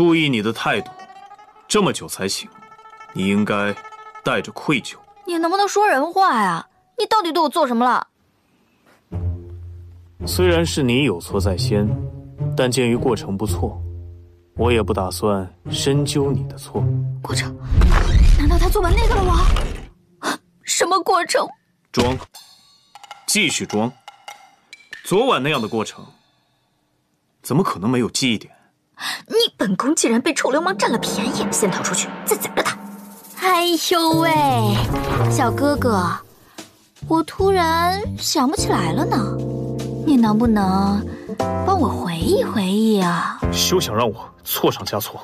注意你的态度，这么久才醒，你应该带着愧疚。你能不能说人话呀？你到底对我做什么了？虽然是你有错在先，但鉴于过程不错，我也不打算深究你的错。过程？难道他做完那个了？我什么过程？装，继续装。昨晚那样的过程，怎么可能没有记忆点？你本宫既然被臭流氓占了便宜，先逃出去，再宰了他。哎呦喂，小哥哥，我突然想不起来了呢。你能不能帮我回忆回忆啊？休想让我错上加错！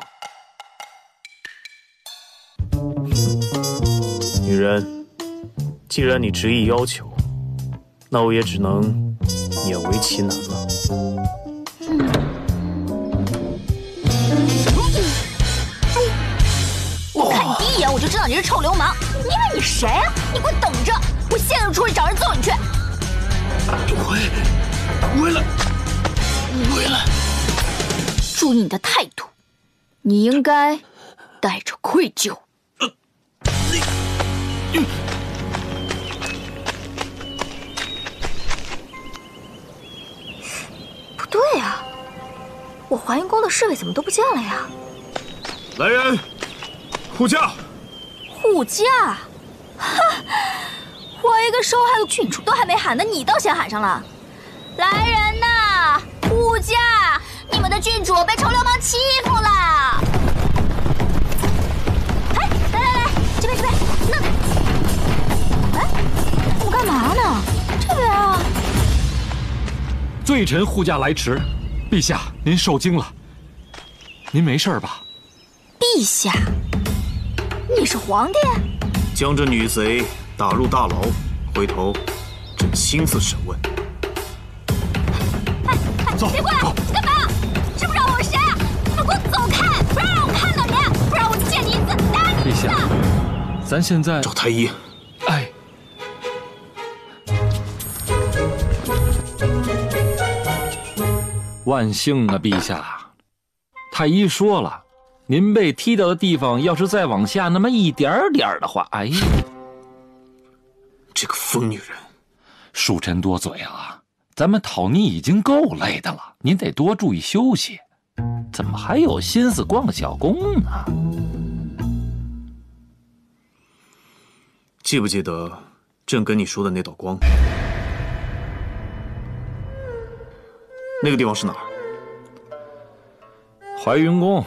女人，既然你执意要求，那我也只能勉为其难了。就知道你是臭流氓！你以为你谁啊？你给我等着！我现在就出去找人揍你去！回。回来，回来！注意你的态度，你应该带着愧疚。不对呀，我华云宫的侍卫怎么都不见了呀？来人，护驾！护驾！哈，我一个受害的郡主都还没喊呢，你倒先喊上了。来人呐！护驾！你们的郡主被臭流氓欺负了！哎，来来来，这边这边，弄他！哎，我们干嘛呢？这边啊！罪臣护驾来迟，陛下您受惊了，您没事吧？陛下，你是皇帝？将这女贼打入大牢，回头朕亲自审问。走，别过来！干嘛？知不知道我是谁？快给我走开！不要让我看到你，不然我见你一次打你一次。陛下，咱现在找太医。哎，万幸啊，陛下！太医说了，您被踢到的地方要是再往下那么一点点的话，哎呀，这个疯女人，恕臣多嘴了。咱们讨逆已经够累的了，您得多注意休息。怎么还有心思逛小宫呢？记不记得朕跟你说的那道光？那个地方是哪儿？怀云宫，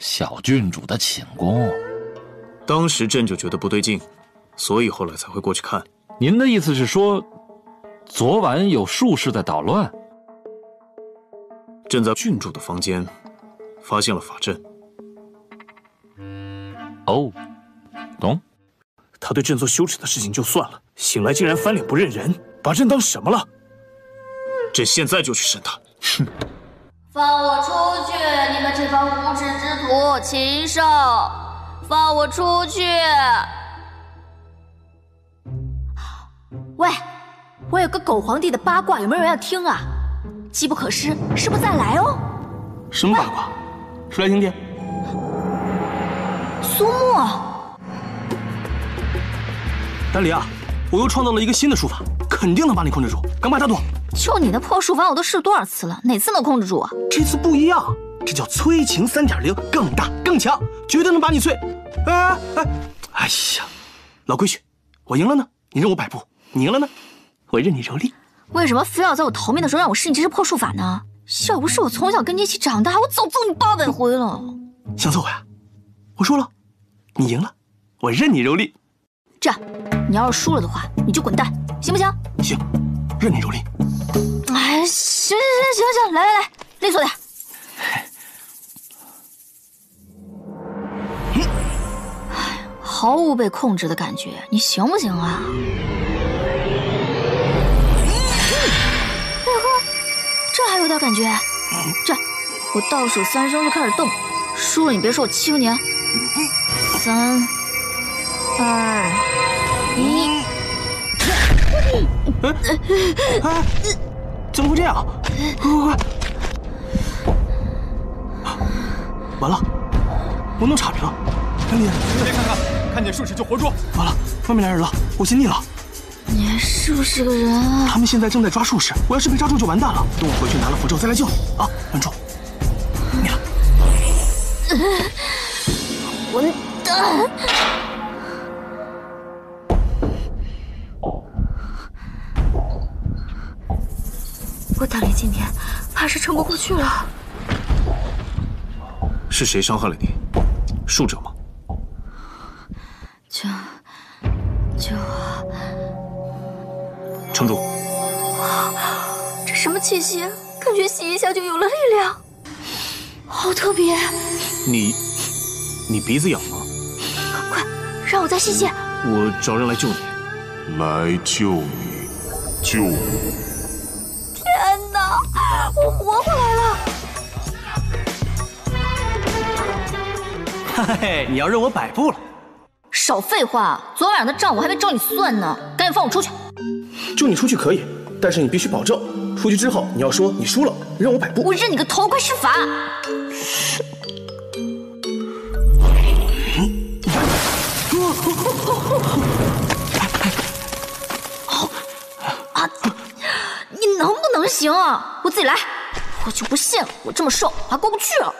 小郡主的寝宫。当时朕就觉得不对劲，所以后来才会过去看。您的意思是说，昨晚有术士在捣乱？朕在郡主的房间发现了法阵。哦，懂。他对朕做羞耻的事情就算了，醒来竟然翻脸不认人，把朕当什么了？朕现在就去审他。哼！放我出去！你们这帮无耻之徒，禽兽！放我出去！喂，我有个狗皇帝的八卦，有没有人要听啊？机不可失，失不再来哦。什么八卦？说来听听。苏沫，丹离啊，我又创造了一个新的术法，肯定能把你控制住，赶快大度。就你那破术法，我都试多少次了，哪次能控制住啊？这次不一样，这叫催情三点零，更大更强，绝对能把你催。哎哎，哎呀，老规矩，我赢了呢，你任我摆布。你赢了呢，我任你蹂躏。为什么非要在我逃命的时候让我试你这式破术法呢？要不是我从小跟你一起长大，我早揍你八百回了。想揍我呀？我说了，你赢了，我任你蹂躏。这样，你要是输了的话，你就滚蛋，行不行？行，任你蹂躏。哎，行行行行行，来来来，利索点。毫无被控制的感觉，你行不行啊？哎呵，这还有点感觉。这，我倒数三声就开始动，输了你别说我欺负你啊。三、二、一。怎么会这样？快快快！完了，我弄岔劈了！赶紧，别看看，看见术士就活捉。完了，外面来人了，我心逆了。你还是不是个人啊？他们现在正在抓术士，我要是被抓住就完蛋了。等我回去拿了符咒再来救你啊！稳住，你了。混蛋！我打离今天怕是撑不过去了。是谁伤害了你？术者吗？救救我撑住！这什么气息？感觉吸一下就有了力量，好特别！你你鼻子痒吗？快，让我再吸吸。我找人来救你。来救你，救我！我活过来了！嘿 嘿，你要任我摆布了？少废话！昨晚上的账我还没找你算呢，赶紧放我出去！就你出去可以，但是你必须保证，出去之后你要说你输了，任我摆布。我认你个头，快施法！能行啊？我自己来！我就不信我这么瘦还过不去了。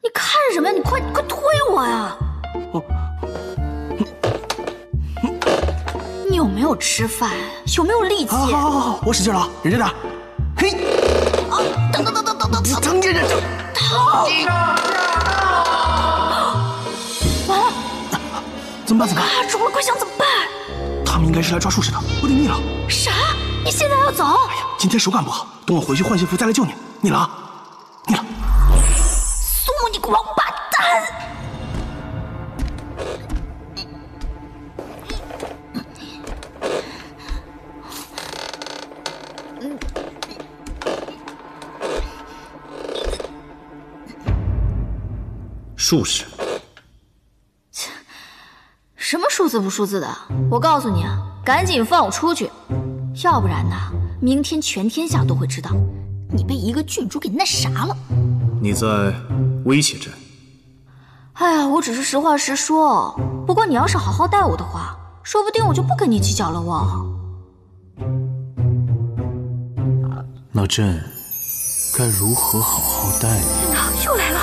你看什么呀？你快快推我呀！你有没有吃饭？有没有力气？好好好好，我使劲了啊，忍着点。嘿！啊！等等等等等等！疼你忍着。疼！完怎么办？怎么办？快想怎么办？他们应该是来抓术士的，我得逆了。啥？你现在要走？哎呀，今天手感不好，等我回去换些符再来救你。逆了啊！逆了！苏木，你个王八蛋！术士？什么数字不识字的？我告诉你啊，赶紧放我出去，要不然呢，明天全天下都会知道你被一个郡主给那啥了。你在威胁朕？哎呀，我只是实话实说。不过你要是好好待我的话，说不定我就不跟你计较了哦。那朕该如何好好待你？天哪，又来了！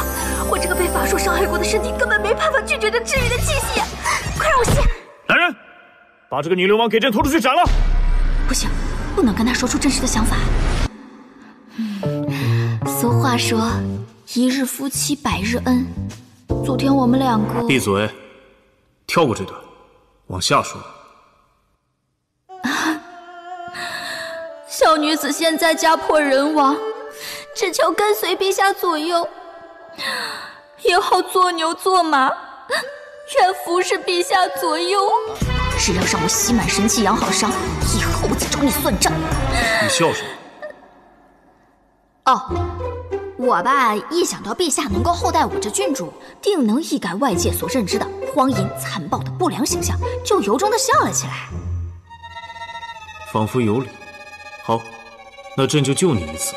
我这个被法术伤害过的身体根本没办法拒绝这治愈的气息，快让我吸！来人，把这个女流氓给朕拖出去斩了！不行，不能跟她说出真实的想法。嗯，俗话说，一日夫妻百日恩。昨天我们两个……闭嘴，跳过这段，往下说。小女子现在家破人亡，只求跟随陛下左右，也好做牛做马，愿服侍陛下左右。只要让我吸满神气，养好伤，以后我再找你算账。你笑什么？哦，我吧，一想到陛下能够厚待我这郡主，定能一改外界所认知的荒淫残暴的不良形象，就由衷的笑了起来。仿佛有理。好，那朕就救你一次。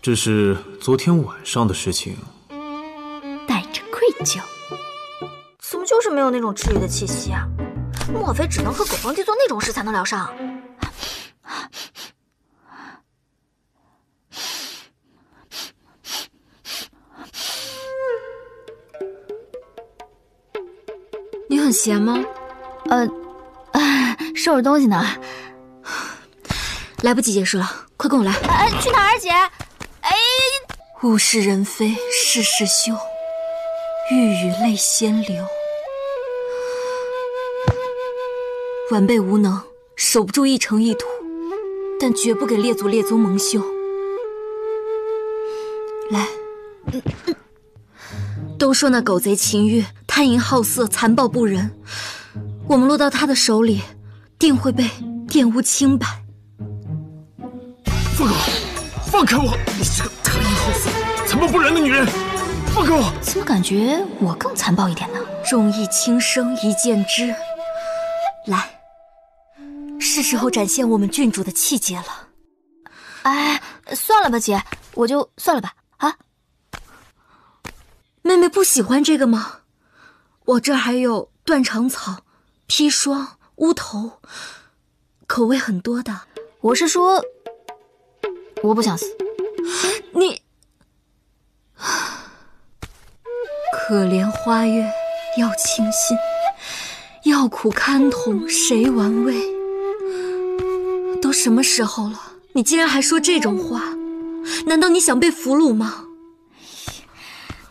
只是昨天晚上的事情。怎么就是没有那种治愈的气息啊？莫非只能和狗皇帝做那种事才能疗伤？你很闲吗？呃，收拾东西呢。来不及解释了，快跟我来！哎，去哪儿，姐？哎，物是人非事事休，欲语泪先流。晚辈无能，守不住一城一土，但绝不给列祖列宗蒙羞。来，都说那狗贼秦玉贪淫好色，残暴不仁，我们落到他的手里，定会被玷污清白。放开我！放开我！你这个贪淫好色、残暴不仁的女人！放开我！怎么感觉我更残暴一点呢？重义轻生一剑之，来，是时候展现我们郡主的气节了。哎，算了吧，姐，我就算了吧。啊，妹妹不喜欢这个吗？我这还有断肠草、砒霜、乌头，口味很多的。我是说，我不想死。你。可怜花月要清心，药苦堪同谁玩味？都什么时候了，你竟然还说这种话？难道你想被俘虏吗？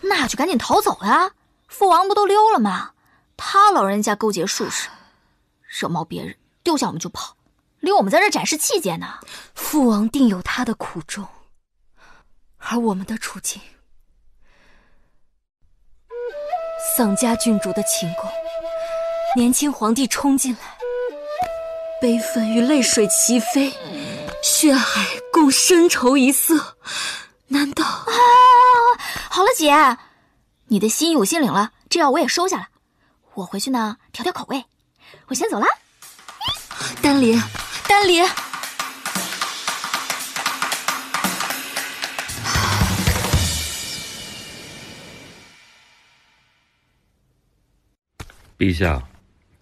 那就赶紧逃走呀！父王不都溜了吗？他老人家勾结术士，惹毛别人，丢下我们就跑，留我们在这展示气节呢。父王定有他的苦衷，而我们的处境。丧家郡主的寝宫，年轻皇帝冲进来，悲愤与泪水齐飞，血海共深仇一色。难道？啊，好了，姐，你的心意我心领了，这药我也收下了。我回去呢，调调口味。我先走了。丹林，丹林。陛下，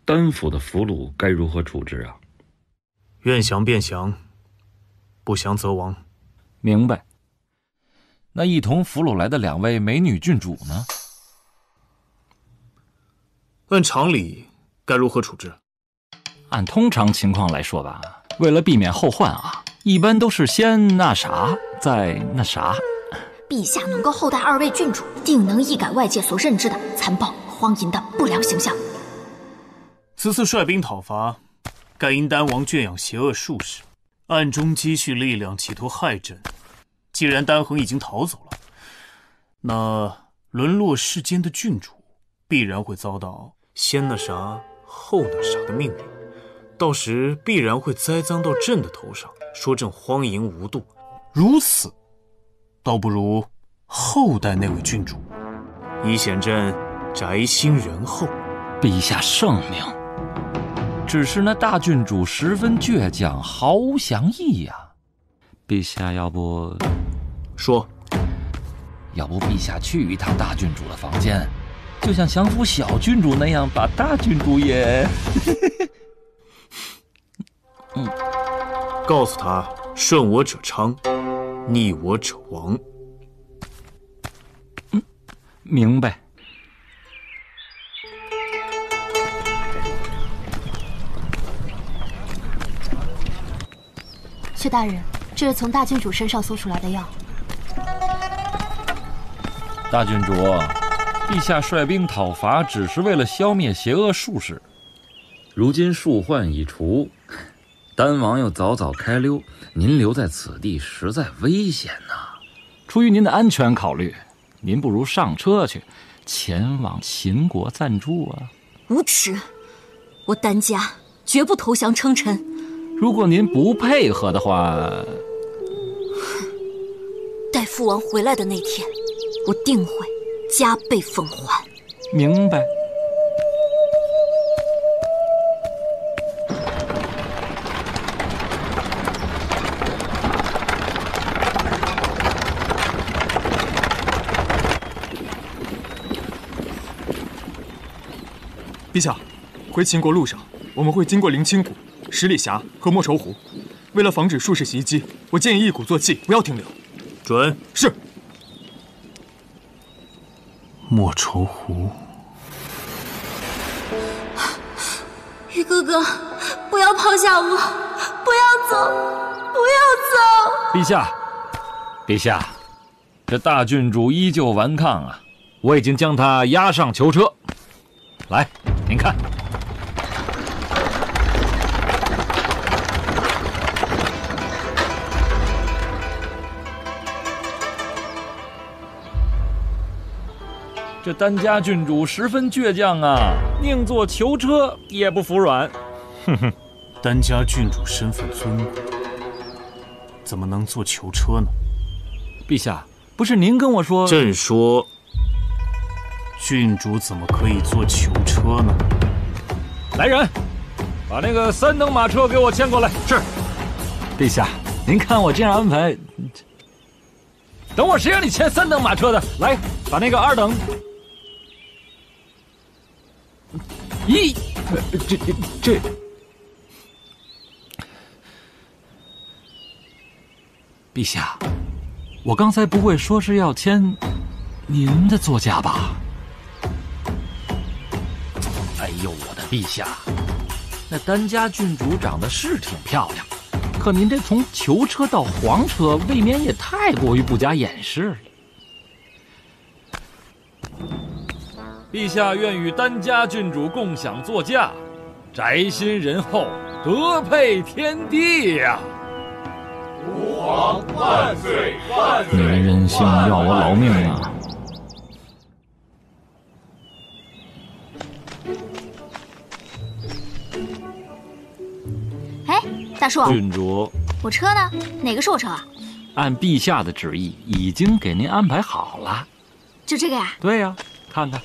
丹府的俘虏该如何处置啊？愿降便降，不降则亡。明白。那一同俘虏来的两位美女郡主呢？按常理，该如何处置？按通常情况来说吧，为了避免后患啊，一般都是先那啥，再那啥。陛下能够厚待二位郡主，定能一改外界所认知的残暴荒淫的不良形象。此次率兵讨伐，盖因丹王圈养邪恶术士，暗中积蓄力量，企图害朕。既然丹恒已经逃走了，那沦落世间的郡主必然会遭到先那啥后那啥的命令，到时必然会栽赃到朕的头上，说朕荒淫无度。如此，倒不如厚待那位郡主，以显朕宅心仁厚。陛下圣明。只是那大郡主十分倔强，毫无降意呀。陛下，要不说，要不陛下去一趟大郡主的房间，就像降服小郡主那样，把大郡主也 嗯，告诉他，顺我者昌，逆我者亡。嗯，明白。薛大人，这是从大郡主身上搜出来的药。大郡主，陛下率兵讨伐，只是为了消灭邪恶术士。如今术患已除，丹王又早早开溜，您留在此地实在危险呐。出于您的安全考虑，您不如上车去，前往秦国暂住啊！无耻！我丹家绝不投降称臣。如果您不配合的话，待父王回来的那天，我定会加倍奉还。明白。陛下，回秦国路上，我们会经过灵清谷。十里峡和莫愁湖，为了防止术士袭击，我建议一鼓作气，不要停留。准是。莫愁湖，玉哥哥，不要抛下我，不要走，不要走！陛下，陛下，这大郡主依旧顽抗啊！我已经将她押上囚车，来，您看。这丹家郡主十分倔强啊，宁坐囚车也不服软。哼哼，丹家郡主身份尊贵，怎么能坐囚车呢？陛下，不是您跟我说？朕说，郡主怎么可以坐囚车呢？来人，把那个三等马车给我牵过来。是，陛下，您看我这样安排，等会儿谁让你牵三等马车的？来，把那个二等。咦，这这，陛下，我刚才不会说是要签您的座驾吧？哎呦，我的陛下，那丹家郡主长得是挺漂亮，可您这从囚车到黄车，未免也太过于不加掩饰了。陛下愿与丹家郡主共享座驾，宅心仁厚，德配天地呀！吾皇万岁万岁！你们任性要我老命啊！哎，大叔，郡主，我车呢？哪个是我车啊？按陛下的旨意，已经给您安排好了。就这个呀？对呀，看看。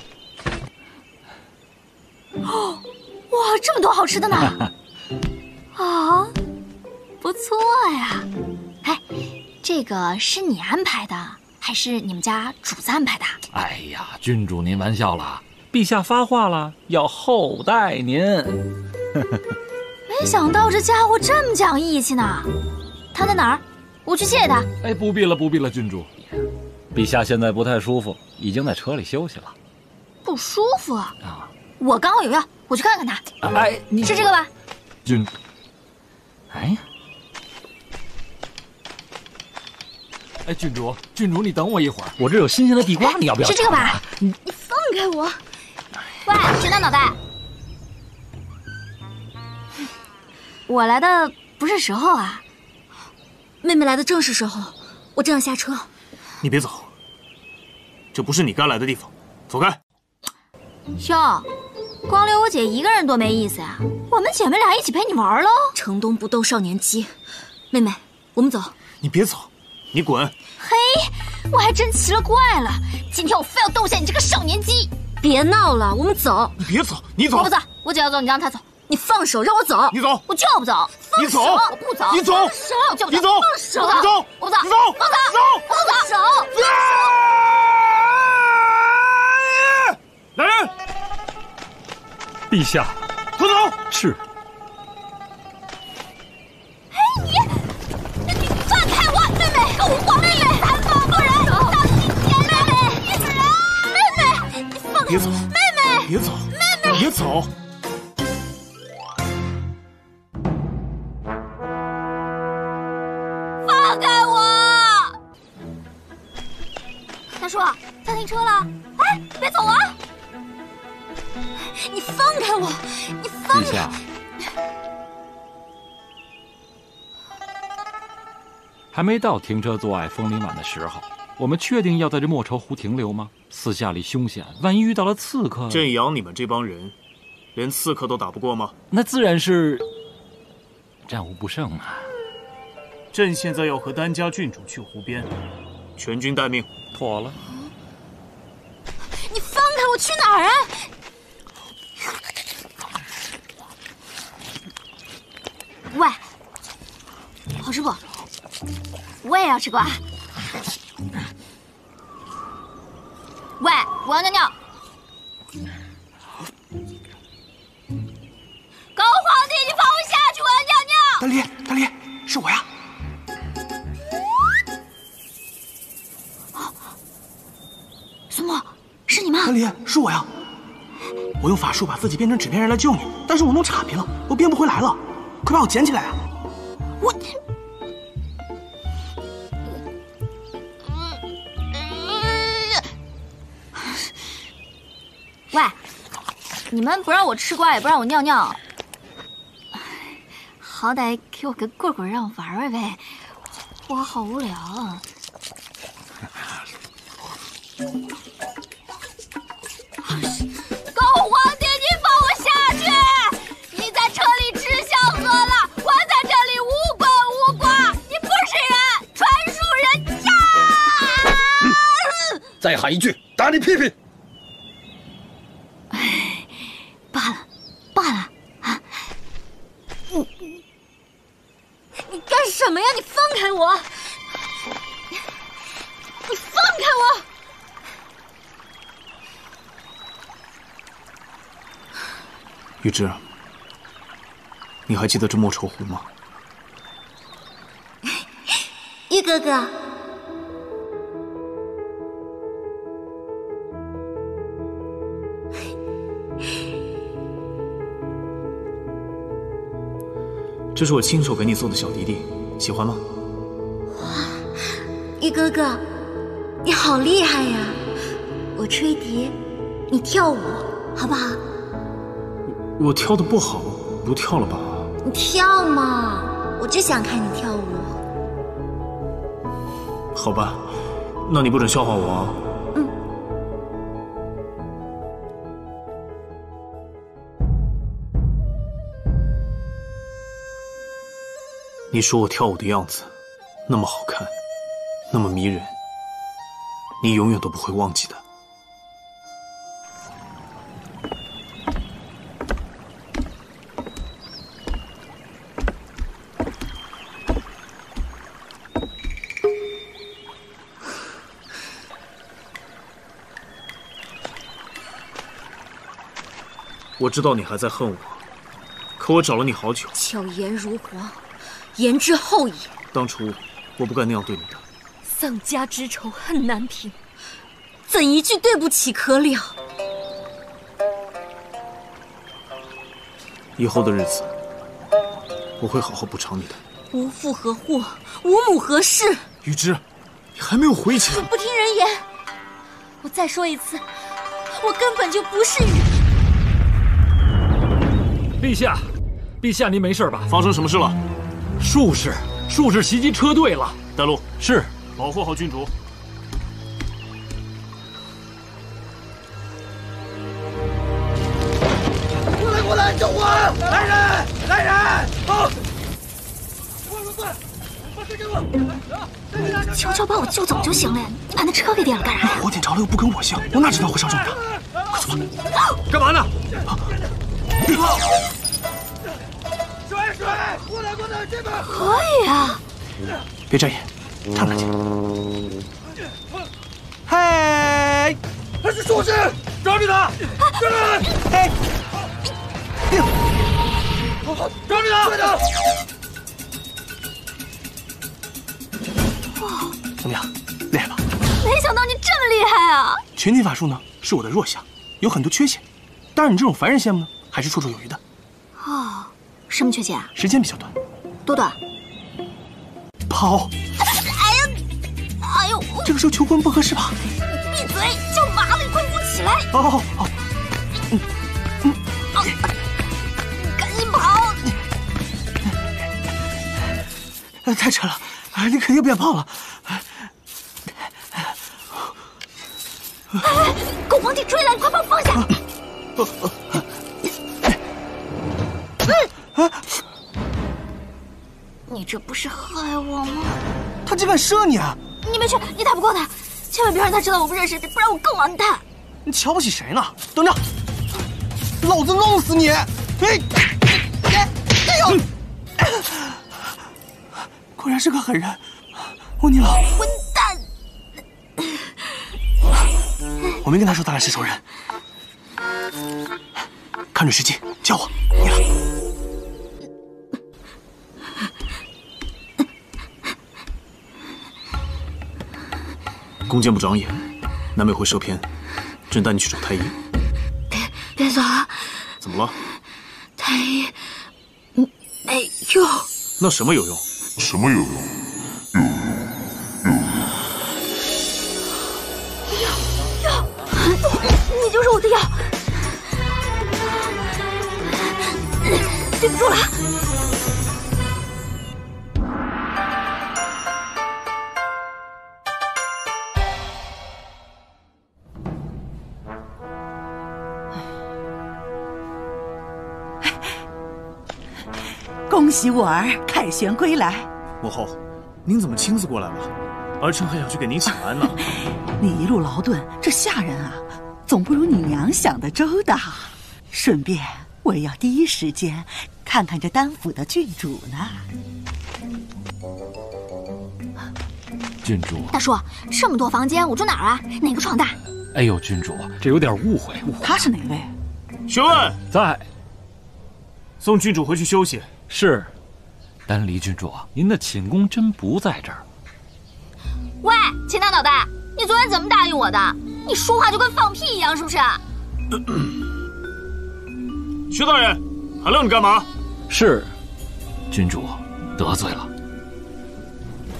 哦，哇，这么多好吃的呢！啊，不错呀。哎，这个是你安排的，还是你们家主子安排的？哎呀，郡主您玩笑了，陛下发话了，要厚待您。没想到这家伙这么讲义气呢。他在哪儿？我去谢谢他。哎，不必了，不必了，郡主。陛下现在不太舒服，已经在车里休息了。不舒服啊？啊，我刚好有药，我去看看他。哎，你是这个吧？郡，哎呀，哎，郡主，郡主，你等我一会儿，我这有新鲜的地瓜，你要不要？是这个吧？你你放开我！喂，谁的脑袋？我来的不是时候啊，妹妹来的正是时候，我正要下车。你别走，这不是你该来的地方，走开！哟，光留我姐一个人多没意思呀！我们姐妹俩一起陪你玩喽。城东不斗少年鸡，妹妹，我们走。你别走，你滚！嘿，我还真奇了怪了，今天我非要斗下你这个少年鸡！别闹了，我们走。你别走，你走。我不走，我姐要走，你让她走。你放手，让我走。你走，我就不走。你走，我不走。你走，放手，我就不你走。放手，你走，我不走。你走，放手，走，放手。来人，陛下，拖走。是。哎你，你放开我，妹妹，狗皇妹妹，残暴不仁，当心天妹妹！妹妹，你放开别走，妹妹，别走，妹妹，别走。放开我！大叔，他停车了。哎，别走啊！你放开我！你放开！陛下，还没到停车坐爱枫林晚的时候。我们确定要在这莫愁湖停留吗？四下里凶险，万一遇到了刺客，镇阳你们这帮人，连刺客都打不过吗？那自然是战无不胜啊！朕现在要和丹家郡主去湖边，全军待命。妥了。你放开我！去哪儿啊？喂，好吃不？我也要吃瓜。喂，我要尿尿。狗皇帝，你放我下去！我要尿尿。丹离，丹离，是我呀！苏沫，是你吗？丹离，是我呀！我用法术把自己变成纸片人来救你，但是我弄岔劈了，我变不回来了，快把我捡起来啊！我，喂，你们不让我吃瓜，也不让我尿尿，好歹给我个棍棍让我玩玩呗，我好无聊啊！再喊一句打你屁屁。罢了罢了啊。你你干什么呀？你放开我！你放开我！玉芝你还记得这莫愁湖吗？玉哥哥。这是我亲手给你做的小迪迪，喜欢吗？哇玉哥哥，你好厉害呀！我吹笛，你跳舞，好不好？我跳的不好，不跳了吧？你跳嘛，我就想看你跳舞。好吧，那你不准笑话我你说我跳舞的样子那么好看，那么迷人，你永远都不会忘记的。我知道你还在恨我，可我找了你好久。巧言如簧，言之后也。当初我不该那样对你的。丧家之仇恨难平，怎一句对不起可了？以后的日子，我会好好补偿你的。无父何祸，无母何事？雨之，你还没有回去。你不听人言。我再说一次，我根本就不是雨。陛下，陛下，您没事吧？发生什么事了？术士，术士袭击车队了。带路。是。保护好郡主。过来，过来，救我！来人，来人！啊！快快快，把车给我！求求把我救走就行了，你把那车给点了干啥呀？火点着了又不跟我姓，我哪知道会烧这么大？快走吧！干嘛呢？别可以啊。别眨眼，看看去。嘿，他是术士，抓住他！抓住他！嘿，抓住他！抓住他！怎么样，厉害吧？没想到你这么厉害啊！群体法术呢，是我的弱项，有很多缺陷。但是你这种凡人羡慕呢，还是绰绰有余的。哦，什么缺陷啊？时间比较短。多多？跑！哎呀，哎呦！这个时候求婚不合适吧？闭嘴！叫麻利，快扶起来！好好好好。嗯嗯。赶紧跑！太沉了，你肯定变胖了。哎狗皇帝追来，快把我放下！你这不是害我吗？他竟敢射你！啊！你没去，你打不过他，千万别让他知道我不认识你，不然我更完蛋。你瞧不起谁呢？等着，老子弄死你！哎，哎，哎呦！果然是个狠人，我你了！混蛋！我没跟他说咱俩是仇人。看准时机，叫我，你了。弓箭不长眼，难免会射偏。朕带你去找太医。别别走！怎么了？太医，嗯，没用。那什么有用？什么有用？有用。药药，你就是我的药。对不住了。恭喜我儿凯旋归来，母后，您怎么亲自过来了？儿臣还想去给您请安呢。你一路劳顿，这下人啊，总不如你娘想的周到。顺便，我也要第一时间看看这丹府的郡主呢。郡主，大叔，这么多房间，我住哪儿啊？哪个床大？哎呦，郡主，这有点误会。误会。他是哪位？询问在。送郡主回去休息。是，丹黎郡主，您的寝宫真不在这儿。喂，秦大脑袋，你昨天怎么答应我的？你说话就跟放屁一样，是不是？薛大人，还愣着干嘛？是，郡主得罪了。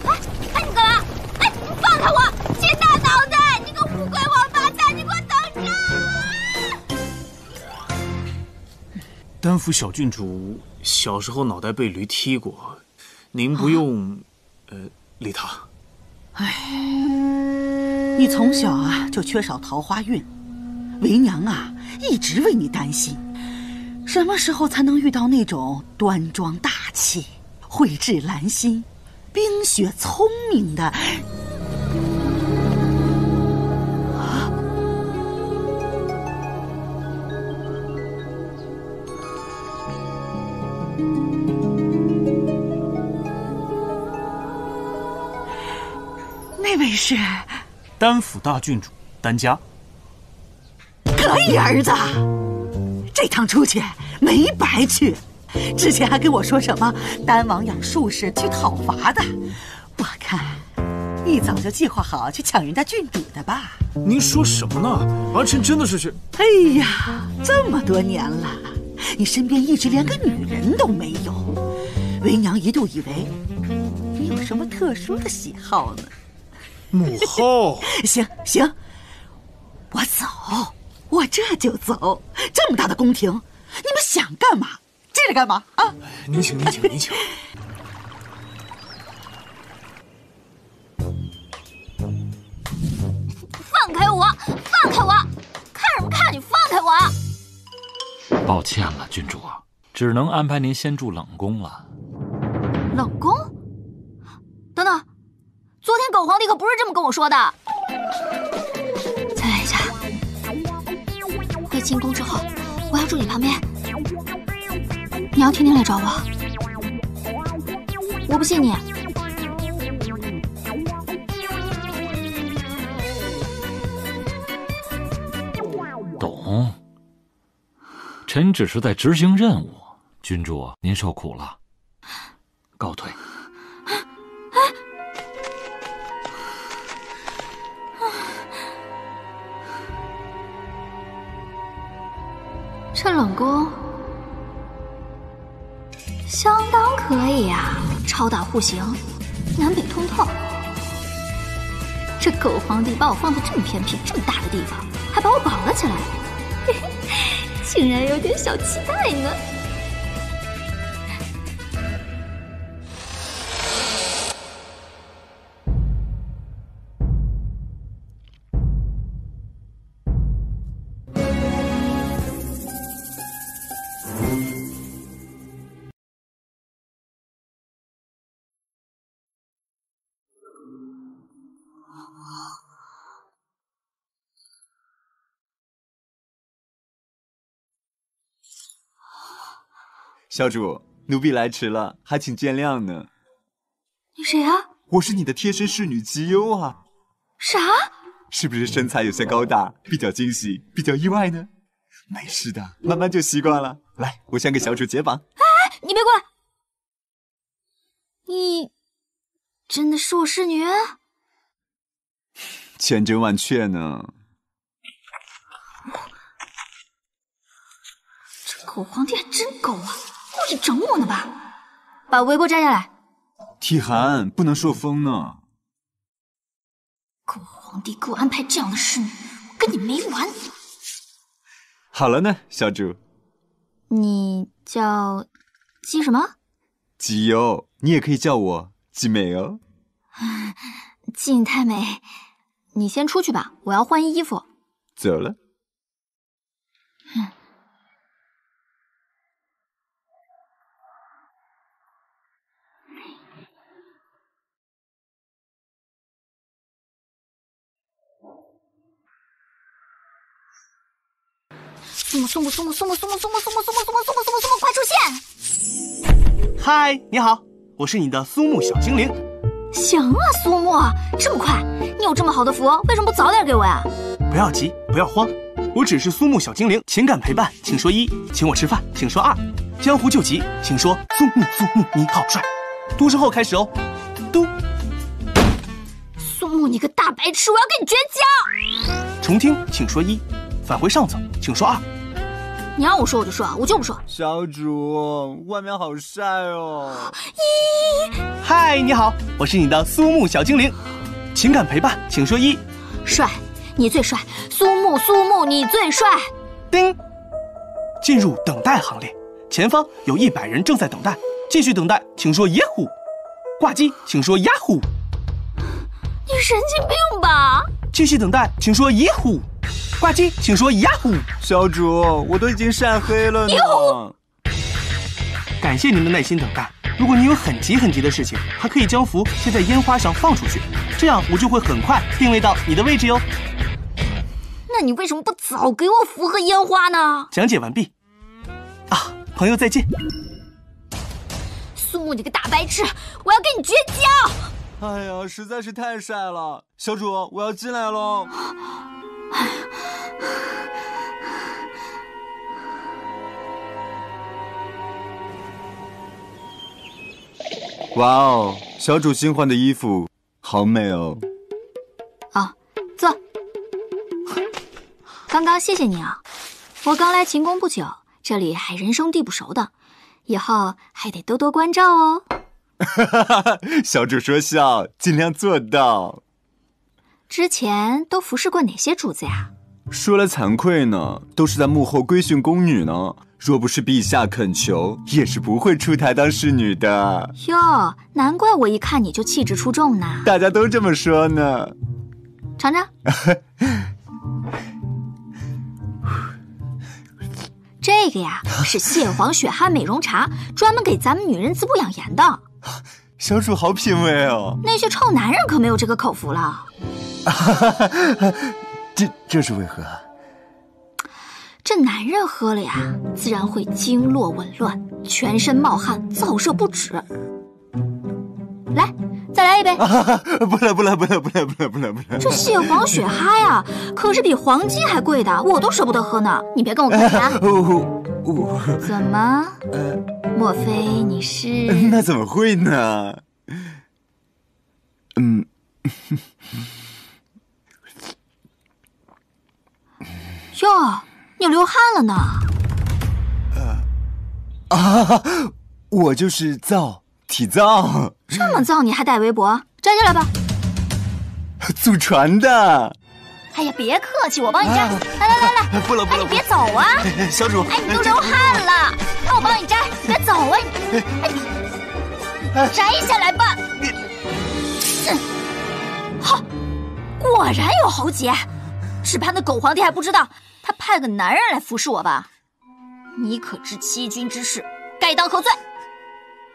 哎哎，你干嘛？哎，你放开我！秦大脑袋，你个乌龟王八蛋，你给我等着！丹府小郡主小时候脑袋被驴踢过，您不用，呃，理他。哎，你从小啊就缺少桃花运，为娘啊一直为你担心，什么时候才能遇到那种端庄大气、蕙质兰心、冰雪聪明的？那位是丹府大郡主丹家。可以，儿子，这趟出去没白去。之前还跟我说什么丹王养术士去讨伐的，我看一早就计划好去抢人家郡主的吧。您说什么呢？儿臣真的是去。哎呀，这么多年了，你身边一直连个女人都没有，为娘一度以为你有什么特殊的喜好呢。母后，行行，我走，我这就走。这么大的宫廷，你们想干嘛？进来干嘛啊？您请，您请，您请。放开我！放开我！看什么看？你放开我！抱歉了，郡主，只能安排您先住冷宫了。冷宫？等等。昨天狗皇帝可不是这么跟我说的。再来一下。回进宫之后，我要住你旁边。你要天天来找我。我不信你。懂。臣只是在执行任务。君主，您受苦了。告退。这冷宫相当可以呀，超大户型，南北通透。这狗皇帝把我放在这么偏僻、这么大的地方，还把我绑了起来，嘿嘿，竟然有点小期待呢。小主，奴婢来迟了，还请见谅呢。你谁啊？我是你的贴身侍女吉优啊。啥？是不是身材有些高大，比较惊喜，比较意外呢？没事的，慢慢就习惯了。来，我先给小主解绑。哎，你别过来！你真的是我侍女？千真万确呢。这狗皇帝还真狗啊！故意整我呢吧？把围脖摘下来。体寒，不能受风呢。狗皇帝给我安排这样的侍女，我跟你没完！好了呢，小主。你叫姬什么？姬优，你也可以叫我姬美哦。姬你太美，你先出去吧，我要换衣服。走了。嗯。苏木苏木苏木苏木苏木苏木苏木苏木苏木苏木苏木苏木，快出现！嗨，你好，我是你的苏木小精灵。行啊，苏木，这么快？你有这么好的福，为什么不早点给我呀？不要急，不要慌，我只是苏木小精灵，情感陪伴，请说一；请我吃饭，请说二。江湖救急，请说苏木苏木你好帅。嘟声后开始哦。嘟。苏木你个大白痴，我要跟你绝交。重听请说一，返回上层请说二。你让我说我就说，我就不说。小主，外面好晒哦。一。嗨，你好，我是你的苏木小精灵。情感陪伴，请说一。帅，你最帅。苏木苏木你最帅。叮。进入等待行列，前方有一百人正在等待，继续等待，请说耶呼。挂机，请说呀呼。你神经病吧？继续等待，请说耶呼。挂机，请说呀呼。小主，我都已经晒黑了呢。感谢您的耐心等待。如果你有很急很急的事情，还可以将符贴在烟花上放出去，这样我就会很快定位到你的位置哟。那你为什么不早给我符和烟花呢？讲解完毕。啊，朋友再见。苏木，你个大白痴，我要跟你绝交！哎呀，实在是太晒了，小主，我要进来喽。哇哦，小主新换的衣服好美哦。啊，坐。刚刚谢谢你啊，我刚来秦宫不久，这里还人生地不熟的，以后还得多多关照哦。小主说笑，尽量做到。之前都服侍过哪些主子呀？说来惭愧呢，都是在幕后规训宫女呢。若不是陛下恳求，也是不会出台当侍女的。哟，难怪我一看你就气质出众呢。大家都这么说呢。尝尝。这个呀，是蟹黄雪汗美容茶，专门给咱们女人滋补养颜的。小主好品味哦。那些臭男人可没有这个口福了。这这是为何？这男人喝了呀，自然会经络紊乱，全身冒汗，燥热不止。来，再来一杯。不来不来不来不来不来不来不来。这蟹黄雪蛤呀，可是比黄金还贵的，我都舍不得喝呢。你别跟我客气啊。怎么？莫非你是？那怎么会呢？嗯。哟。你流汗了呢？呃啊，我就是燥，体燥。这么燥你还戴围脖？摘下来吧。祖传的。哎呀，别客气，我帮你摘。来来来来，不了不了，你别走啊！小主，哎，你都流汗了，那我帮你摘，别走啊！哎，摘下来吧。你，好，果然有喉结，只怕那狗皇帝还不知道。他派个男人来服侍我吧？你可知欺君之事，该当何罪？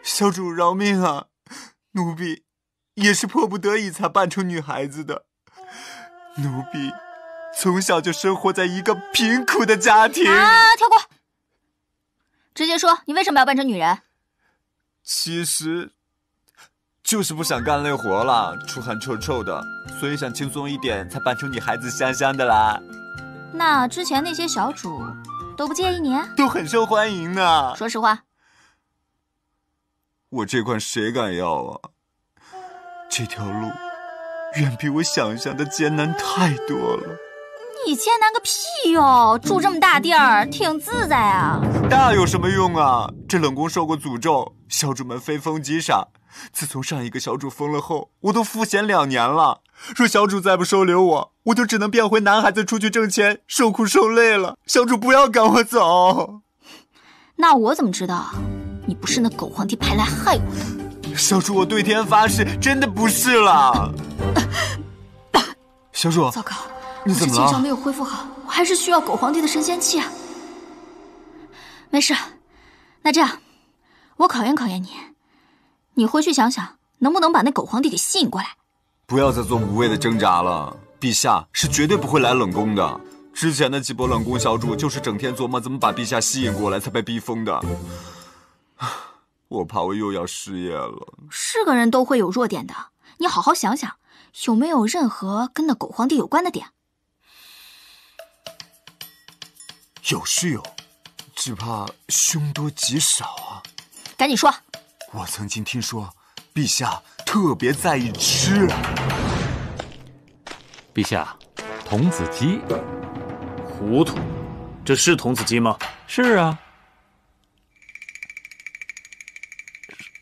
小主饶命啊！奴婢也是迫不得已才扮成女孩子的。奴婢从小就生活在一个贫苦的家庭。啊，跳过，直接说你为什么要扮成女人？其实就是不想干累活了，出汗臭臭的，所以想轻松一点，才扮成女孩子香香的啦。那之前那些小主都不介意你？都很受欢迎呢。说实话，我这款谁敢要啊？这条路远比我想象的艰难太多了。你艰难个屁哟！住这么大地儿，挺自在啊。大有什么用啊？这冷宫受过诅咒，小主们非疯即傻。自从上一个小主疯了后，我都赋闲两年了。若小主再不收留我，我就只能变回男孩子出去挣钱，受苦受累了。小主不要赶我走。那我怎么知道你不是那狗皇帝派来害我的？小主，我对天发誓，真的不是了。小主，糟糕，你怎么了？我的剑伤没有恢复好，我还是需要狗皇帝的神仙气啊。没事，那这样，我考验考验你，你回去想想，能不能把那狗皇帝给吸引过来。不要再做无谓的挣扎了，陛下是绝对不会来冷宫的。之前的几波冷宫小主就是整天琢磨怎么把陛下吸引过来，才被逼疯的。我怕我又要失业了。是个人都会有弱点的，你好好想想，有没有任何跟那狗皇帝有关的点？有是有，只怕凶多吉少啊。赶紧说。我曾经听说，陛下特别在意吃。陛下，童子鸡。糊涂，这是童子鸡吗？是啊。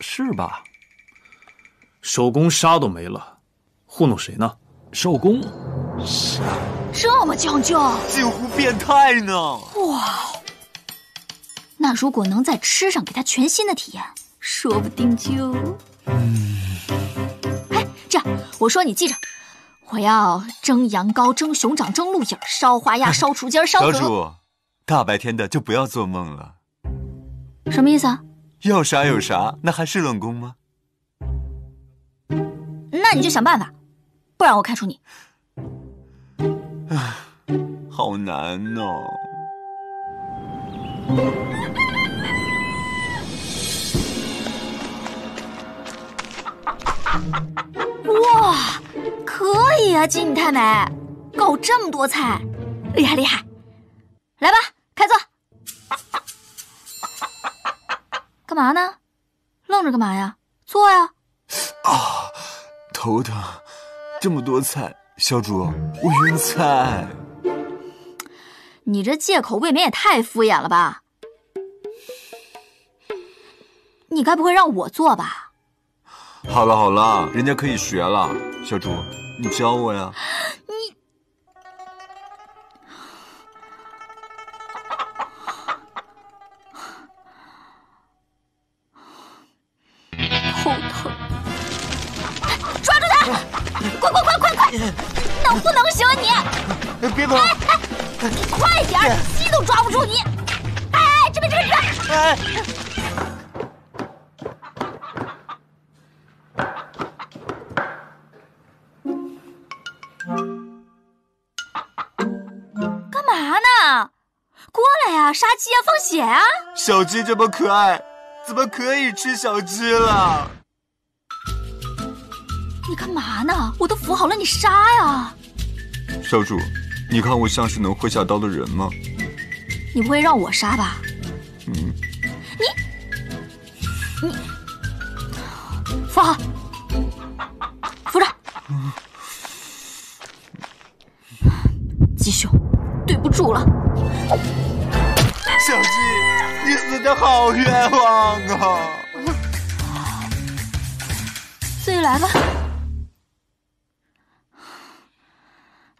是吧？手工沙都没了，糊弄谁呢？手工沙这么讲究，近乎变态呢！哇，那如果能在吃上给他全新的体验，说不定就……嗯，哎，这样我说你记着，我要蒸羊羔、蒸熊掌、蒸鹿眼、烧花鸭、烧雏鸡、烧 小主，大白天的就不要做梦了。什么意思啊？要啥有啥，那还是冷宫吗？那你就想办法，不然我开除你。啊，好难哦。哇，可以啊，金你太美，搞这么多菜，厉害厉害！来吧，开坐。干嘛呢？愣着干嘛呀？坐呀！啊，头疼，这么多菜，小主，我晕菜。你这借口未免也太敷衍了吧？你该不会让我做吧？好了好了，人家可以学了，小猪，你教我呀。你。头疼，抓住他！快快快快快！能不能行啊你？别跑！哎哎，你快点，鸡都抓不住你！哎哎，这边这边这边！哎。呀，杀鸡啊，放血啊！小鸡这么可爱。怎么可以吃小鸡了？你干嘛呢？我都扶好了，你杀呀！少主，你看我像是能挥下刀的人吗？你不会让我杀吧？嗯。你你扶好，好冤枉啊！自己来吧，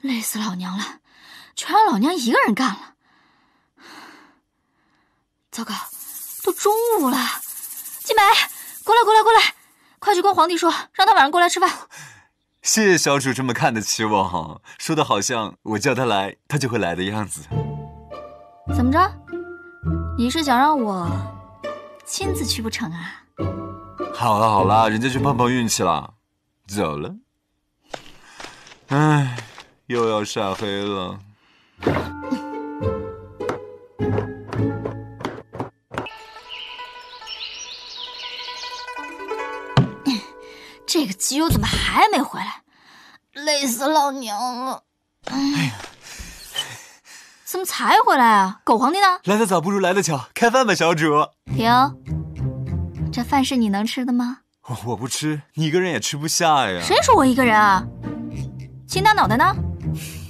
累死老娘了，全让老娘一个人干了。糟糕，都中午了，静美，过来，过来，过来，快去跟皇帝说，让他晚上过来吃饭。谢谢小主这么看得起我，说的好像我叫他来，他就会来的样子。怎么着？你是想让我亲自去不成啊？好了好了，人家去碰碰运气了，走了。唉，又要晒黑了。这个基友怎么还没回来？累死老娘了！哎呀！怎么才回来啊？狗皇帝呢？来得早不如来得巧，开饭吧，小主。停！这饭是你能吃的吗？我不吃，你一个人也吃不下呀。谁说我一个人啊？秦大脑袋呢？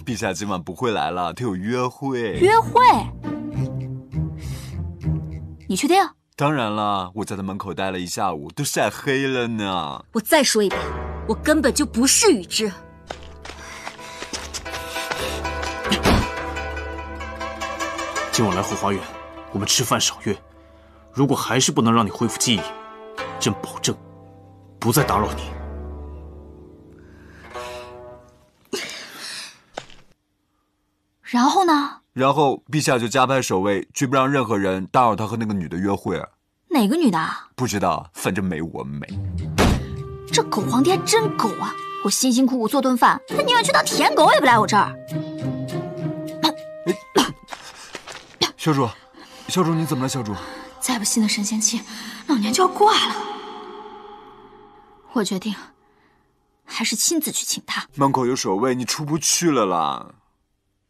陛下今晚不会来了，他有约会。约会？你确定？当然了，我在他门口待了一下午，都晒黑了呢。我再说一遍，我根本就不是雨之。今晚来后花园，我们吃饭赏月。如果还是不能让你恢复记忆，朕保证不再打扰你。然后呢？然后陛下就加派守卫，绝不让任何人打扰他和那个女的约会。哪个女的？不知道，反正没我美。这狗皇帝还真狗啊！我辛辛苦苦做顿饭，他宁愿去当舔狗，也不来我这儿。小主，小主，你怎么了？小主，再不吸那神仙气，老娘就要挂了。我决定，还是亲自去请他。门口有守卫，你出不去了啦。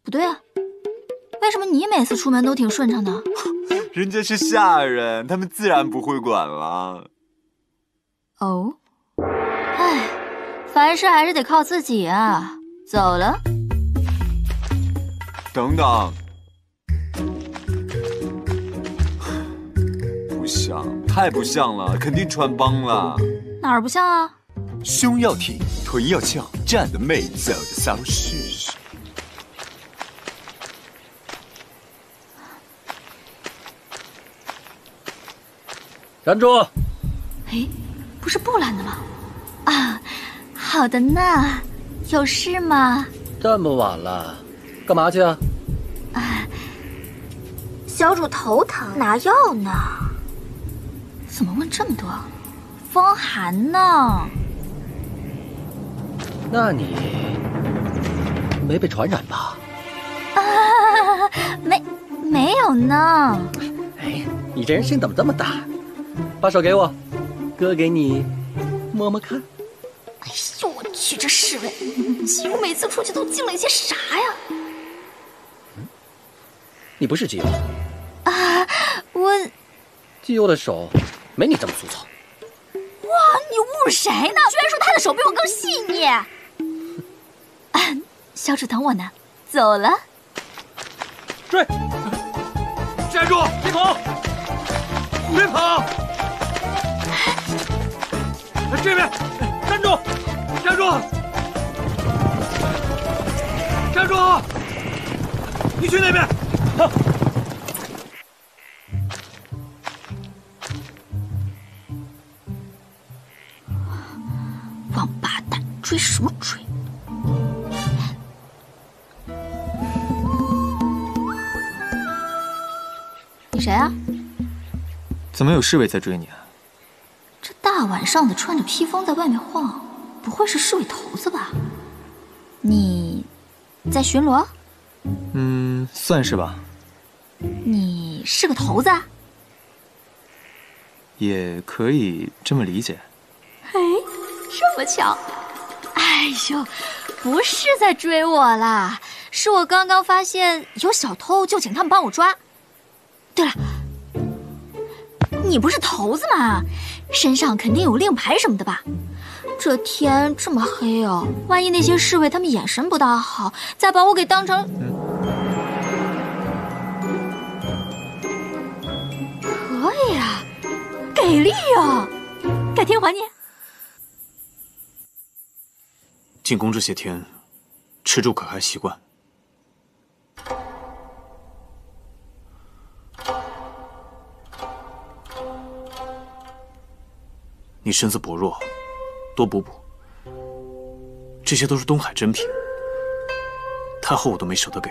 不对啊，为为什么你每次出门都挺顺畅的？人家是下人，他们自然不会管了。哦，哎，凡事还是得靠自己啊。走了。等等，太不像了，肯定穿帮了。哪儿不像啊？胸要挺，臀要翘，站得美，走的骚，试试。站住！哎，不是布兰的吗？啊，好的呢。有事吗？这么晚了，干嘛去啊？啊，小主头疼，拿药呢。怎么问这么多？风寒呢。那你没被传染吧？啊，没，没有呢。哎，你这人心怎么这么大？把手给我，哥给你摸摸看。哎呦我去！这侍卫，基友每次出去都进了一些啥呀？你不是基友啊？我基友的手没你这么粗糙。哇！你侮辱谁呢？居然说他的手比我更细腻。小主等我呢，走了。追！站住！别跑！别跑！这边，站住！站住！站住！你去那边。王追什么追？你谁啊？怎么有侍卫在追你啊？这大晚上的穿着披风在外面晃，不会是侍卫头子吧？你在巡逻？嗯，算是吧。你是个头子？也可以这么理解。哎，这么巧！哎呦，不是在追我啦，是我刚刚发现有小偷，就请他们帮我抓。对了，你不是头子吗？身上肯定有令牌什么的吧？这天这么黑哦，万一那些侍卫他们眼神不大好，再把我给当成……可以啊，给力啊！改天还你。进宫这些天，吃住可还习惯？你身子薄弱，多补补。这些都是东海珍品，太后我都没舍得给。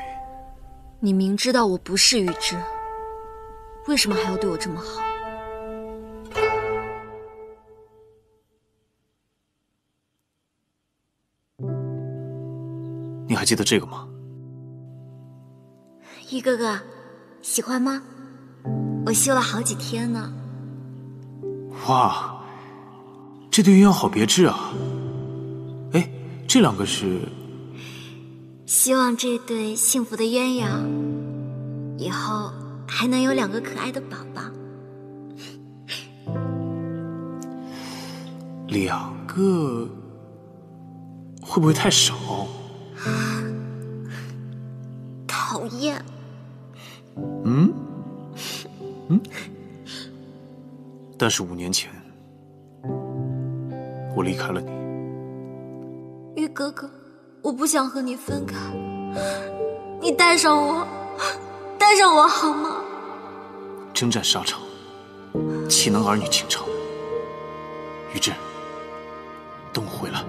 你明知道我不是玉芝，为什么还要对我这么好？记得这个吗？玉哥哥，喜欢吗？我绣了好几天呢。哇，这对鸳鸯好别致啊！哎，这两个是？希望这对幸福的鸳鸯以后还能有两个可爱的宝宝。两个会不会太少？讨厌。嗯？嗯？但是五年前，我离开了你。玉哥哥，我不想和你分开，你带上我，带上我好吗？征战沙场，岂能儿女情长？玉芝，等我回来。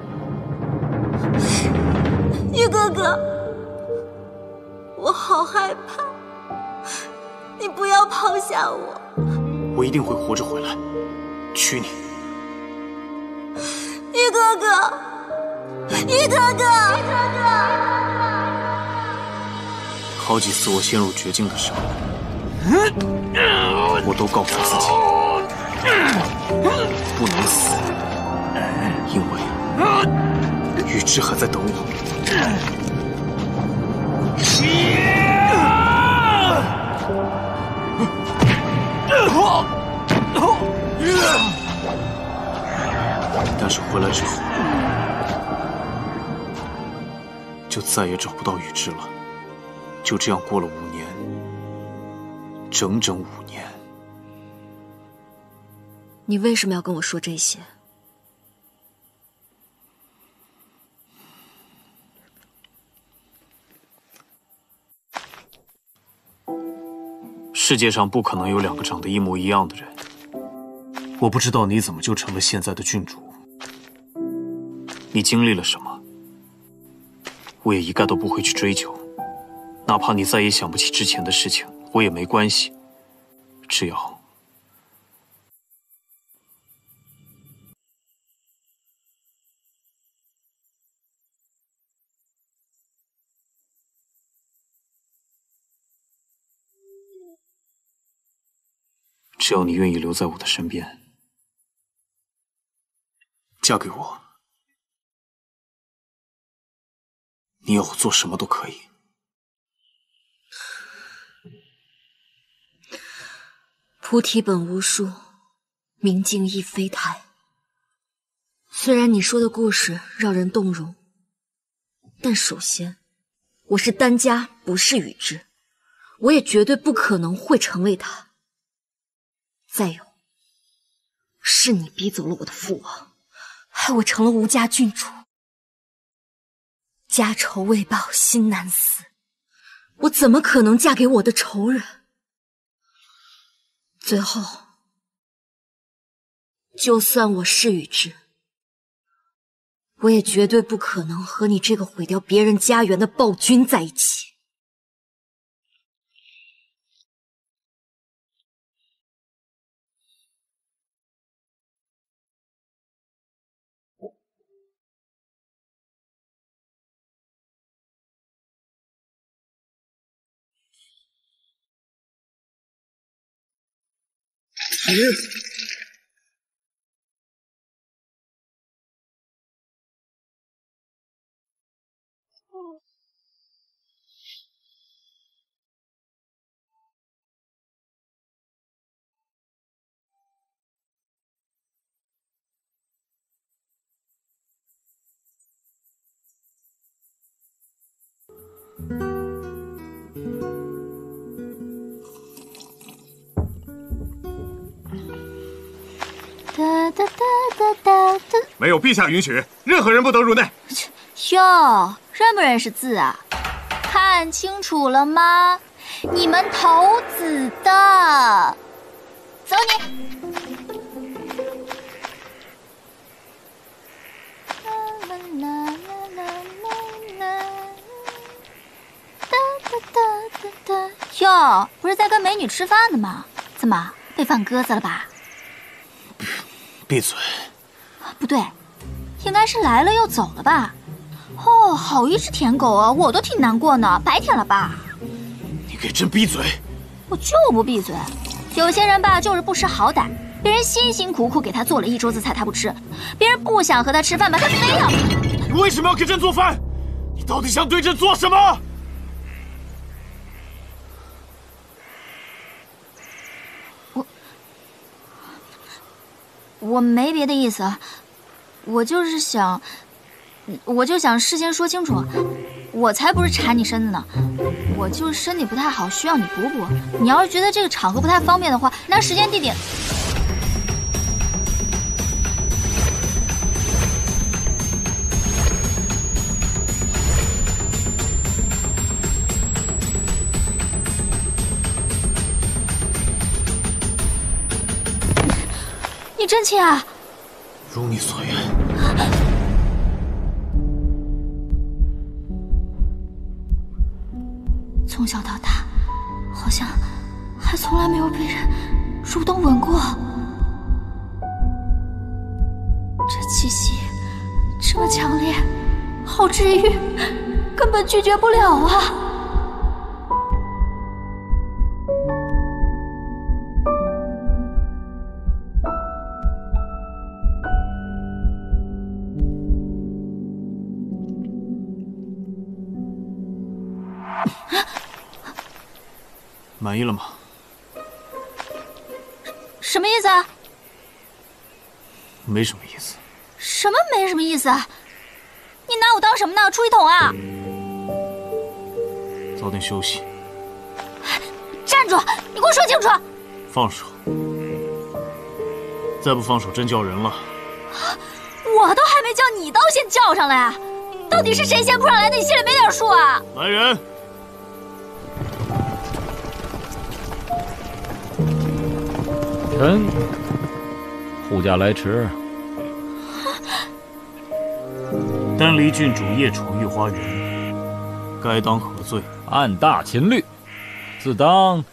玉哥哥，我好害怕，你不要抛下我。我一定会活着回来，娶你。玉哥哥，玉哥哥，玉哥哥。好几次我陷入绝境的时候，我都告诉自己不能死，因为玉芝还在等我。但是回来之后，就再也找不到雨芝了。就这样过了五年，整整五年。你为什么要跟我说这些？世界上不可能有两个长得一模一样的人。我不知道你怎么就成了现在的郡主，你经历了什么，我也一概都不会去追究。哪怕你再也想不起之前的事情，我也没关系。只要只要你愿意留在我的身边，嫁给我，你要我做什么都可以。菩提本无树，明镜亦非台。虽然你说的故事让人动容，但首先，我是丹家，不是雨之，我也绝对不可能会成为他。再有，是你逼走了我的父王，害我成了吴家郡主。家仇未报，心难死，我怎么可能嫁给我的仇人？最后，就算我是雨之，我也绝对不可能和你这个毁掉别人家园的暴君在一起。Yeah. 没有陛下允许，任何人不得入内。哟，认不认识字啊？看清楚了吗？你们投子的，走你。哟，不是在跟美女吃饭呢吗？怎么被放鸽子了吧？闭嘴！不对，应该是来了又走了吧？哦，好一只舔狗啊！我都挺难过呢，白舔了吧？你给朕闭嘴！我就不闭嘴。有些人吧，就是不识好歹。别人辛辛苦苦给他做了一桌子菜，他不吃；别人不想和他吃饭吧，他非要。你为什么要给朕做饭？你到底想对朕做什么？我没别的意思，我就是想，我就想事先说清楚，我才不是馋你身子呢，我就是身体不太好，需要你补补。你要是觉得这个场合不太方便的话，那时间地点。你真亲啊！如你所愿。从小到大，好像还从来没有被人主动吻过。这气息这么强烈，好治愈，根本拒绝不了啊！满意了吗？什么意思啊？没什么意思。什么没什么意思？你拿我当什么呢？出气筒啊！早点休息。站住！你给我说清楚！放手！再不放手，真叫人了。我都还没叫你，倒先叫上来！到底是谁先扑上来的？你心里没点数啊？来人！臣护驾来迟。丹离郡主夜闯御花园，该当何罪？按大秦律，自当。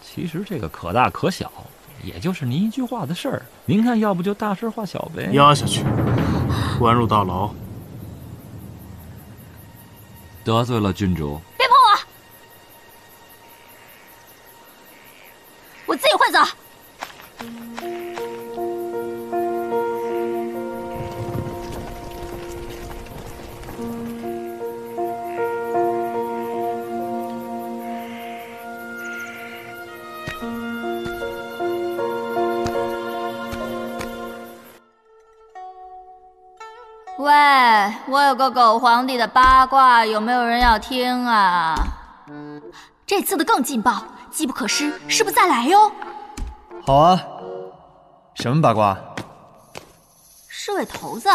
其实这个可大可小，也就是您一句话的事儿。您看，要不就大事化小呗。压下去，关入大牢。得罪了郡主，我自己会走。喂，我有个狗皇帝的八卦，有没有人要听啊？这次的更劲爆，机不可失，失不再来哟。好啊，什么八卦？侍卫头子，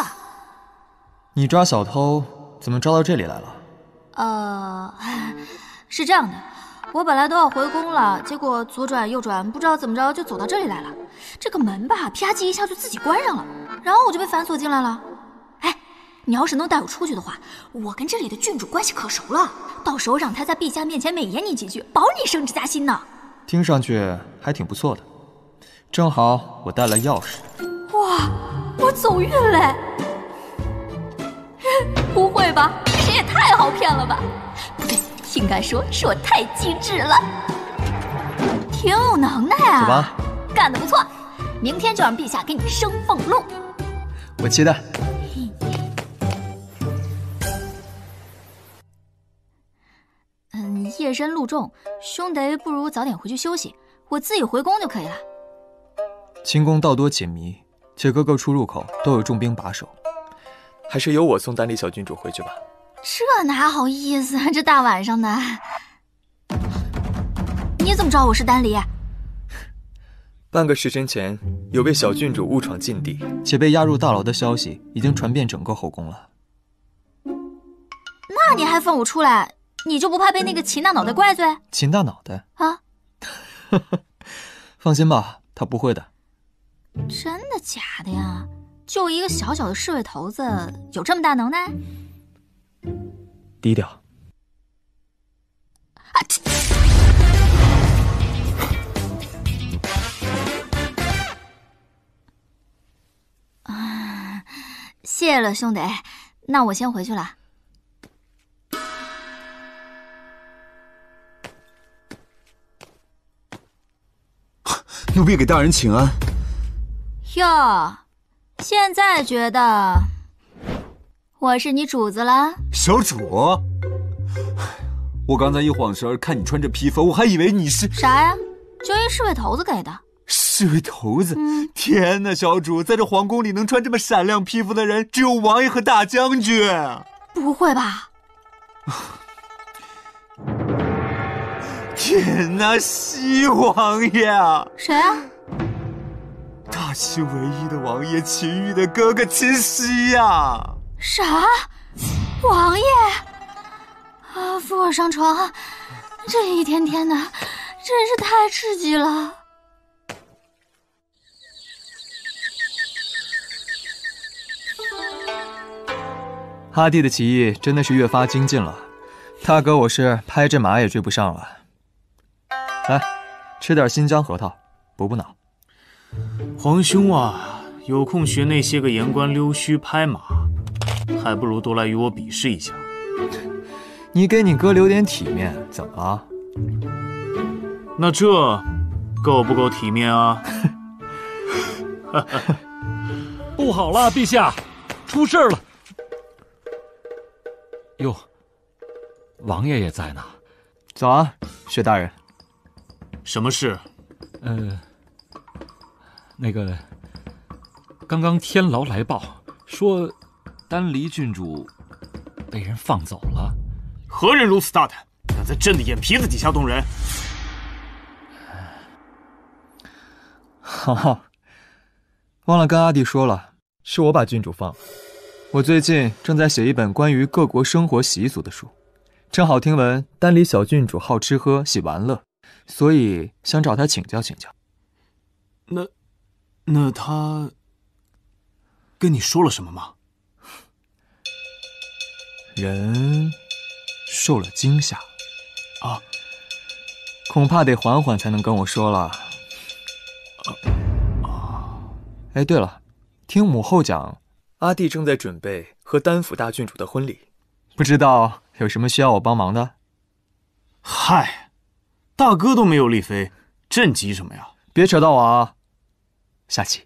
你抓小偷怎么抓到这里来了？呃，是这样的，我本来都要回宫了，结果左转右转，不知道怎么着就走到这里来了。这个门吧，啪叽一下就自己关上了，然后我就被反锁进来了。你要是能带我出去的话，我跟这里的郡主关系可熟了，到时候让他在陛下面前美言你几句，保你升职加薪呢。听上去还挺不错的，正好我带了钥匙。哇，我走运嘞！不会吧，这谁也太好骗了吧？不对，应该说是我太机智了，挺有能耐啊！走吧，干得不错，明天就让陛下给你升俸禄。我期待。夜深路重，兄得不如早点回去休息，我自己回宫就可以了。清宫道多解谜，且各个出入口都有重兵把守，还是由我送丹离小郡主回去吧。这哪好意思啊！这大晚上的，你怎么知道我是丹离？半个时辰前，有位小郡主误闯禁地，且被押入大牢的消息已经传遍整个后宫了。那你还放我出来？你就不怕被那个秦大脑袋怪罪？秦大脑袋啊！放心吧，他不会的。真的假的呀？就一个小小的侍卫头子，有这么大能耐？低调。啊！啊！谢了，兄弟，那我先回去了。奴婢给大人请安。哟，现在觉得我是你主子了？小主，我刚才一晃神，看你穿着披风，我还以为你是啥呀？就一侍卫头子给的。侍卫头子？天哪，小主，在这皇宫里能穿这么闪亮披风的人，只有王爷和大将军。不会吧？天哪，西王爷！谁啊？大西唯一的王爷秦玉的哥哥秦西呀！啥？王爷？啊，扶我上床！这一天天的，真是太刺激了。阿弟的棋艺真的是越发精进了，大哥我是拍着马也追不上了。来，吃点新疆核桃，补补脑。皇兄啊，有空学那些个言官溜须拍马，还不如多来与我比试一下。你给你哥留点体面，怎么了？那这够不够体面啊？不好了，陛下，出事了！哟，王爷也在呢。早啊，薛大人。什么事？呃，那个刚刚天牢来报说，丹离郡主被人放走了。何人如此大胆，敢在朕的眼皮子底下动人？好，忘了跟阿弟说了，是我把郡主放了。我最近正在写一本关于各国生活习俗的书，正好听闻丹离小郡主好吃喝喜玩乐，所以想找他请教请教。那，那他跟你说了什么吗？人受了惊吓，啊，恐怕得缓缓才能跟我说了。哎，对了，听母后讲，阿弟正在准备和丹府大郡主的婚礼，不知道有什么需要我帮忙的？嗨，大哥都没有立妃，朕急什么呀？别扯到我啊！下棋，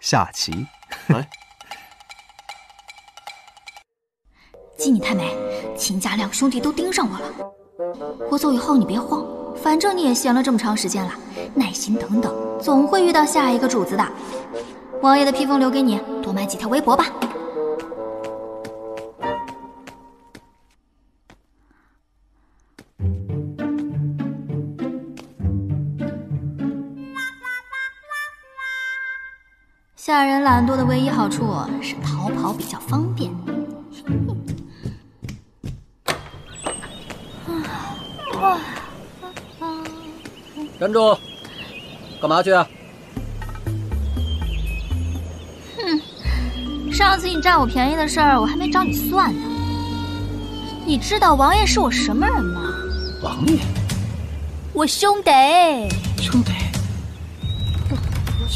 下棋，来。姬你太美，秦家两兄弟都盯上我了。我走以后你别慌，反正你也闲了这么长时间了，耐心等等，总会遇到下一个主子的。王爷的披风留给你，多买几条围脖吧。下人懒惰的唯一好处是逃跑比较方便。站住！干嘛去啊？哼，上次你占我便宜的事儿，我还没找你算呢。你知道王爷是我什么人吗？王爷，我兄弟。兄弟。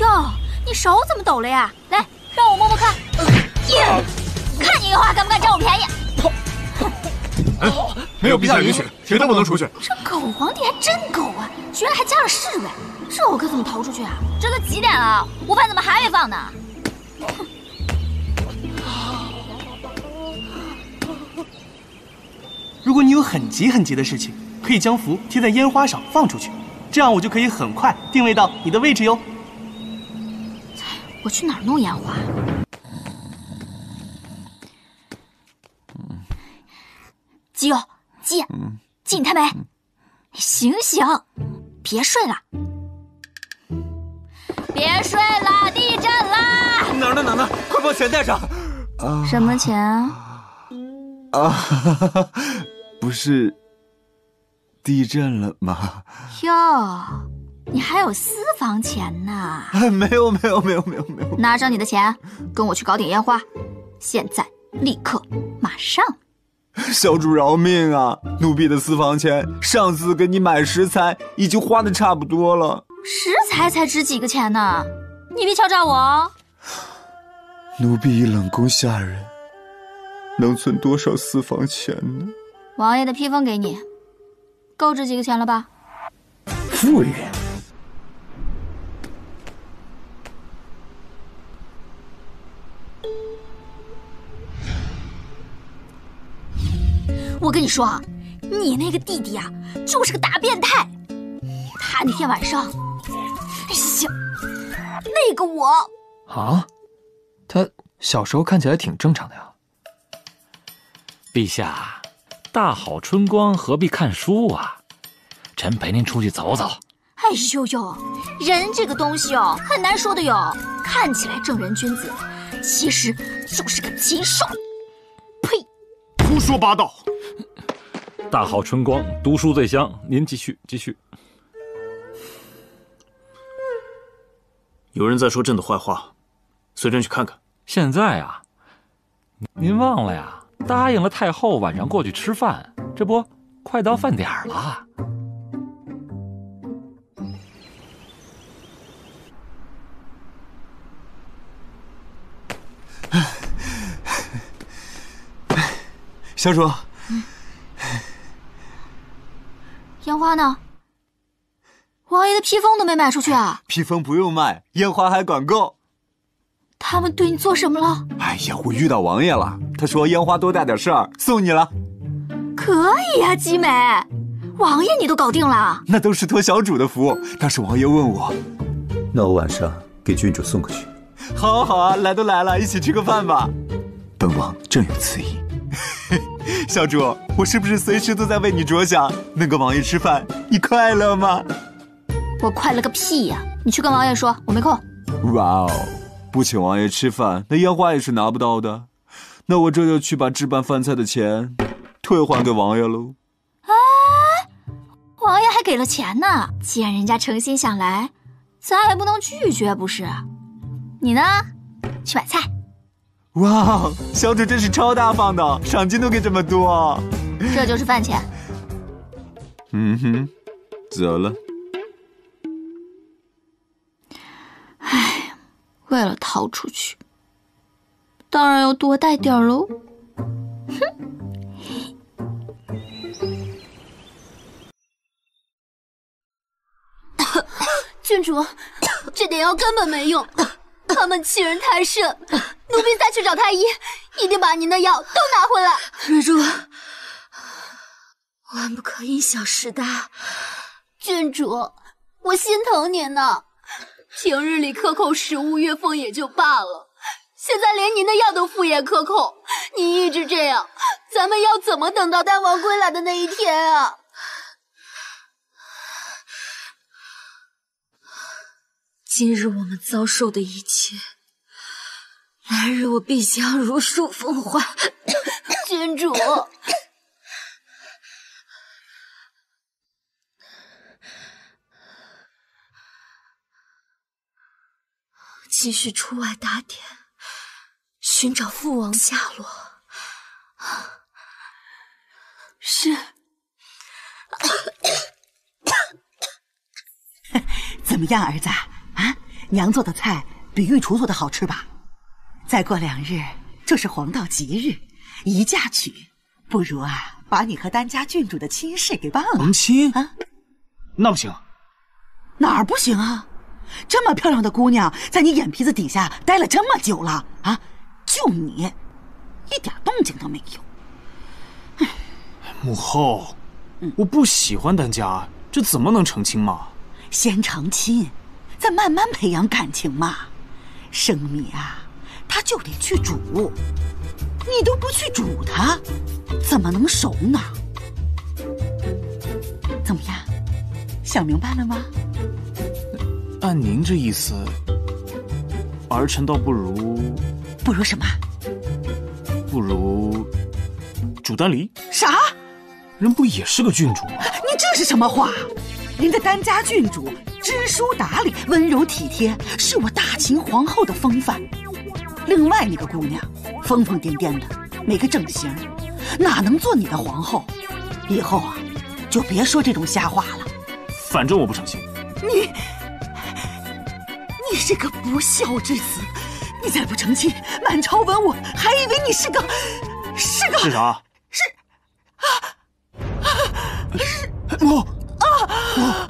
哟，你手怎么抖了呀？来，让我摸摸看。耶！看你以后还敢不敢占我便宜？哎，没有陛下允许，谁都不能出去。这狗皇帝还真狗啊，居然还加了侍卫，这我可怎么逃出去啊？这都几点了，午饭怎么还没放呢？如果你有很急很急的事情，可以将符贴在烟花上放出去，这样我就可以很快定位到你的位置哟。我去哪儿弄烟花？基友，基，基你太美，你醒醒，别睡了，别睡了，地震啦！哪儿呢哪儿呢？快把钱带上！啊，什么钱啊？啊，不是地震了吗？哟，你还有私房钱呢？没有没有没有没有没有。拿上你的钱，跟我去搞点烟花，现在，立刻，马上。小主饶命啊！奴婢的私房钱，上次给你买食材已经花的差不多了。食材才值几个钱呢？你别敲诈我哦！奴婢以冷宫下人，能存多少私房钱呢？王爷的披风给你，够值几个钱了吧？夫人。我跟你说啊，你那个弟弟啊，就是个大变态。他那天晚上，哎呀，那个我啊，他小时候看起来挺正常的呀。陛下，大好春光，何必看书啊？臣陪您出去走走。哎呦呦，人这个东西哦，很难说的哟。看起来正人君子，其实就是个禽兽。说八道。大好春光，读书最香。您继续，继续。有人在说朕的坏话，随朕去看看。现在啊，您忘了呀？答应了太后晚上过去吃饭，这不快到饭点了。小主。烟花呢？王爷的披风都没卖出去啊！披风不用卖，烟花还管够。他们对你做什么了？哎呀，我遇到王爷了，他说烟花多大点事儿，送你了。可以呀，集美，王爷你都搞定了。那都是托小主的福。当时王爷问我，那我晚上给郡主送过去。好啊好啊，来都来了，一起吃个饭吧。本王正有此意。小主，我是不是随时都在为你着想？能跟王爷吃饭，你快乐吗？我快乐个屁呀！你去跟王爷说，我没空。哇哦，不请王爷吃饭，那烟花也是拿不到的。那我这就去把置办饭菜的钱退还给王爷喽。啊，王爷还给了钱呢。既然人家诚心想来，咱也不能拒绝，不是？你呢？去买菜。哇，小主真是超大方的，赏金都给这么多。这就是饭钱。嗯哼，走了。唉，为了逃出去，当然要多带点喽。哼，郡主，这点药根本没用。他们欺人太甚，奴婢再去找太医，一定把您的药都拿回来。瑞珠，万不可因小失大。郡主，我心疼您呢。平日里克扣食物月俸也就罢了，现在连您的药都敷衍克扣，您一直这样，咱们要怎么等到丹王归来的那一天啊？今日我们遭受的一切，来日我必将如数奉还。郡主，继续出外打点，寻找父王下落。是。怎么样，儿子？啊，娘做的菜比御厨做的好吃吧？再过两日就是黄道吉日，宜嫁娶，不如啊，把你和丹家郡主的亲事给办了。成亲啊？那不行。哪儿不行啊？这么漂亮的姑娘，在你眼皮子底下待了这么久了啊，就你，一点动静都没有。母后，我不喜欢丹家，这怎么能成亲嘛？先成亲，再慢慢培养感情嘛。生米啊，它就得去煮，你都不去煮它，怎么能熟呢？怎么样，想明白了吗？按您这意思，儿臣倒不如……不如什么？不如煮丹离。啥？人不也是个郡主吗？你这是什么话？人家丹家郡主知书达理、温柔体贴，是我大秦皇后的风范。另外那个姑娘，疯疯癫癫的，没个正形，哪能做你的皇后？以后啊，就别说这种瞎话了。反正我不成亲。你，你是个不孝之子！你再不成亲，满朝文武还以为你是个，是个是啥？是啊，是我。啊！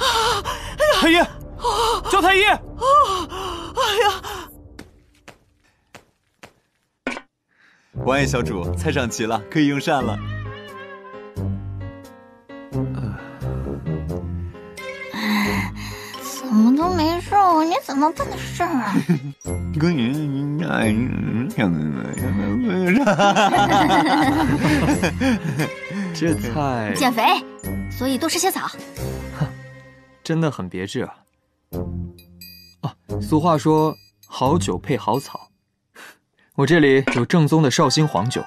太医，叫太医！哎呀！王爷小主，菜上齐了，可以用膳了。怎么都没肉？你怎么办的事儿啊？公爷，哎，这菜减肥，所以多吃些枣。真的很别致啊！啊，俗话说好酒配好草，我这里有正宗的绍兴黄酒，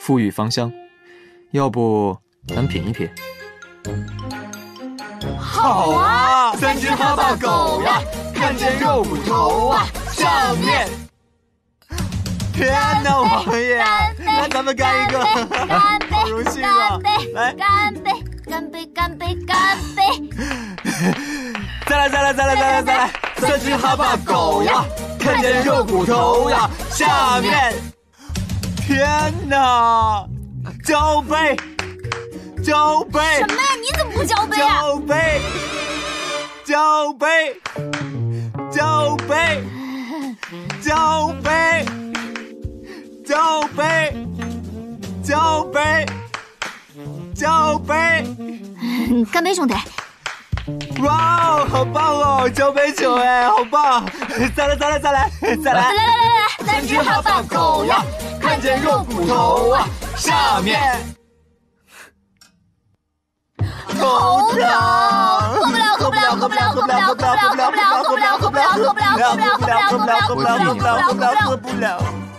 馥郁芳香，要不咱品一品？好啊！三只哈巴狗呀，看见肉骨头啊，上面。天哪，王爷，来咱们干一个，好荣幸啊！来，干杯！干杯！干杯！干杯！再来，再来，再来，再来，再来！三只哈巴狗呀，看见肉骨头呀，下面。天哪！交杯！交杯！什么呀？你怎么不交杯啊？交杯！交杯！交杯！交杯！交杯！交杯！交杯！干杯，兄弟！哇哦，好棒哦，交杯酒哎，好棒！再来，再来，再来，再来！来来来来来，三只哈巴狗呀，看见肉骨头啊，下面头疼，喝不了，喝不了，喝不了，喝不了，喝不了，喝不了，喝不了，喝不了，喝不了，喝不了，喝不了，喝不了，喝不了，喝不了，喝不了，喝不了，喝不了。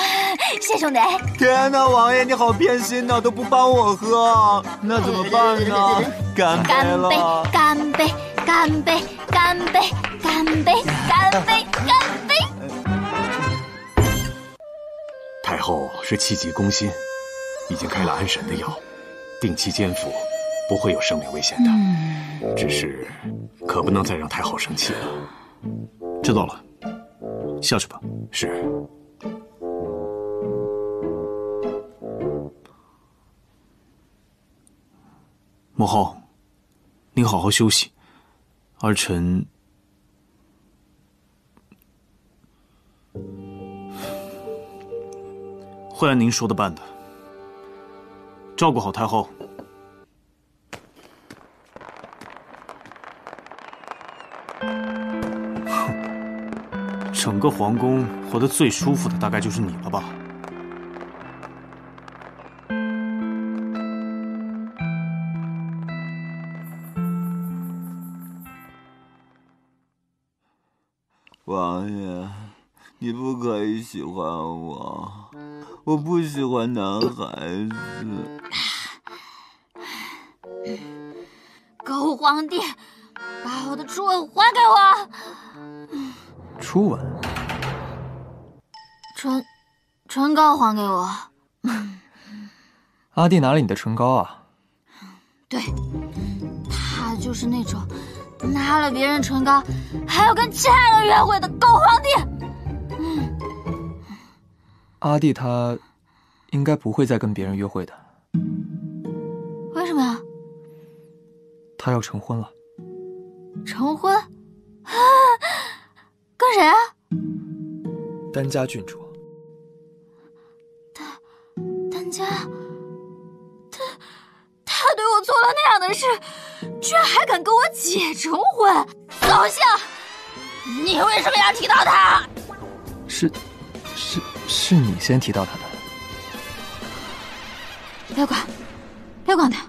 谢兄弟！天哪，王爷你好偏心呐，都不帮我喝，那怎么办呢？干杯了！干杯！干杯！干杯！干杯！干杯！干杯！太后是气急攻心，已经开了安神的药，定期煎服，不会有生命危险的。只是，可不能再让太后生气了。知道了，下去吧。是。母后，您好好休息。儿臣会按您说的办的，照顾好太后。哼，整个皇宫活得最舒服的，大概就是你了吧？王爷，你不可以喜欢我，我不喜欢男孩子。狗皇帝，把我的初吻还给我！初吻？唇，唇膏还给我！阿弟拿了你的唇膏啊？对，他就是那种。拿了别人唇膏，还要跟其他人约会的狗皇帝。阿弟他应该不会再跟别人约会的。为什么呀？他要成婚了。成婚？跟谁啊？丹家郡主。丹丹家，他他对我做了那样的事。居然还敢跟我姐成婚，扫兴！你为什么要提到他？是，是，是你先提到他的。别管，别管他。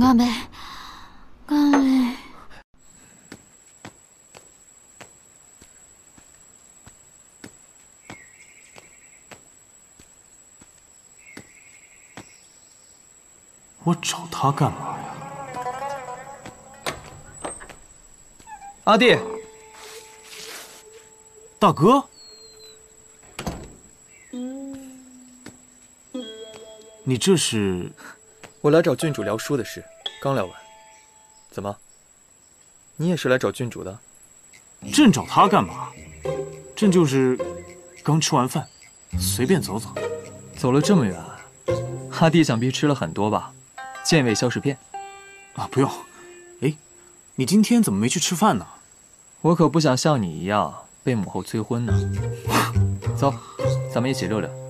干杯，干杯！我找他干嘛呀？阿弟，大哥，你这是？我来找郡主聊书的事，刚聊完。怎么？你也是来找郡主的？朕找他干嘛？朕就是刚吃完饭，随便走走。走了这么远，阿弟想必吃了很多吧？健胃消食片。啊，不用。哎你今天怎么没去吃饭呢？我可不想像你一样被母后催婚呢。走，咱们一起溜溜。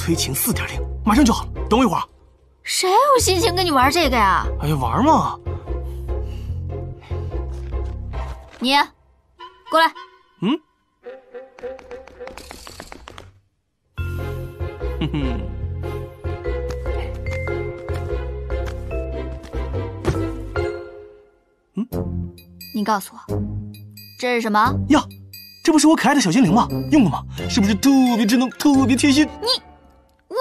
催情四点零，马上就好了。等我一会儿。谁有心情跟你玩这个呀？哎呀，玩嘛！你过来。嗯。哼哼。嗯。你告诉我，这是什么呀？这不是我可爱的小精灵吗？用过吗？是不是特别智能、特别贴心？你，我，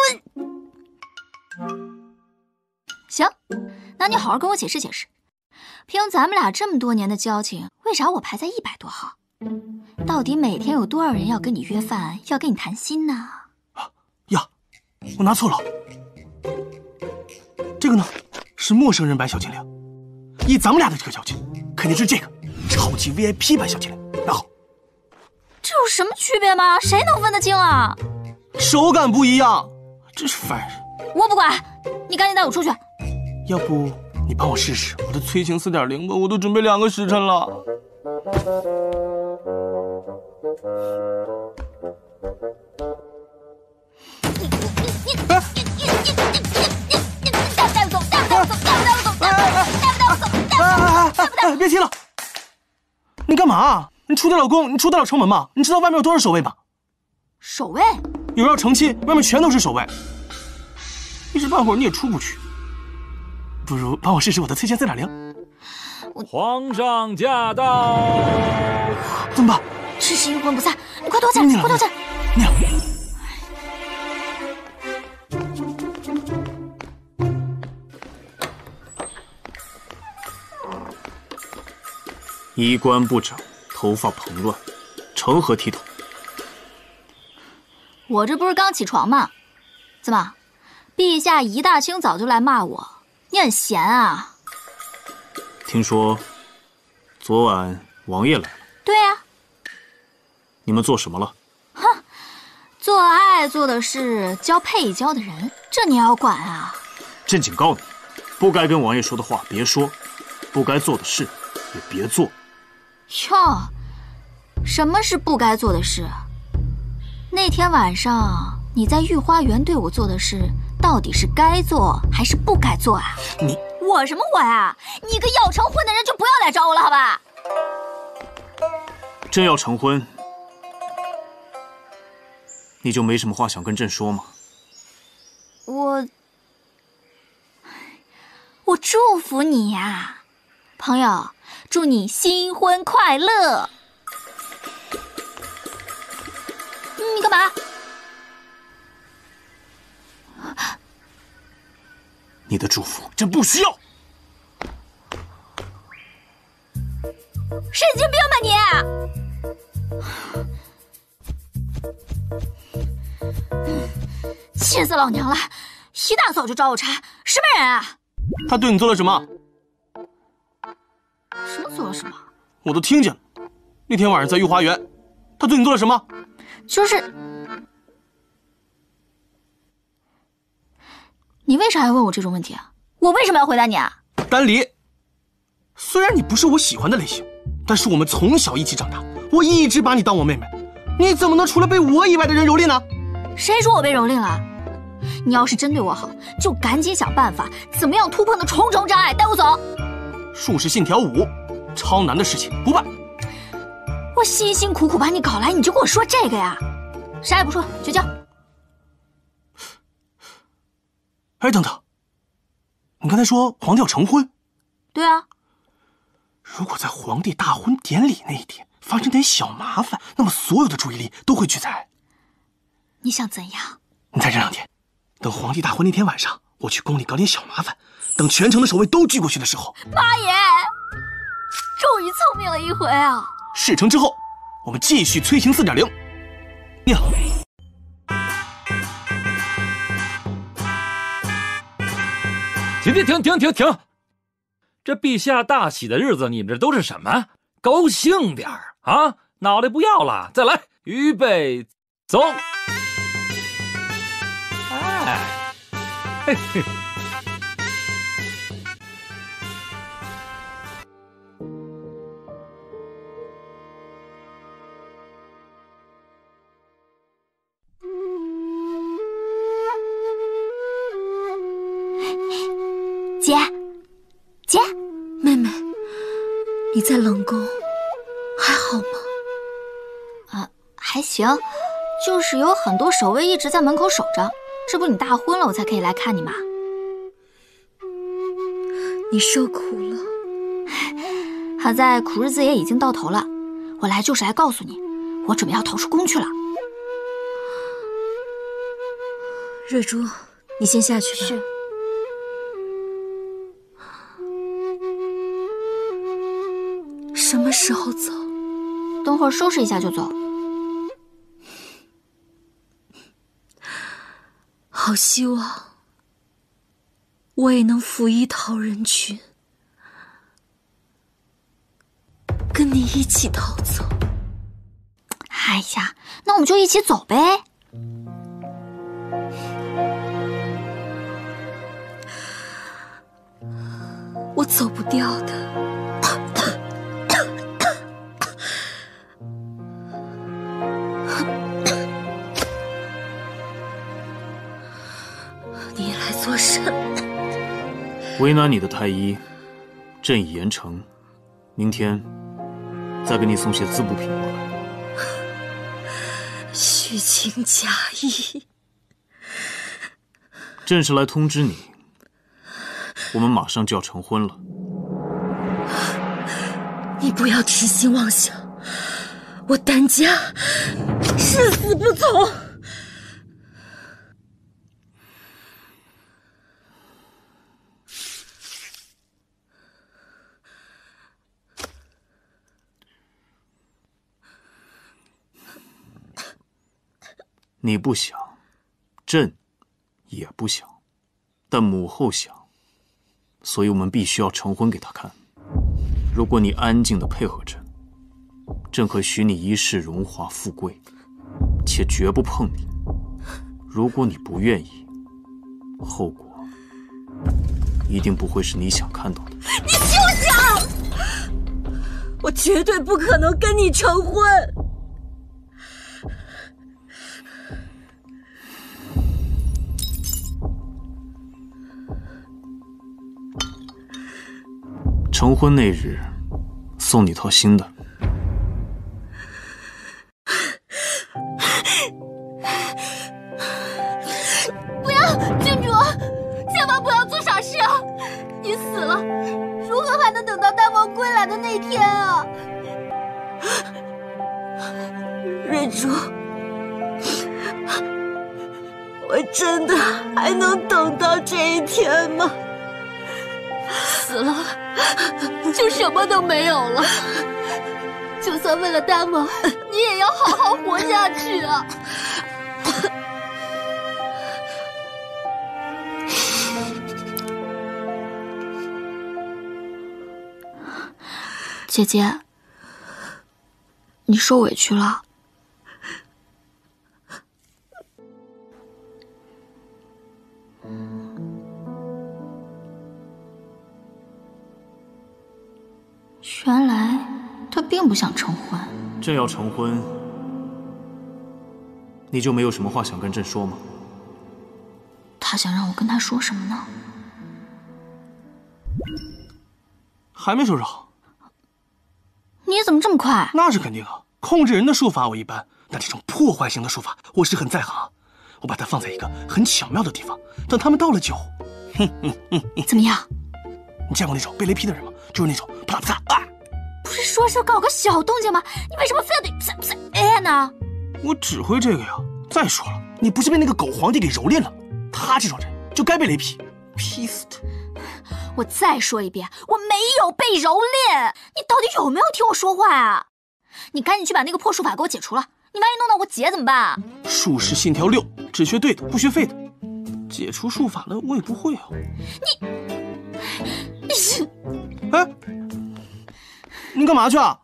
行，那你好好跟我解释解释，凭咱们俩这么多年的交情，为啥我排在一百多号？到底每天有多少人要跟你约饭，要跟你谈心呢？呀，我拿错了，这个呢是陌生人版小精灵，以咱们俩的这个交情，肯定是这个超级 VIP 版小精灵。那好。这有什么区别吗？谁能分得清啊？手感不一样，真是烦人。我不管，你赶紧带我出去。要不你帮我试试我的催情四点零吧？我都准备两个时辰了。哎，别提了！你干嘛？你出得了宫？你出得了城门吗？你知道外面有多少守卫吗？守卫？有要成亲，外面全都是守卫，一时半会儿你也出不去。不如帮我试试我的催情四点零。皇上驾到！怎么办？赤石阴魂不散，你快躲起来！快躲起来！娘。衣冠不整，头发蓬乱，成何体统？我这不是刚起床吗？怎么，陛下一大清早就来骂我？你很闲啊？听说昨晚王爷来了。对呀。你们做什么了？哼，做爱做的事交配交的人，这你要管啊？朕警告你，不该跟王爷说的话别说，不该做的事也别做。哟，什么是不该做的事？那天晚上你在御花园对我做的事，到底是该做还是不该做啊？你我什么我呀？你个要成婚的人就不要来找我了，好吧？朕要成婚，你就没什么话想跟朕说吗？我，我祝福你呀，朋友。祝你新婚快乐！你干嘛？你的祝福朕不需要。神经病吧你！气死老娘了！一大早就找我茬，什么人啊？他对你做了什么？什么做了什么？我都听见了。那天晚上在御花园，他对你做了什么？就是你为啥要问我这种问题啊？我为什么要回答你啊？丹离，虽然你不是我喜欢的类型，但是我们从小一起长大，我一直把你当我妹妹，你怎么能除了被我以外的人蹂躏呢？谁说我被蹂躏了？你要是真对我好，就赶紧想办法，怎么样突破那重重障碍，带我走。术士信条五，超难的事情不办。我辛辛苦苦把你搞来，你就跟我说这个呀？啥也不说，绝交。哎，等等，你刚才说皇帝要成婚？对啊。如果在皇帝大婚典礼那一天发生点小麻烦，那么所有的注意力都会聚在……你想怎样？你再忍两天，等皇帝大婚那天晚上，我去宫里搞点小麻烦。等全城的守卫都聚过去的时候，八爷终于聪明了一回啊！事成之后，我们继续催情四点零。娘，停停停停停停！这陛下大喜的日子，你们这都是什么？高兴点啊！脑袋不要了，再来，预备，走！哎，嘿嘿。你在冷宫还好吗？啊，还行，就是有很多守卫一直在门口守着。这不你大婚了，我才可以来看你吗？你受苦了，好在苦日子也已经到头了。我来就是来告诉你，我准备要逃出宫去了。瑞珠，你先下去吧。是。会儿收拾一下就走。好希望我也能拂衣逃人群，跟你一起逃走。哎呀，那我们就一起走呗。我走不掉为难你的太医，朕已严惩，明天再给你送些滋补品过来。虚情假意。朕是来通知你，我们马上就要成婚了。你不要痴心妄想，我丹家誓死不从。你不想，朕也不想，但母后想，所以我们必须要成婚给她看。如果你安静的配合朕，朕可许你一世荣华富贵，且绝不碰你。如果你不愿意，后果一定不会是你想看到的。你休想！我绝对不可能跟你成婚。成婚那日，送你套新的。你也要好好活下去啊！姐姐，你受委屈了。原来他并不想成婚。朕要成婚，你就没有什么话想跟朕说吗？他想让我跟他说什么呢？还没收拾好？你怎么这么快？那是肯定啊！控制人的术法我一般，但这种破坏型的术法我是很在行。我把它放在一个很巧妙的地方，等他们倒了酒，哼哼哼，怎么样？你见过那种被雷劈的人吗？就是那种啪啦啪啦啊！不是说是搞个小动静吗？你为什么非要得啪啪哎呢？我只会这个呀！再说了，你不是被那个狗皇帝给蹂躏了？他这种人就该被雷劈，劈死他！我再说一遍，我没有被蹂躏！你到底有没有听我说话啊？你赶紧去把那个破术法给我解除了，你万一弄到我姐怎么办？术士信条六：只学对的，不学废的。解除术法了，我也不会啊。你，哎，你干嘛去啊？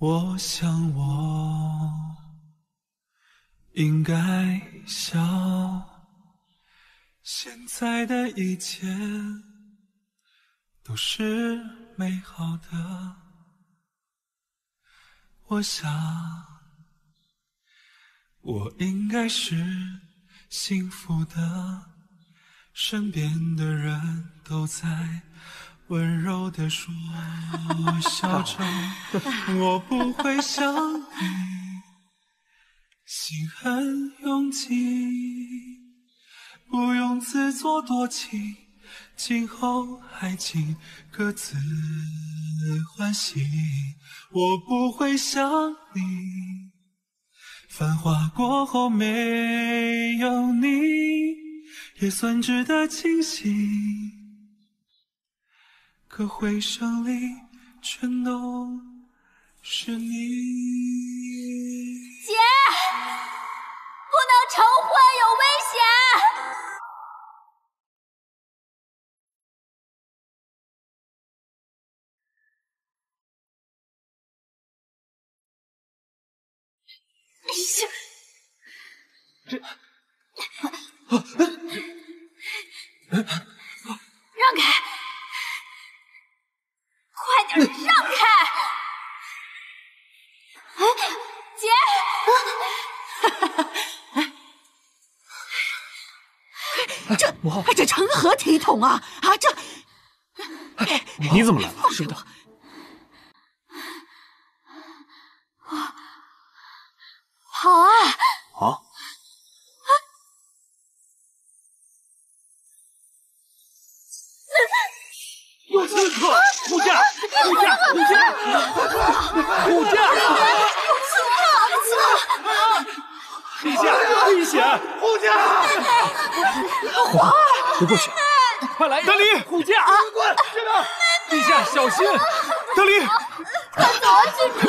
我想我应该笑，现在的一切都是美好的。我想我应该是幸福的，身边的人都在。温柔地说，笑着，我不会想你，心很拥挤，不用自作多情，今后还请各自欢喜。我不会想你，繁华过后没有你，也算值得庆幸。可回声里全都是你。姐，不能成婚，有危险！哎呀，这，让开！快点让开！哎，姐，这这成何体统啊！啊，这你怎么来了？是的。好啊！啊！有刺客！护驾！护驾！护驾！护驾！有刺客！陛下，危险！护驾！皇别过去！快来！德林，护驾！滚！这个！陛下小心！德林，快走啊，郡主！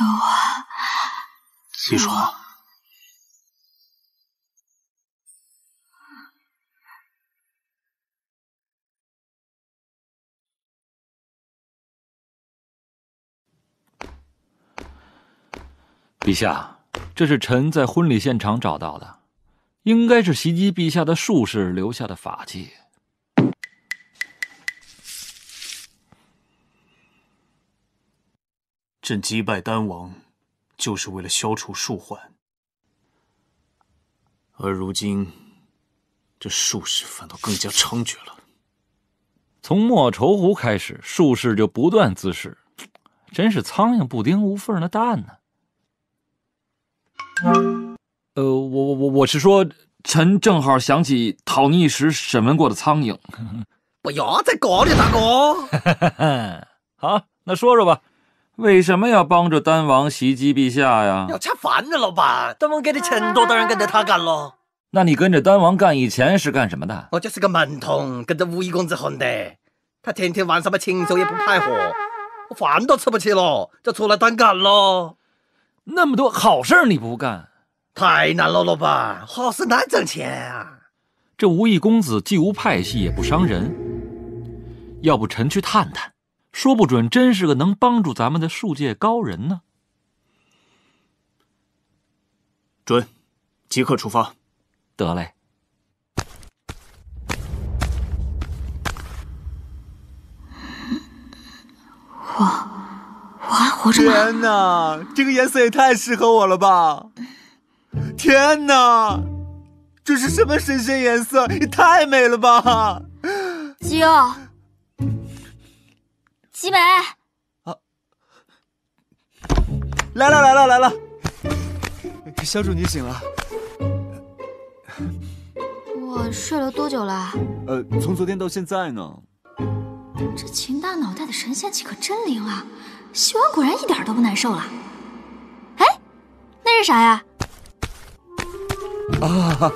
救我！你说，陛下，这是臣在婚礼现场找到的，应该是袭击陛下的术士留下的法器。朕击败丹王，就是为了消除术患，而如今，这术士反倒更加猖獗了。从莫愁湖开始，术士就不断滋事，真是苍蝇不叮无缝的蛋呢。呃，我我我我是说，臣正好想起讨逆时审问过的苍蝇。不要再搞了，大哥。好，那说说吧。为什么要帮着丹王袭击陛下呀？要吃饭呢，老板。丹王给的钱多，当然跟着他干喽。那你跟着丹王干以前是干什么的？我就是个门童，跟着五一公子混的。他天天晚上把禽兽也不派活，我饭都吃不起了，就出来单干喽。那么多好事你不干，太难了，老板。好事难挣钱啊。这无义公子既无派系，也不伤人。要不臣去探探。说不准真是个能帮助咱们的术界高人呢。准，即刻出发。得嘞。我我还活着吗？天哪，这个颜色也太适合我了吧！天哪，这是什么神仙颜色？也太美了吧！吉奥。吉美，啊，来了来了来了，小主你醒了。我睡了多久了？呃，从昨天到现在呢。这秦大脑袋的神仙气可真灵啊！洗完果然一点都不难受了。哎，那是啥呀？啊，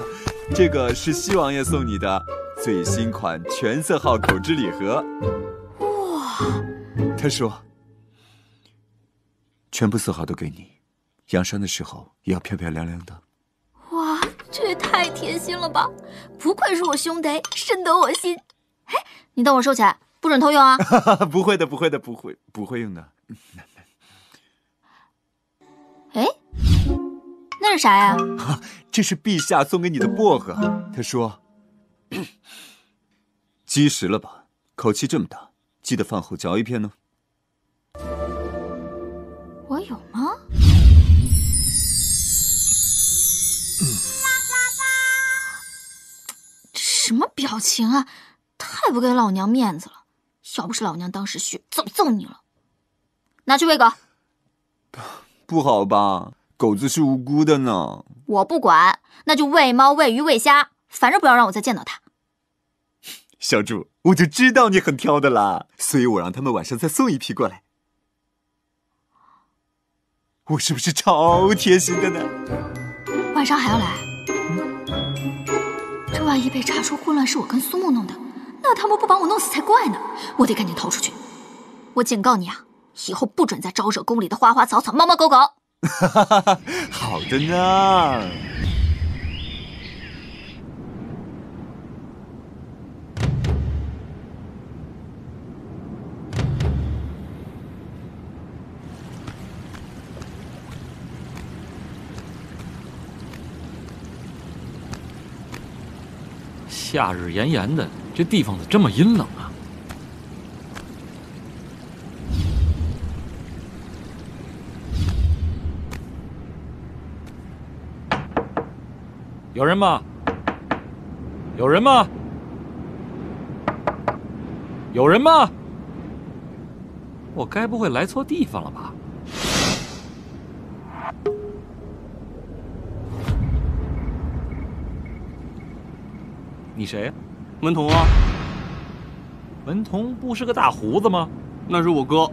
这个是西王爷送你的最新款全色号口之礼盒。哇！他说：“全部色号都给你，养伤的时候也要漂漂亮亮的。”哇，这也太贴心了吧！不愧是我兄弟，深得我心。哎，你等我收起来，不准偷用啊！不会的，不会的，不会，不会用的。哎，那是啥呀？这是陛下送给你的薄荷，他说：“ 积食了吧？口气这么大，记得饭后嚼一片呢。”我有吗？什么表情啊！太不给老娘面子了！要不是老娘当时虚，早揍你了。拿去喂狗。不好吧？狗子是无辜的呢。我不管，那就喂猫、喂鱼、喂虾，反正不要让我再见到它。小主，我就知道你很挑的啦，所以我让他们晚上再送一批过来。我是不是超贴心的呢？晚上还要来？这万一被查出混乱是我跟苏木弄的，那他们不把我弄死才怪呢！我得赶紧逃出去。我警告你啊，以后不准再招惹宫里的花花草草、猫猫狗狗。哈哈哈好的呢。夏日炎炎的，这地方怎么这么阴冷啊？有人吗？有人吗？有人吗？我该不会来错地方了吧？你谁呀？文童啊。文童不是个大胡子吗？那是我哥。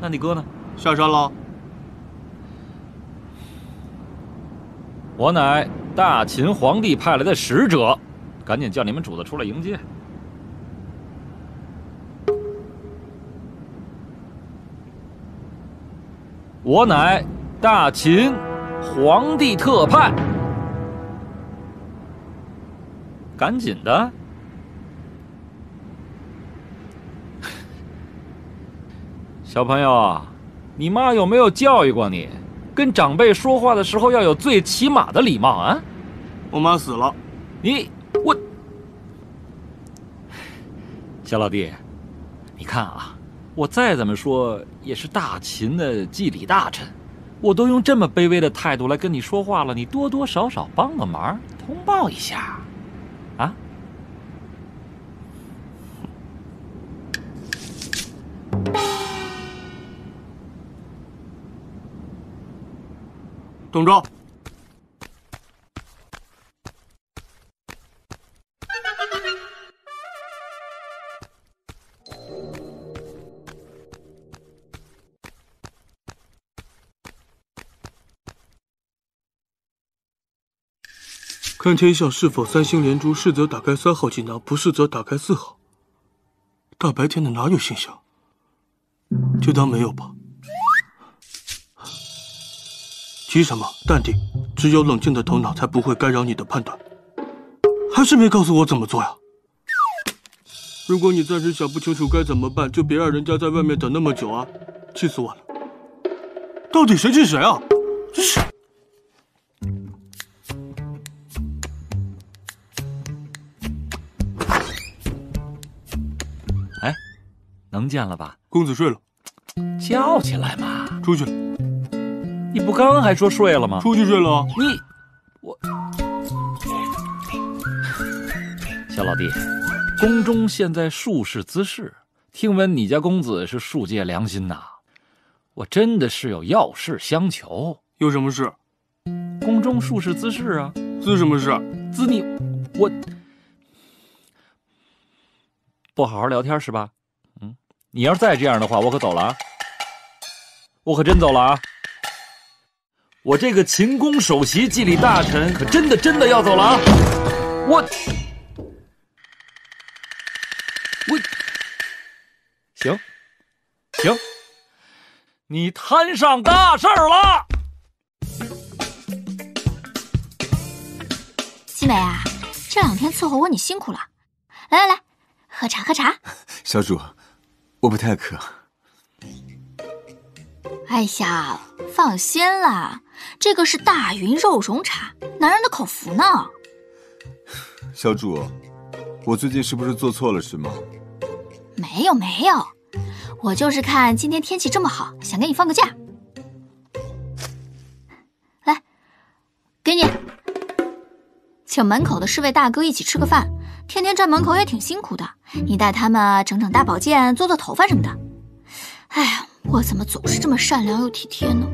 那你哥呢？下山了。我乃大秦皇帝派来的使者，赶紧叫你们主子出来迎接。我乃大秦皇帝特派。赶紧的，小朋友啊，你妈有没有教育过你，跟长辈说话的时候要有最起码的礼貌啊？我妈死了，你我，小老弟，你看啊，我再怎么说也是大秦的祭礼大臣，我都用这么卑微的态度来跟你说话了，你多多少少帮个忙，通报一下。啊！等着！看天象是否三星连珠，是则打开三号锦囊，不是则打开四号。大白天的哪有星象？就当没有吧。急什么？淡定，只有冷静的头脑才不会干扰你的判断。还是没告诉我怎么做呀？如果你暂时想不清楚该怎么办，就别让人家在外面等那么久啊！气死我了！到底谁气谁啊？真是。哎能见了吧？公子睡了，叫起来嘛！出去。你不刚还说睡了吗？出去睡了。你，我，小老弟，宫中现在术士滋事，听闻你家公子是术界良心呐，我真的是有要事相求。有什么事？宫中术士滋事啊！滋什么事？滋你，我不好好聊天是吧？你要是再这样的话，我可走了啊！我可真走了啊！我这个秦宫首席祭礼大臣可真的真的要走了啊！我我行行，你摊上大事儿了，西美啊，这两天伺候我你辛苦了，来来来，喝茶喝茶。小主。我不太渴。哎呀，放心啦，这个是大云肉蓉茶，男人的口福呢。小主，我最近是不是做错了什么？没有没有，我就是看今天天气这么好，想给你放个假。来，给你，请门口的侍卫大哥一起吃个饭。天天站门口也挺辛苦的，你带他们整整大保健、做做头发什么的。哎呀，我怎么总是这么善良又体贴呢？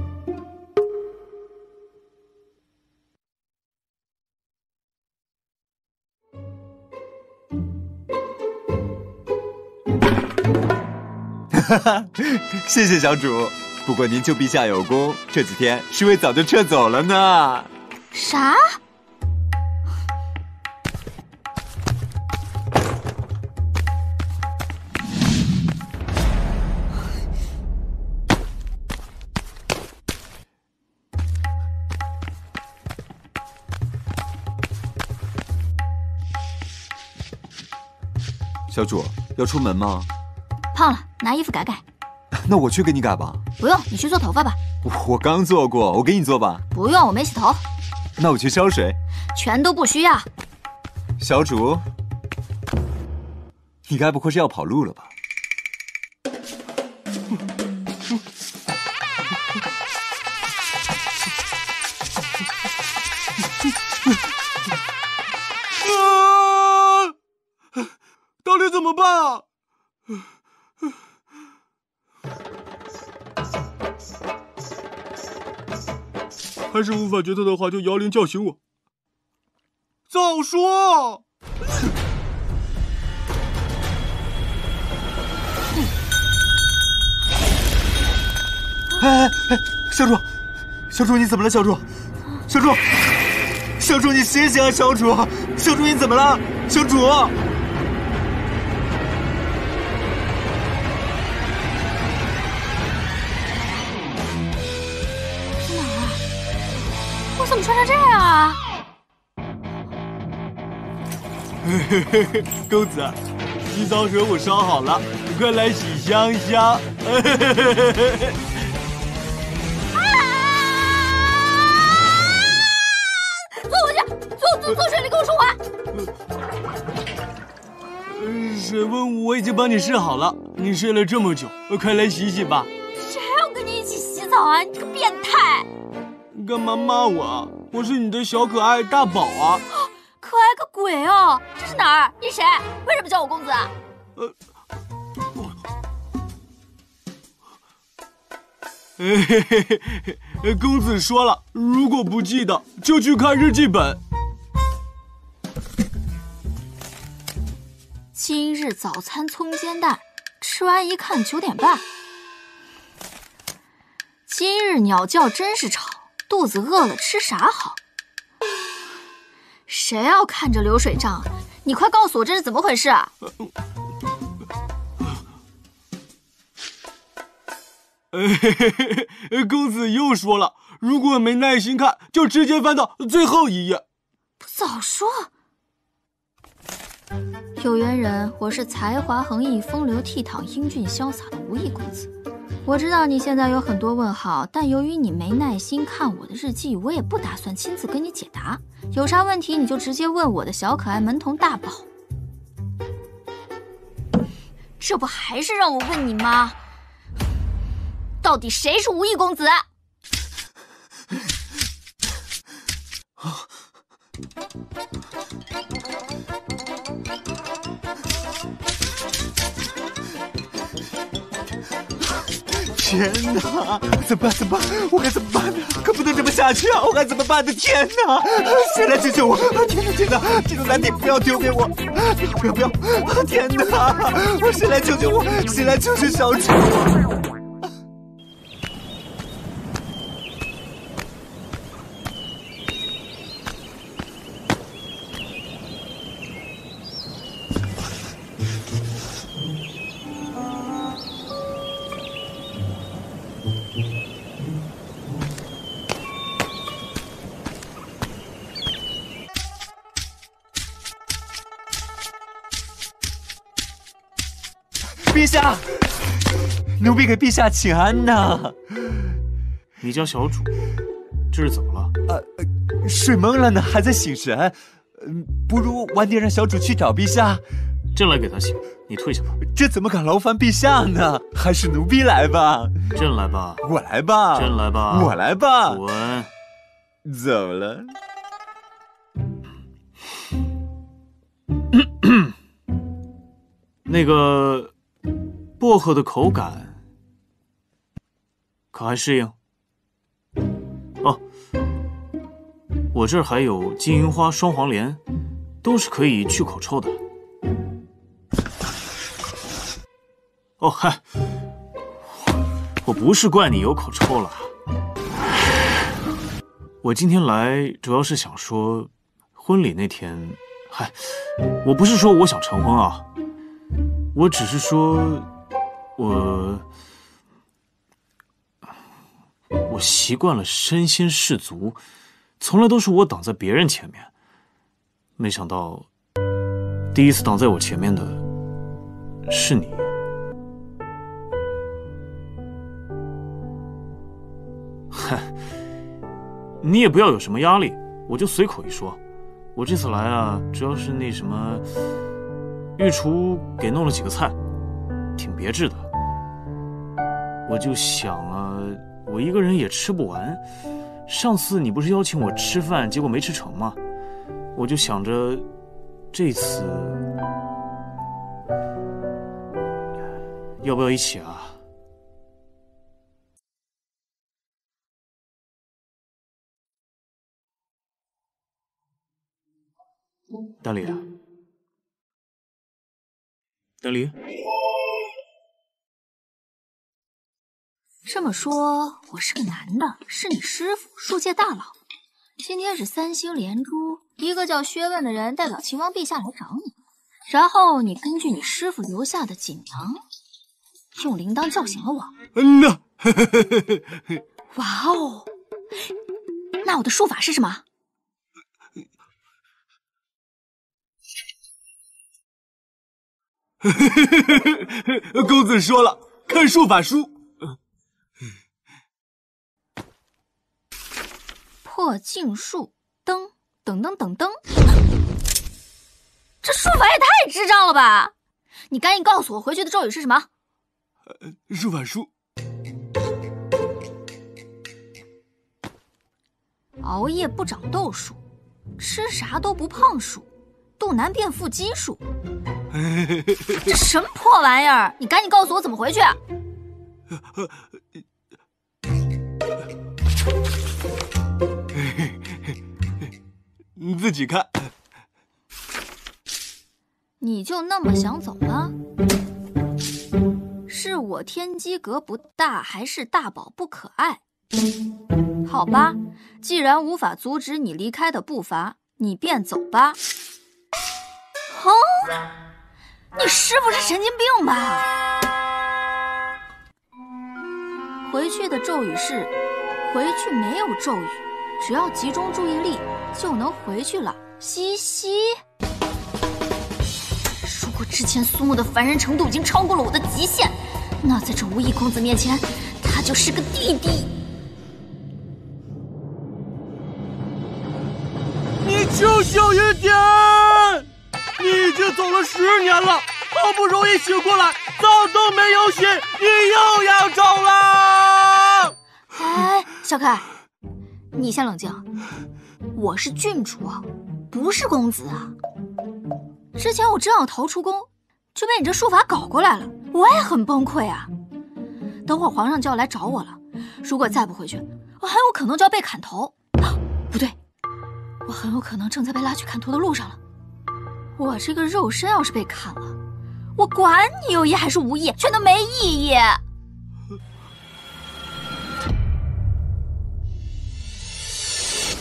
哈哈，谢谢小主。不过您救陛下有功，这几天侍卫早就撤走了呢。啥？小主要出门吗？胖了，拿衣服改改。那我去给你改吧。不用，你去做头发吧。我刚做过，我给你做吧。不用，我没洗头。那我去烧水。全都不需要。小主，你该不会是要跑路了吧？是无法决策的话，就摇铃叫醒我。早说！哎哎哎，小主，小主你怎么了？小主，小主，小主你醒醒啊！小主，小主你怎么了？小主。这样啊？公子，洗澡水我烧好了，快来洗香香。啊！坐回去，坐坐坐水里跟我说话。水温我已经帮你试好了，你睡了这么久，快来洗洗吧。谁要跟你一起洗澡啊？你这个变态！干嘛骂我啊？我是你的小可爱大宝啊！可爱个鬼哦！这是哪儿？你谁？为什么叫我公子？呃，嘿嘿嘿嘿，公子说了，如果不记得，就去看日记本。今日早餐葱煎蛋，吃完一看九点半。今日鸟叫真是吵。肚子饿了，吃啥好？谁要看着流水账？你快告诉我这是怎么回事啊！公子又说了，如果没耐心看，就直接翻到最后一页。不早说！有缘人，我是才华横溢、风流倜傥、英俊潇洒的无意公子。我知道你现在有很多问号，但由于你没耐心看我的日记，我也不打算亲自跟你解答。有啥问题你就直接问我的小可爱门童大宝。这不还是让我问你吗？到底谁是无意公子？天哪，怎么办？怎么办？我该怎么办呢？可不能这么下去啊！我该怎么办呢？天哪！谁来救救我？天哪！天哪！这种难题不要丢给我！不要不要！天哪！谁来救救我？谁来救救小主？给陛下请安呐！你叫小主，这是怎么了？呃，睡懵了呢，还在醒神。嗯，不如晚点让小主去找陛下。朕来给他醒，你退下吧。这怎么敢劳烦陛下呢？还是奴婢来吧。朕来吧。我来吧。朕来吧。我来吧。滚。走了。那个薄荷的口感可还适应？哦，我这儿还有金银花、双黄连，都是可以去口臭的。哦嗨，我不是怪你有口臭了。我今天来主要是想说，婚礼那天，嗨，我不是说我想成婚啊，我只是说，我我习惯了身先士卒，从来都是我挡在别人前面，没想到第一次挡在我前面的是你。嗨，你也不要有什么压力，我就随口一说。我这次来啊，主要是那什么，御厨给弄了几个菜，挺别致的。我就想啊，我一个人也吃不完。上次你不是邀请我吃饭，结果没吃成吗？我就想着，这次要不要一起啊？丹离，丹离，这么说，我是个男的，是你师傅，术界大佬。今天是三星连珠，一个叫薛问的人代表秦王陛下来找你，然后你根据你师傅留下的锦囊，用铃铛叫醒了我。嗯呐，哇哦，那我的术法是什么？公子说了，看术法书。破镜术，噔噔噔噔噔，这术法也太智障了吧！你赶紧告诉我回去的咒语是什么？呃术法书。熬夜不长痘术，吃啥都不胖术，肚腩变腹肌术。这什么破玩意儿！你赶紧告诉我怎么回去！你自己看。你就那么想走吗？是我天机阁不大，还是大宝不可爱？好吧，既然无法阻止你离开的步伐，你便走吧。哦！你师傅是神经病吧？回去的咒语是，回去没有咒语，只要集中注意力就能回去了。嘻嘻。如果之前苏木的烦人程度已经超过了我的极限，那在这无异公子面前，他就是个弟弟。你清醒一点！你已经走了十年了。好不容易醒过来，澡都没有洗，你又要走了！哎，小凯，你先冷静。我是郡主，不是公子啊。之前我正要逃出宫，就被你这术法搞过来了，我也很崩溃啊。等会儿皇上就要来找我了，如果再不回去，我很有可能就要被砍头。不对，我很有可能正在被拉去砍头的路上了。我这个肉身要是被砍了，我管你有意还是无意，全都没意义。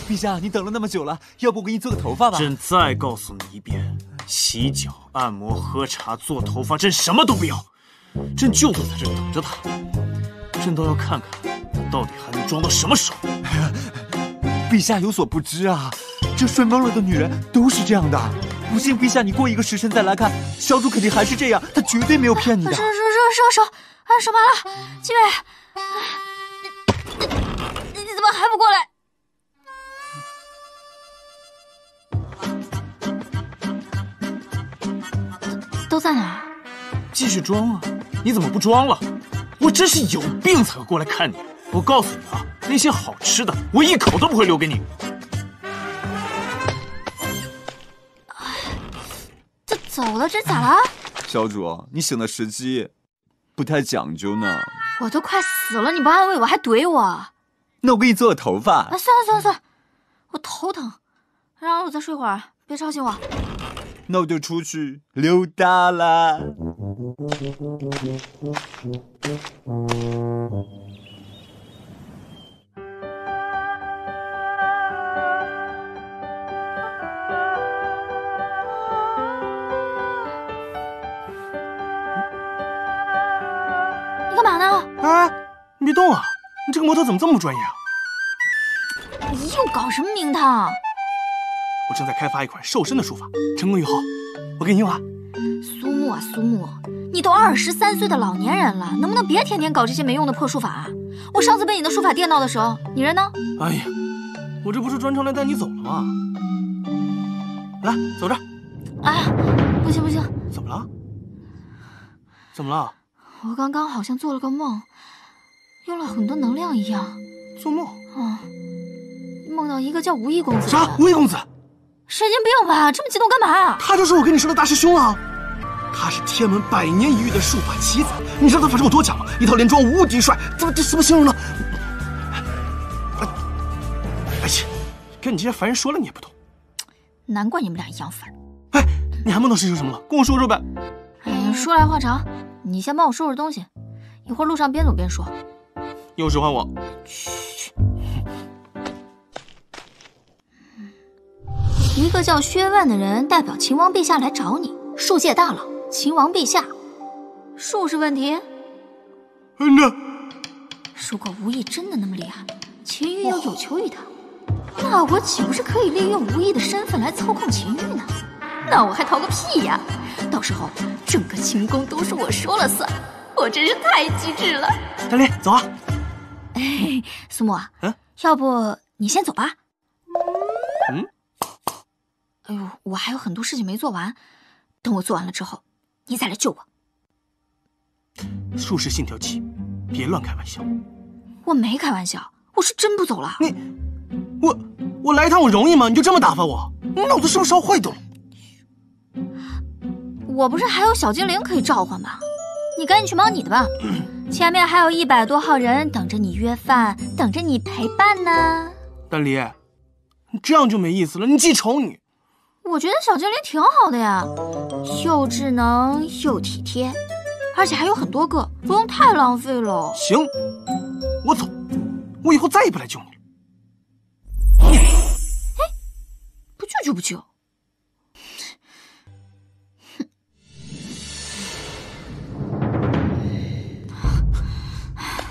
陛下，你等了那么久了，要不我给你做个头发吧？朕再告诉你一遍，洗脚、按摩、喝茶、做头发，朕什么都不要。朕就坐在这等着他。朕倒要看看，他到底还能装到什么时候。陛下有所不知啊，这睡懵了的女人都是这样的。不信陛下，你过一个时辰再来看，小主肯定还是这样，他绝对没有骗你的。收收收收收，按手麻了，七妹，你你怎么还不过来？继续装啊！你怎么不装了？我真是有病才会过来看你。我告诉你啊，那些好吃的，我一口都不会留给你。这走了，这咋了？小主，你醒的时机不太讲究呢。我都快死了，你不安慰我还怼我？那我给你做个头发。啊，算了算了算了，我头疼，让我再睡会儿，别吵醒我。那我就出去溜达啦。你干嘛呢？哎，你别动啊！你这个模特怎么这么专业啊？你又搞什么名堂？我正在开发一款瘦身的术法，成功以后我给你用啊。苏木啊苏木，你都二十三岁的老年人了，能不能别天天搞这些没用的破术法啊？我上次被你的术法电到的时候，你人呢？哎呀，我这不是专程来带你走了吗？来，走着。哎，不行不行，怎么了？怎么了？我刚刚好像做了个梦，用了很多能量一样。做梦？嗯，梦到一个叫无意公子。啥？无意公子？神经病吧？这么激动干嘛？他就是我跟你说的大师兄啊！他是天门百年一遇的术法奇才，你知道他法术有多强吗？一套连装无敌帅，怎么这怎么形容呢？哎呀，跟你这些凡人说了你也不懂。难怪你们俩一样烦。哎，你还梦到事情什么了？跟我说说呗。哎呀，说来话长，你先帮我收拾东西，一会儿路上边走边说。又使唤我？嘘嘘。一个叫薛万的人代表秦王陛下来找你，术界大佬，秦王陛下，术士问题？嗯呢。如果无意真的那么厉害，秦玉要有求于他，那我岂不是可以利用无意的身份来操控秦玉呢？那我还逃个屁呀！到时候整个秦宫都是我说了算，我真是太机智了。丹丽，走啊！哎，苏木，嗯，要不你先走吧。嗯。哎呦，我还有很多事情没做完，等我做完了之后，你再来救我。术士信条七，别乱开玩笑。我没开玩笑，我是真不走了。你，我我来一趟我容易吗？你就这么打发我？你脑子是不是烧坏掉了？我不是还有小精灵可以召唤吗？你赶紧去忙你的吧，前面还有一百多号人等着你约饭，等着你陪伴呢。丹离，你这样就没意思了。你记仇你。我觉得小精灵挺好的呀，又智能又体贴，而且还有很多个，不用太浪费了。行，我走，我以后再也不来救你了。哎，不救就不救。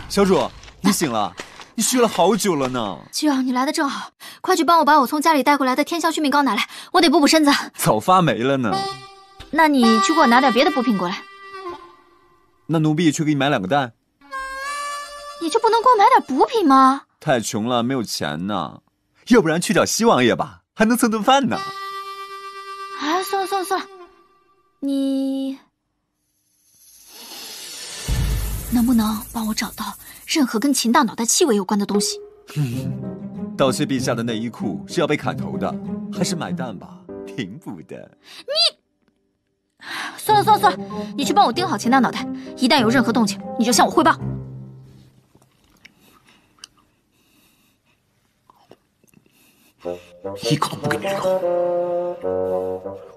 小主，你醒了，你睡了好久了呢。季儿，你来的正好，快去帮我把我从家里带过来的天香续命膏拿来，我得补补身子。早发霉了呢。那你去给我拿点别的补品过来。那奴婢去给你买两个蛋。你就不能给我买点补品吗？太穷了，没有钱呢。要不然去找西王爷吧，还能蹭顿饭呢。哎，算了算了算了，你能不能帮我找到任何跟秦大脑袋气味有关的东西？盗窃陛下的内衣裤是要被砍头的，还是买蛋吧，挺补的。你算了算了算了，你去帮我盯好秦大脑袋，一旦有任何动静，你就向我汇报。一口都不给你吃，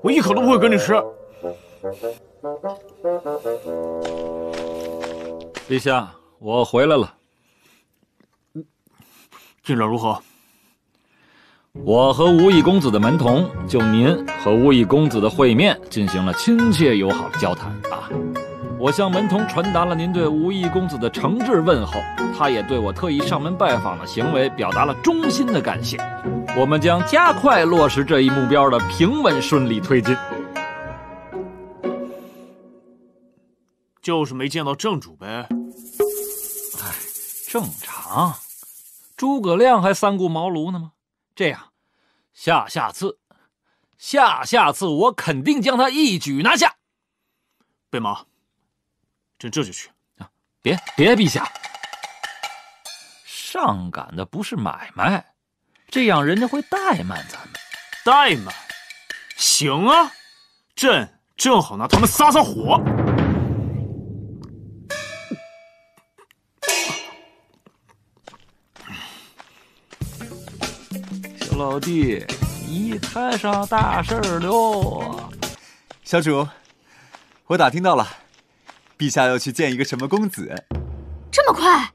我一口都不会跟你吃。陛下，我回来了。进展如何？我和无义公子的门童就您和无义公子的会面进行了亲切友好的交谈啊。我向门童传达了您对无义公子的诚挚问候，他也对我特意上门拜访的行为表达了衷心的感谢。我们将加快落实这一目标的平稳顺利推进。就是没见到正主呗。哎，正常。诸葛亮还三顾茅庐呢吗？这样，下下次，下下次我肯定将他一举拿下。备马，朕这就去。啊，别别，陛下，上赶的不是买卖，这样人家会怠慢咱们。怠慢？行啊，朕正好拿他们撒撒火。老弟，你摊上大事儿喽！小主，我打听到了，陛下要去见一个什么公子。这么快？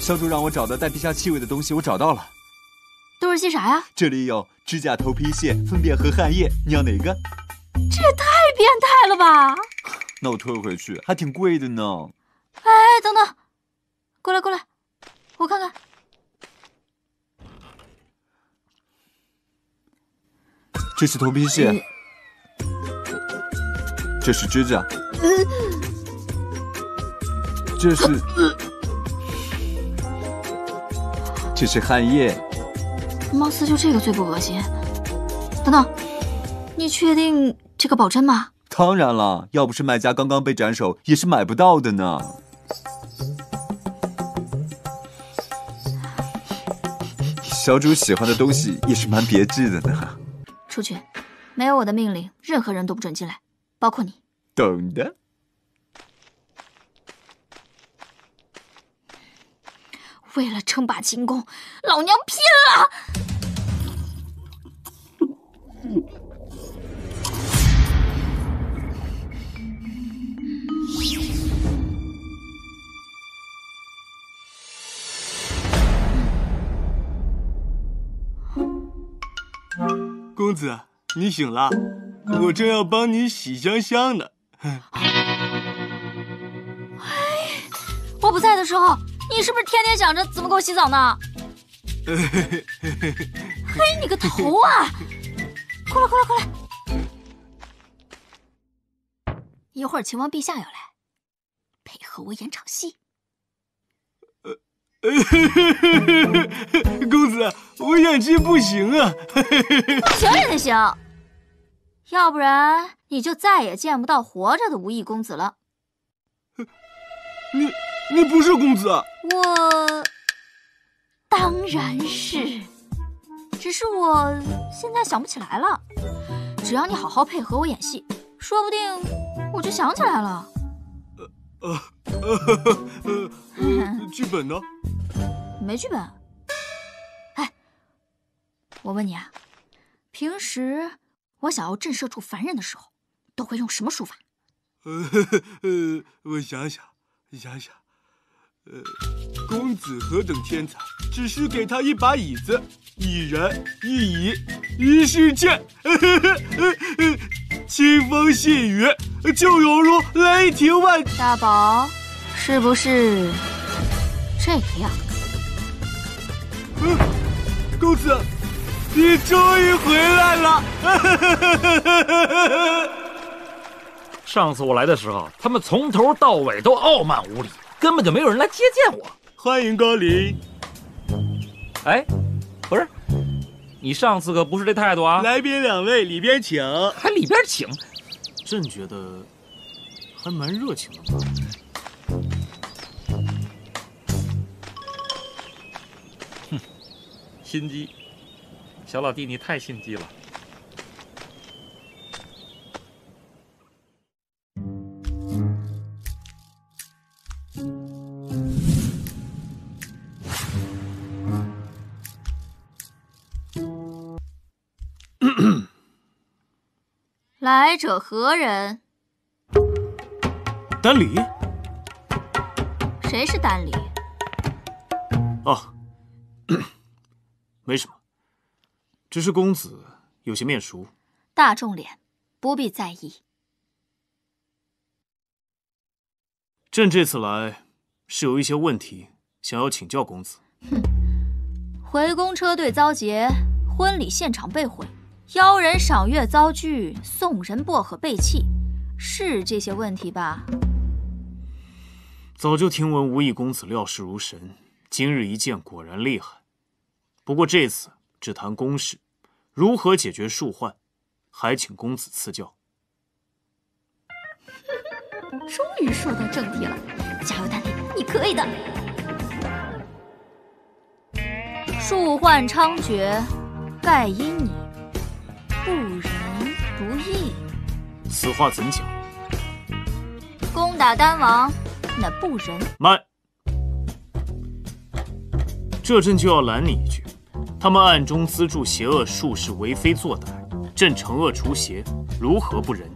小主让我找的带陛下气味的东西，我找到了。都是些啥呀？这里有指甲头皮屑、粪便和汗液，你要哪个？这也太变态了吧！那我退回去，还挺贵的呢。哎，等等，过来过来，我看看。这是头皮屑，这是指甲，这是这是汗液。貌似就这个最不恶心。等等，你确定这个保真吗？当然了，要不是卖家刚刚被斩首，也是买不到的呢。小主喜欢的东西也是蛮别致的呢。出去，没有我的命令，任何人都不准进来，包括你。懂的。为了称霸秦宫，老娘拼了！公子，你醒了，我正要帮你洗香香呢。哎，我不在的时候，你是不是天天想着怎么给我洗澡呢？嘿，你个头啊！过来，过来，过来！一会儿秦王陛下要来，配合我演场戏。公子，我演技不行啊！不行也得行，要不然你就再也见不到活着的无义公子了。你你不是公子？我当然是，只是我现在想不起来了。只要你好好配合我演戏，说不定我就想起来了。呃呃呃，剧本呢？没剧本。哎，我问你啊，平时我想要震慑住凡人的时候，都会用什么术法？呃呃，我想想，想想，呃，公子何等天才，只是给他一把椅子，一人一椅一世界，呵呵呃清风细雨，就犹如雷霆万。大宝，是不是这个样子？嗯，公子，你终于回来了！上次我来的时候，他们从头到尾都傲慢无礼，根本就没有人来接见我。欢迎光临。哎，不是，你上次可不是这态度啊！来宾两位，里边请。还里边请？朕觉得还蛮热情的嘛。心机，小老弟，你太心机了。来者何人？丹离。谁是丹离？哦，没什么，只是公子有些面熟。大众脸，不必在意。朕这次来是有一些问题想要请教公子。哼，回宫车队遭劫，婚礼现场被毁。邀人赏月遭拒，送人薄荷被弃，是这些问题吧？早就听闻无意公子料事如神，今日一见果然厉害。不过这次只谈公事，如何解决树患，还请公子赐教。终于说到正题了，加油，丹尼，你可以的。树患猖獗，盖因你不仁不义。此话怎讲？攻打丹王，那不仁。慢，这朕就要拦你一句。他们暗中资助邪恶术士为非作歹，朕惩恶除邪，如何不仁？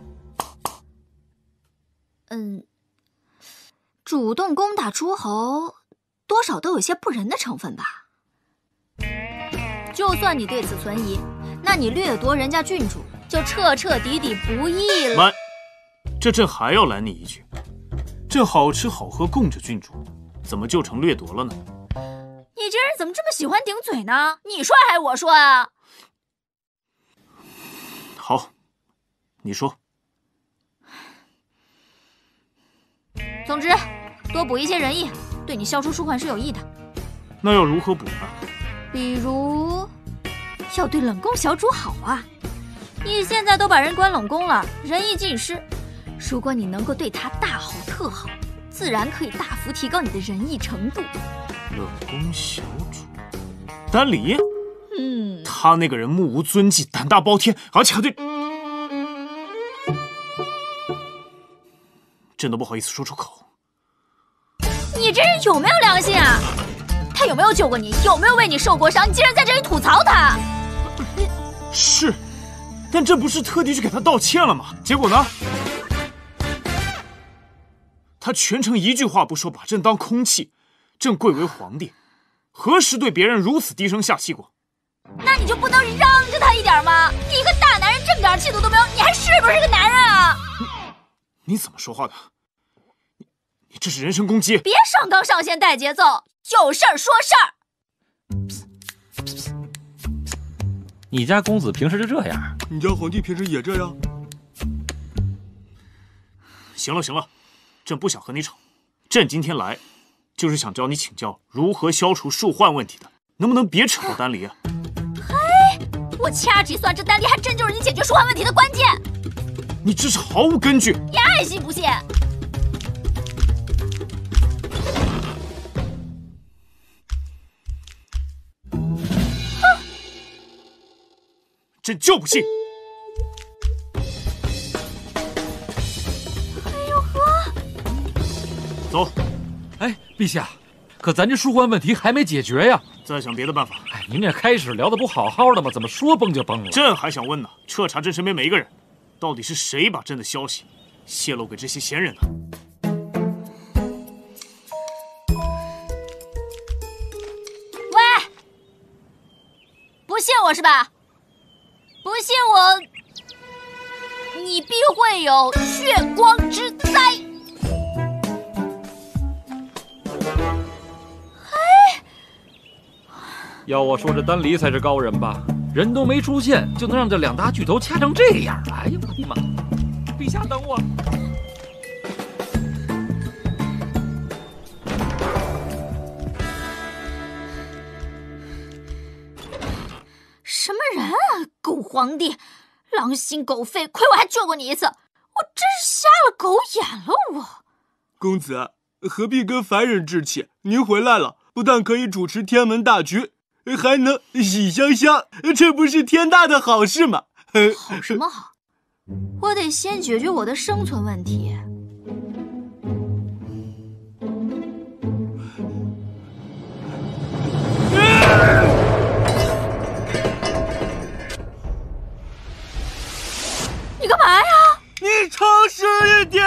嗯，主动攻打诸侯，多少都有些不仁的成分吧。就算你对此存疑，那你掠夺人家郡主，就彻彻底底不义了。慢，这朕还要拦你一句。朕好吃好喝供着郡主，怎么就成掠夺了呢？你这人怎么这么喜欢顶嘴呢？你说还是我说啊？好，你说。总之，多补一些仁义，对你消除舒缓是有益的。那要如何补呢？比如，要对冷宫小主好啊！你现在都把人关冷宫了，仁义尽失。如果你能够对他大好特好，自然可以大幅提高你的仁义程度。冷宫小主，丹离。嗯，他那个人目无尊纪，胆大包天，而且还对……朕都不好意思说出口。你这人有没有良心啊？他有没有救过你？有没有为你受过伤？你竟然在这里吐槽他！是，但朕不是特地去给他道歉了吗？结果呢？他全程一句话不说，把朕当空气。朕贵为皇帝，何时对别人如此低声下气过？那你就不能让着他一点吗？你一个大男人，这么点气度都没有，你还是不是个男人啊？你怎么说话的？你你这是人身攻击！别上纲上线带节奏，有事儿说事儿。你家公子平时就这样？你家皇帝平时也这样？行了行了，朕不想和你吵。朕今天来。就是想找你请教如何消除树患问题的，能不能别扯到丹离啊？嘿，我掐指一算，这丹离还真就是你解决树患问题的关键。你这是毫无根据。你爱信不信？哼！朕就不信。哎呦呵！走。哎，陛下，可咱这书桓问题还没解决呀！再想别的办法。哎，您这开始聊的不好好的吗？怎么说崩就崩了？朕还想问呢，彻查朕身边每一个人，到底是谁把朕的消息泄露给这些闲人的？喂，不信我是吧？不信我，你必会有血光之灾。要我说，这丹离才是高人吧？人都没出现，就能让这两大巨头掐成这样！哎呦，我的妈！陛下等我。什么人啊？狗皇帝，狼心狗肺！亏我还救过你一次，我真是瞎了狗眼了！我公子何必跟凡人置气？您回来了，不但可以主持天门大局。还能喜香香，这不是天大的好事吗？好什么好？我得先解决我的生存问题。你干嘛呀？你诚实一点！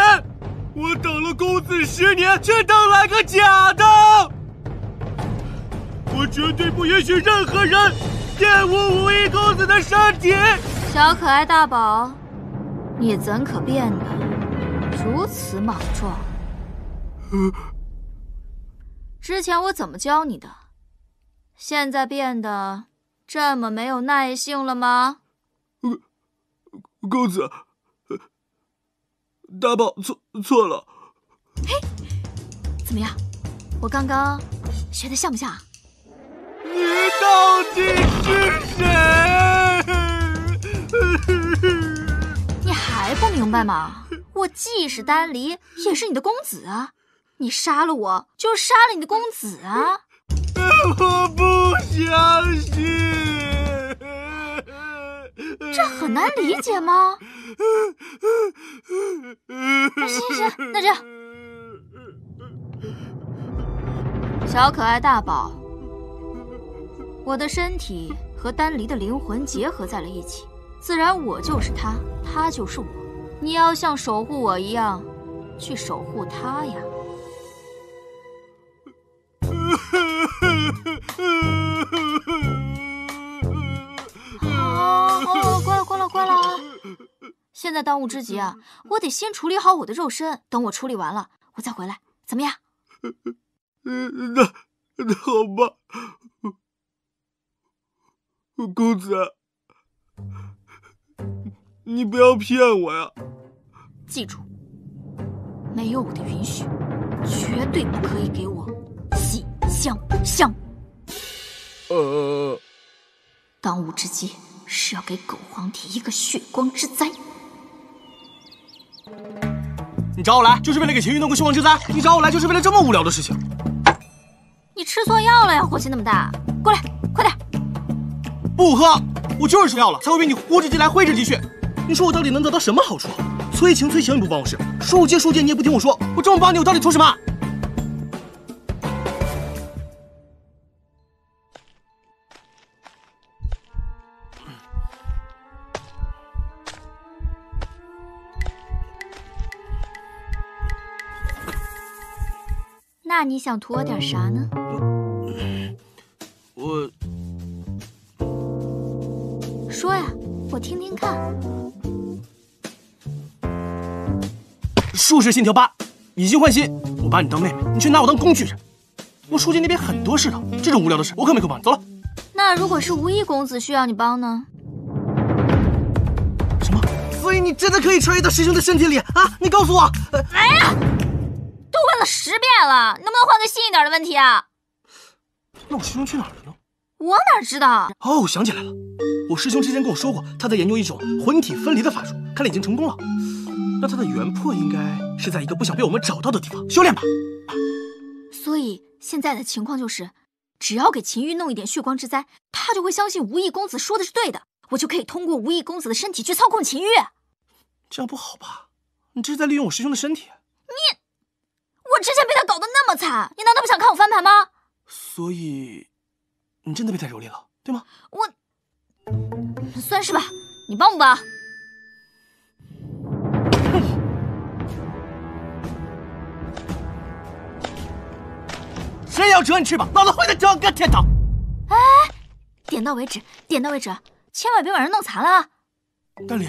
我等了公子十年，却等来个假的。我绝对不允许任何人玷污武义公子的身体。小可爱大宝，你怎可变得如此莽撞？之前我怎么教你的？现在变得这么没有耐性了吗？公子，大宝错错了。嘿，怎么样？我刚刚学的像不像？你到底是谁？你还不明白吗？我既是丹离，也是你的公子啊！你杀了我，就是杀了你的公子啊！我不相信，这很难理解吗？行行行，那这样，小可爱大宝，我的身体和丹离的灵魂结合在了一起，自然我就是他，他就是我。你要像守护我一样，去守护他呀！好，好，乖了，乖了，乖了啊！现在当务之急啊，我得先处理好我的肉身。等我处理完了，我再回来，怎么样？那那好吧，公子，你不要骗我呀！记住，没有我的允许，绝对不可以给我洗香香。呃，当务之急是要给狗皇帝一个血光之灾。你找我来就是为了给秦玉弄个血光之灾？你找我来就是为了这么无聊的事情？你吃错药了呀！火气那么大，过来，快点！不喝，我就是吃药了，才会被你呼之即来挥之即去。你说我到底能得到什么好处？催情催情你不帮我使，书接书接你也不听我说，我这么帮你，我到底图什么？那你想图我点啥呢？我说呀，我听听看。术士信条八，以心换心。我把你当妹妹，你却拿我当工具人。我书记那边很多事的，这种无聊的事我可没空帮你。走了。那如果是无意公子需要你帮呢？什么？所以你真的可以穿越到师兄的身体里啊？你告诉我。哎呀！都问了十遍了，能不能换个新一点的问题啊？那我师兄去哪儿了呢？我哪知道？哦，我想起来了，我师兄之前跟我说过，他在研究一种魂体分离的法术，看来已经成功了。那他的原魄应该是在一个不想被我们找到的地方修炼吧？所以现在的情况就是，只要给秦玉弄一点血光之灾，他就会相信无意公子说的是对的，我就可以通过无意公子的身体去操控秦玉。这样不好吧？你这是在利用我师兄的身体。你，我之前被他搞得那么惨，你难道不想看我翻盘吗？所以，你真的被他蹂躏了，对吗？我，算是吧。你帮不帮？谁要折你翅膀，老子会他整个天堂！哎，点到为止，点到为止，千万别把人弄残了。丹离，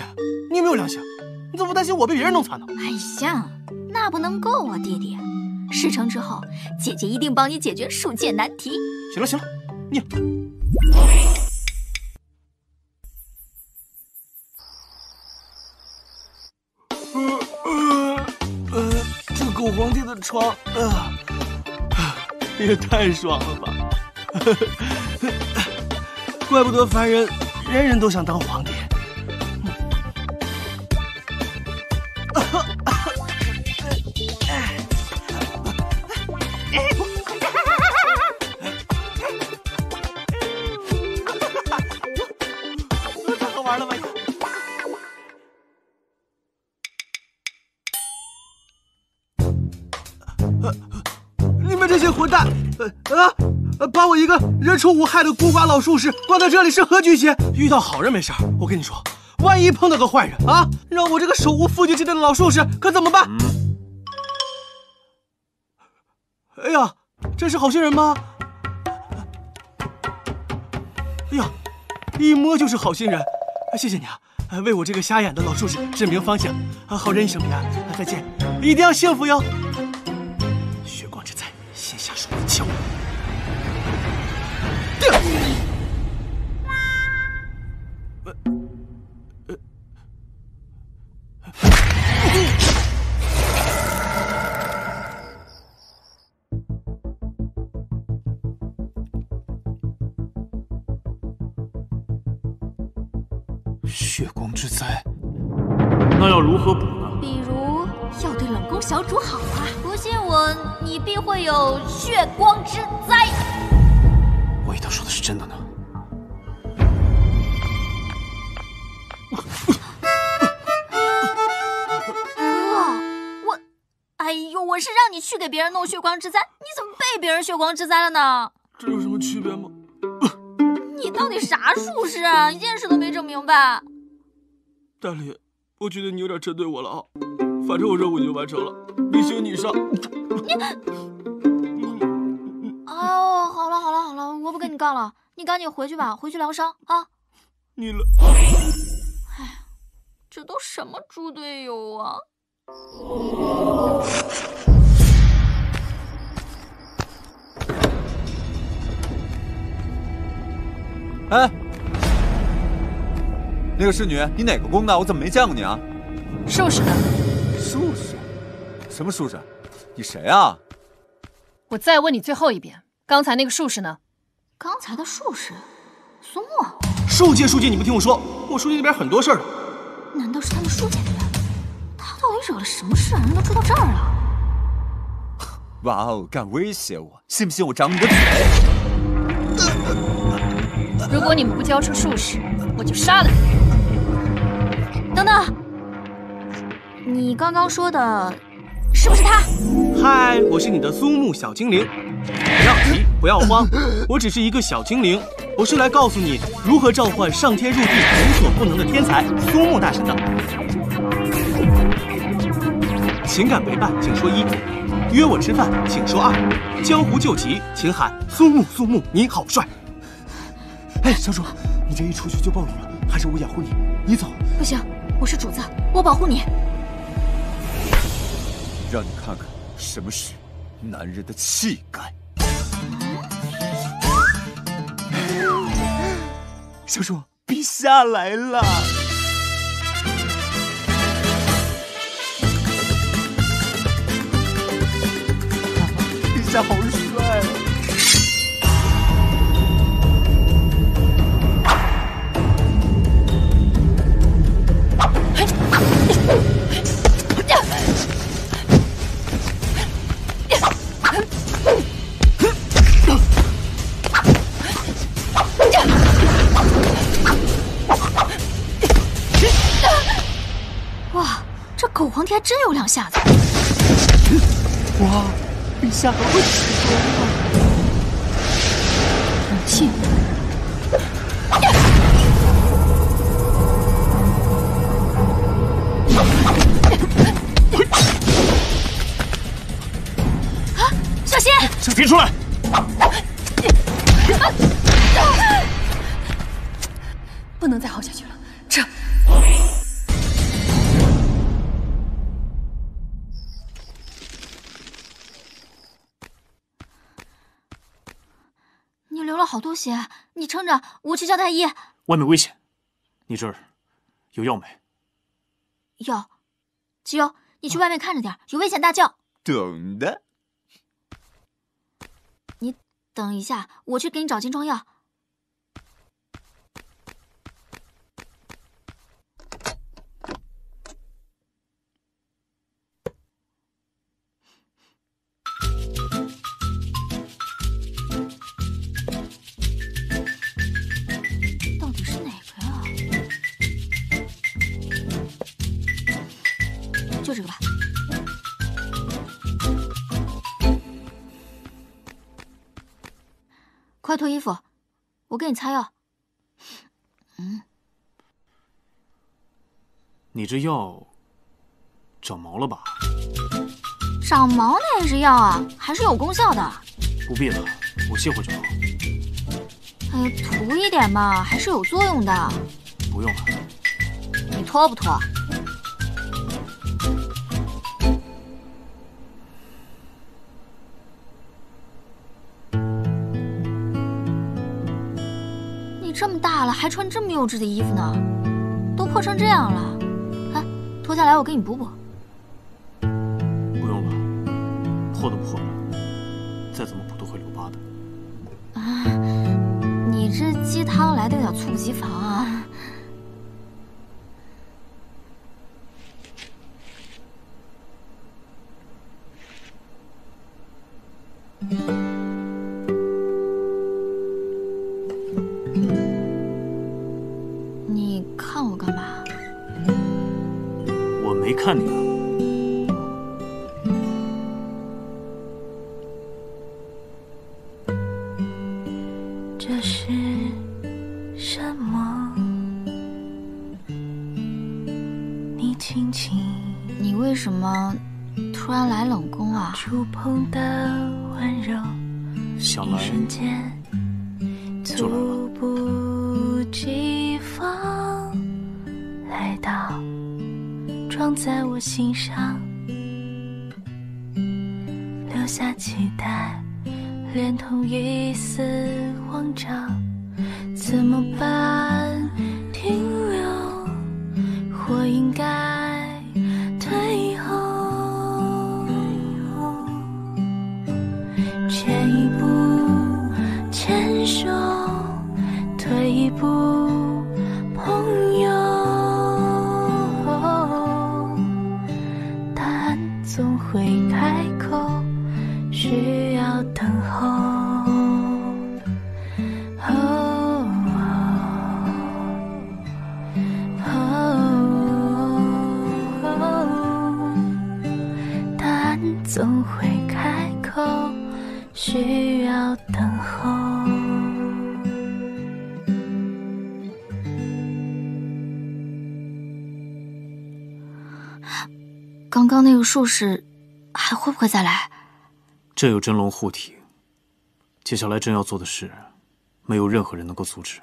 你有没有良心？你怎么不担心我被别人弄残呢？哎呀，那不能够啊，弟弟。事成之后，姐姐一定帮你解决数界难题。行了行了，你。呃呃呃，这狗皇帝的床，啊。也太爽了吧！怪不得凡人人人都想当皇帝。把我一个人畜无害的孤寡老术士关在这里是何居心？遇到好人没事我跟你说，万一碰到个坏人啊，让我这个手无缚鸡之力的老术士可怎么办？哎呀，这是好心人吗？哎呀，一摸就是好心人，谢谢你啊，为我这个瞎眼的老术士指明方向，好人一生平安，再见，一定要幸福哟。有血光之灾。万一他说的是真的呢？哥，我，哎呦，我是让你去给别人弄血光之灾，你怎么被别人血光之灾了呢？这有什么区别吗？你到底啥术士啊？一件事都没整明白。大力，我觉得你有点针对我了啊。反正我任务已经完成了，你行你上。你，哎呦，好了好了好了，我不跟你杠了，你赶紧回去吧，回去疗伤啊。你了。哎，这都什么猪队友啊！哎，那个侍女，你哪个宫的？我怎么没见过你啊？术士的？术士？什么术士？你谁啊？我再问你最后一遍，刚才那个术士呢？刚才的术士，苏沫。术界术界，你不听我说，我术界那边很多事儿。难道是他们术界的人？他到底惹了什么事，让人都追到这儿了？哇哦，敢威胁我？信不信我掌你的嘴？如果你们不交出术士，我就杀了你。等等，你刚刚说的是不是他？嗨，我是你的苏木小精灵，不要急，不要慌，我只是一个小精灵，我是来告诉你如何召唤上天入地无所不能的天才苏木大神的。情感陪伴，请说一；约我吃饭，请说二；江湖救急，请喊苏木苏木，你好帅。哎，小主，你这一出去就暴露了，还是我掩护你。你走。不行，我是主子，我保护你。让你看看什么是男人的气概。小主，陛下来了。陛下好帅。哇，狗皇帝还真有两下子！哇，陛下好喜欢啊！小心！别出来！不能再耗下去了，好多血，你撑着，我去叫太医。外面危险，你这儿有药没？有，基优，你去外面看着点，有危险大叫。懂的。你等一下，我去给你找金疮药。快脱衣服，我给你擦药。嗯，你这药长毛了吧？长毛那也是药啊，还是有功效的。不必了，我歇会儿就好。哎，涂一点嘛，还是有作用的。不用了。你脱不脱？这么大了，还穿这么幼稚的衣服呢？都破成这样了，哎，脱下来我给你补补。不用了，破都破了，再怎么补都会留疤的。啊，你这鸡汤来的有点猝不及防啊！个术士还会不会再来？朕有真龙护体，接下来朕要做的事，没有任何人能够阻止。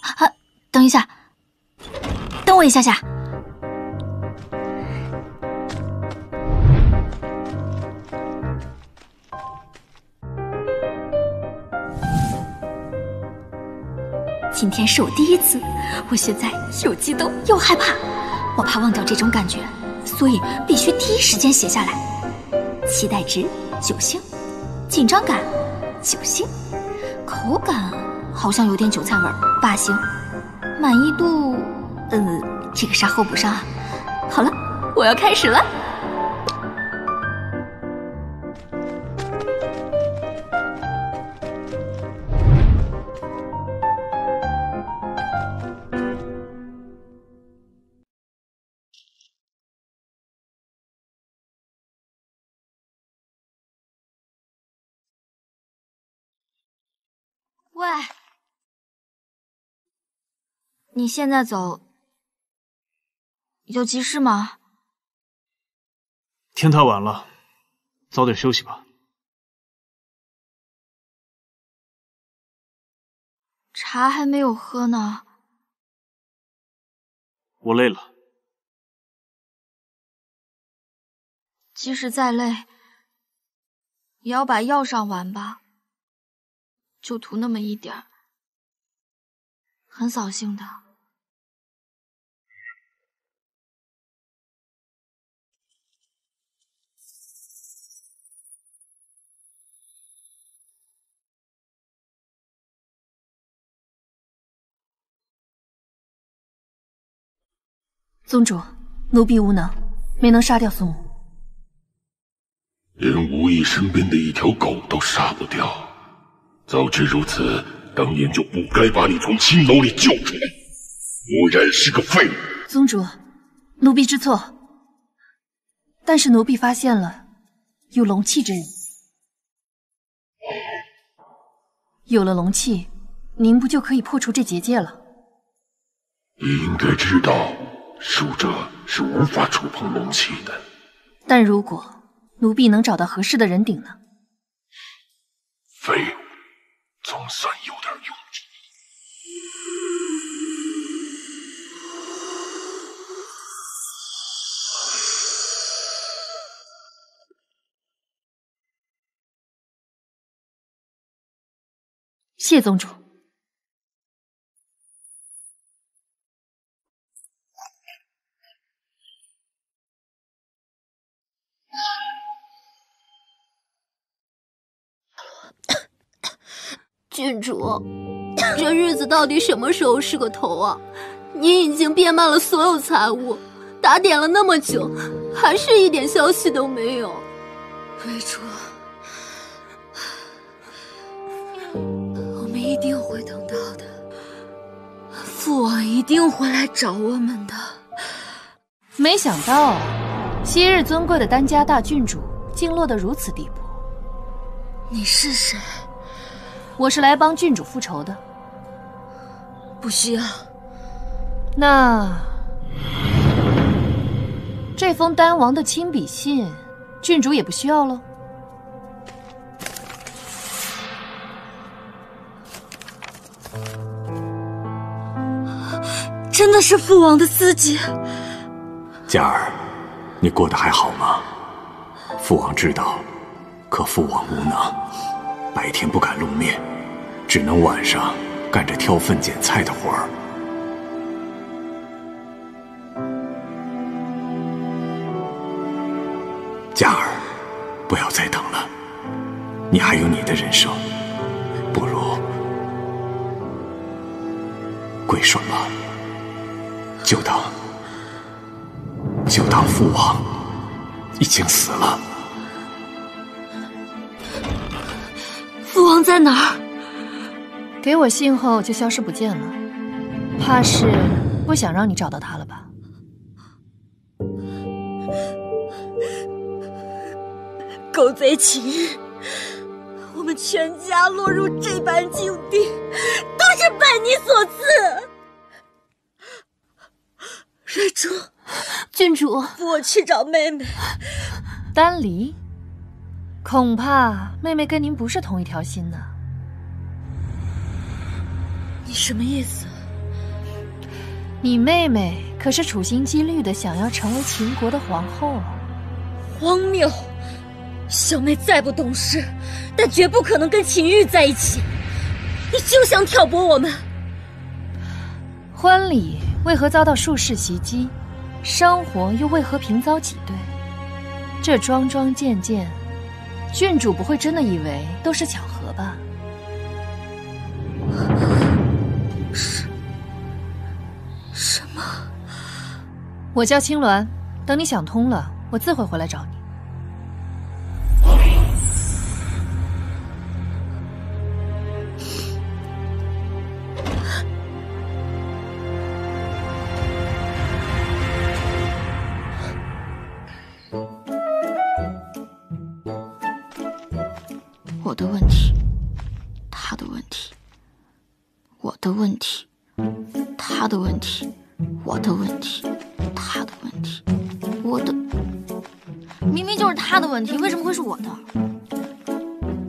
啊，等一下，等我一下下。今天是我第一次，我现在又激动又害怕，我怕忘掉这种感觉，所以必须第一时间写下来。期待值九星，紧张感九星，口感好像有点韭菜味儿八星，满意度，呃，这个啥后补上啊。好了，我要开始了。喂，你现在走有急事吗？天太晚了，早点休息吧。茶还没有喝呢。我累了，即使再累，也要把药上完吧。就图那么一点儿，很扫兴的。宗主，奴婢无能，没能杀掉孙武。连无意身边的一条狗都杀不掉，早知如此，当年就不该把你从青楼里救出来，果然是个废物。宗主，奴婢知错。但是奴婢发现了有龙气之人，有了龙气，您不就可以破除这结界了？你应该知道，术者是无法触碰龙气的。但如果奴婢能找到合适的人顶呢？废物，总算有点用处。谢宗主。郡主，这日子到底什么时候是个头啊？您已经变卖了所有财物，打点了那么久，还是一点消息都没有。瑞珠，我们一定会等到的，父王一定会来找我们的。没想到，昔日尊贵的丹家大郡主竟落得如此地步。你是谁？我是来帮郡主复仇的。不需要。那这封丹王的亲笔信，郡主也不需要喽。真的是父王的司机。嘉儿，你过得还好吗？父王知道，可父王无能，白天不敢露面，只能晚上干着挑粪捡菜的活儿。嘉儿，不要再等了，你还有你的人生，不如归顺吧，就当就当父王已经死了。在哪儿？给我信后就消失不见了，怕是不想让你找到他了吧？狗贼秦日，我们全家落入这般境地，都是拜你所赐。瑞珠，郡主，扶我去找妹妹。丹离，恐怕妹妹跟您不是同一条心呢。你什么意思？你妹妹可是处心积虑的想要成为秦国的皇后啊！荒谬！小妹再不懂事，但绝不可能跟秦玉在一起。你休想挑拨我们？婚礼为何遭到术士袭击？生活又为何频遭挤兑？这桩桩件件，郡主不会真的以为都是巧合吧？什什么？我叫青鸾，等你想通了，我自会回来找你。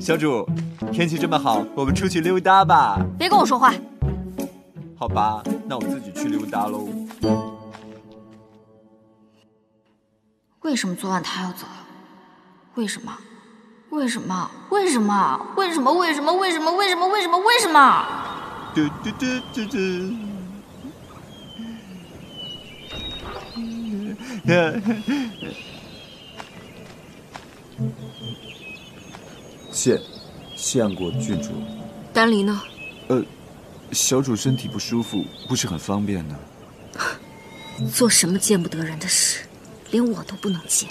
小主，天气这么好，我们出去溜达吧。别跟我说话。好吧，那我自己去溜达喽。为什么昨晚他要走？为什么？为什么？为什么？为什么？为什么？为什么？为什么？为什么？为什么？嘟嘟嘟嘟嘟。见，见过郡主。丹离呢？呃，小主身体不舒服，不是很方便呢。做什么见不得人的事，连我都不能见。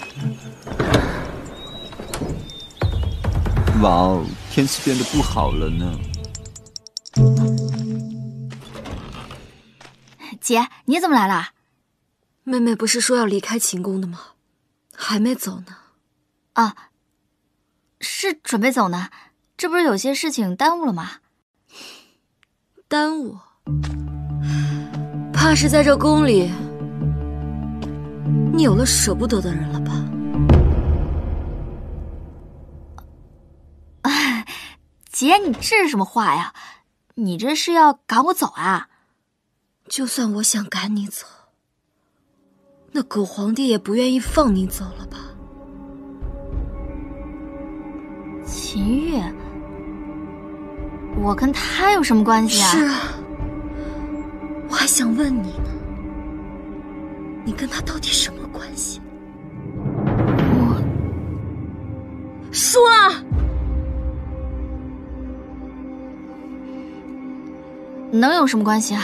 哇哦，天气变得不好了呢。姐，你怎么来了？妹妹不是说要离开秦宫的吗？还没走呢。啊，是准备走呢。这不是有些事情耽误了吗？耽误？怕是在这宫里，你有了舍不得的人了吧？姐，你这是什么话呀？你这是要赶我走啊？就算我想赶你走，那狗皇帝也不愿意放你走了吧？秦玉，我跟他有什么关系啊？是啊，我还想问你呢，你跟他到底什么关系？我说啊！能有什么关系啊？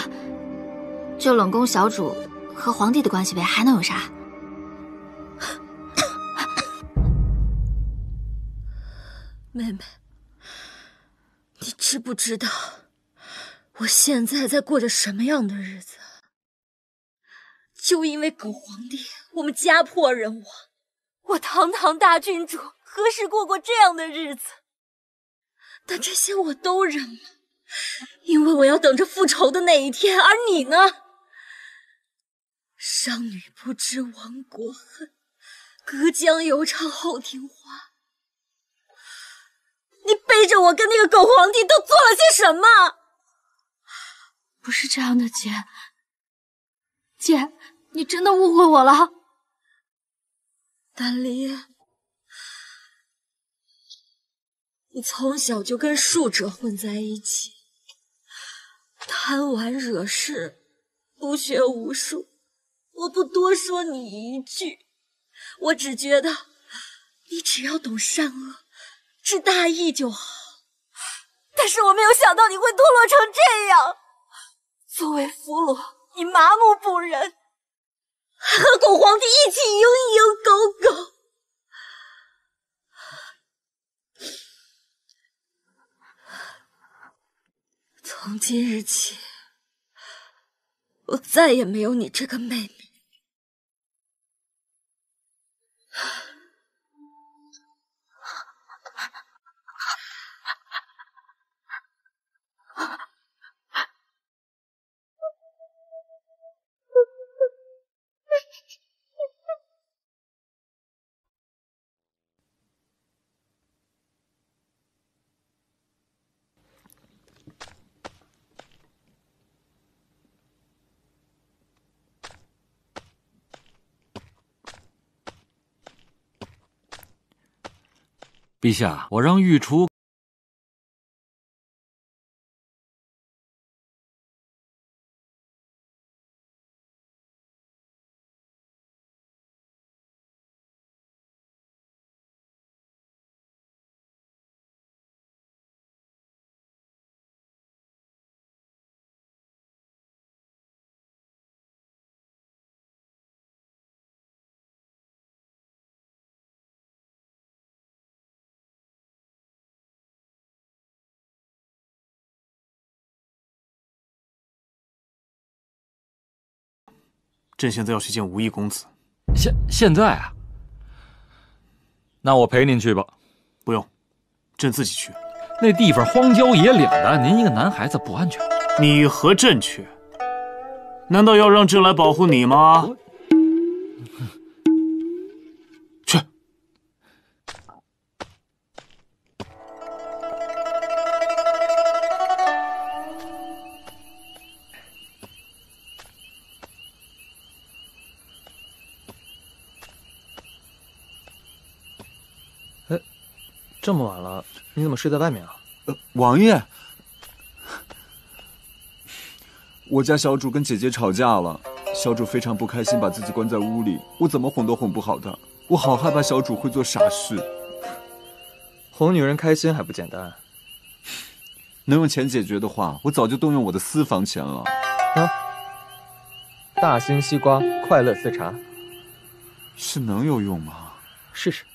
就冷宫小主和皇帝的关系呗，还能有啥？妹妹，你知不知道我现在在过着什么样的日子？就因为狗皇帝，我们家破人亡。我堂堂大郡主，何时过过这样的日子？但这些我都忍了，因为我要等着复仇的那一天。而你呢？商女不知亡国恨，隔江犹唱后庭花。你背着我跟那个狗皇帝都做了些什么？不是这样的，姐。姐，你真的误会我了。丹离，你从小就跟术者混在一起，贪玩惹事，不学无术。我不多说你一句，我只觉得你只要懂善恶，知大义就好。但是我没有想到你会堕落成这样。作为俘虏，你麻木不仁。还和狗皇帝一起蝇营狗苟，从今日起，我再也没有你这个妹妹。陛下，我让御厨。朕现在要去见无义公子。现现在啊？那我陪您去吧。不用，朕自己去。那地方荒郊野岭的，您一个男孩子不安全。你和朕去？难道要让朕来保护你吗？这么晚了，你怎么睡在外面啊？呃，王爷，我家小主跟姐姐吵架了，小主非常不开心，把自己关在屋里，我怎么哄都哄不好她，我好害怕小主会做傻事。哄女人开心还不简单？能用钱解决的话，我早就动用我的私房钱了。啊，大兴西瓜快乐私茶，是能有用吗？试试。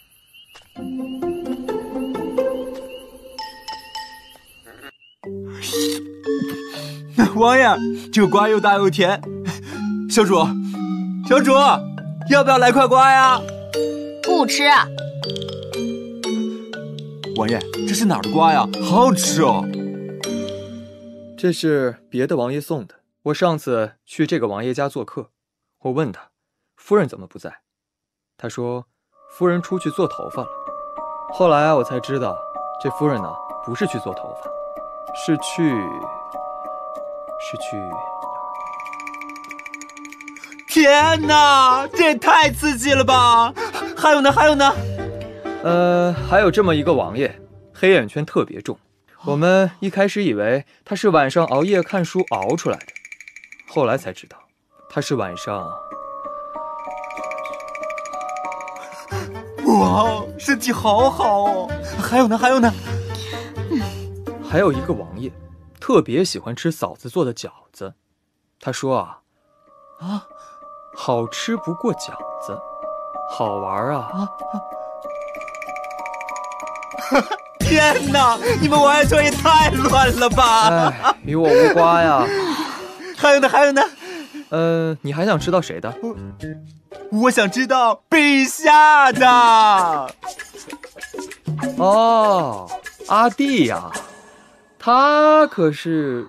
王爷，这个瓜又大又甜，小主，小主，要不要来块瓜呀？不吃。王爷，这是哪儿的瓜呀？好好吃哦。这是别的王爷送的。我上次去这个王爷家做客，我问他，夫人怎么不在？他说，夫人出去做头发了。后来我才知道，这夫人呢，不是去做头发，是去，是去。天哪，这也太刺激了吧！还有呢，还有呢。呃，还有这么一个王爷，黑眼圈特别重。我们一开始以为他是晚上熬夜看书熬出来的，后来才知道，他是晚上。哇，身体好好哦！还有呢，还有呢。还有一个王爷，特别喜欢吃嫂子做的饺子。他说啊，啊，好吃不过饺子，好玩啊！啊！天哪，你们玩错也太乱了吧！哎，与我无关呀。还有呢，还有呢。呃，你还想知道谁的？我想知道陛下的。哦，阿弟呀，他可是……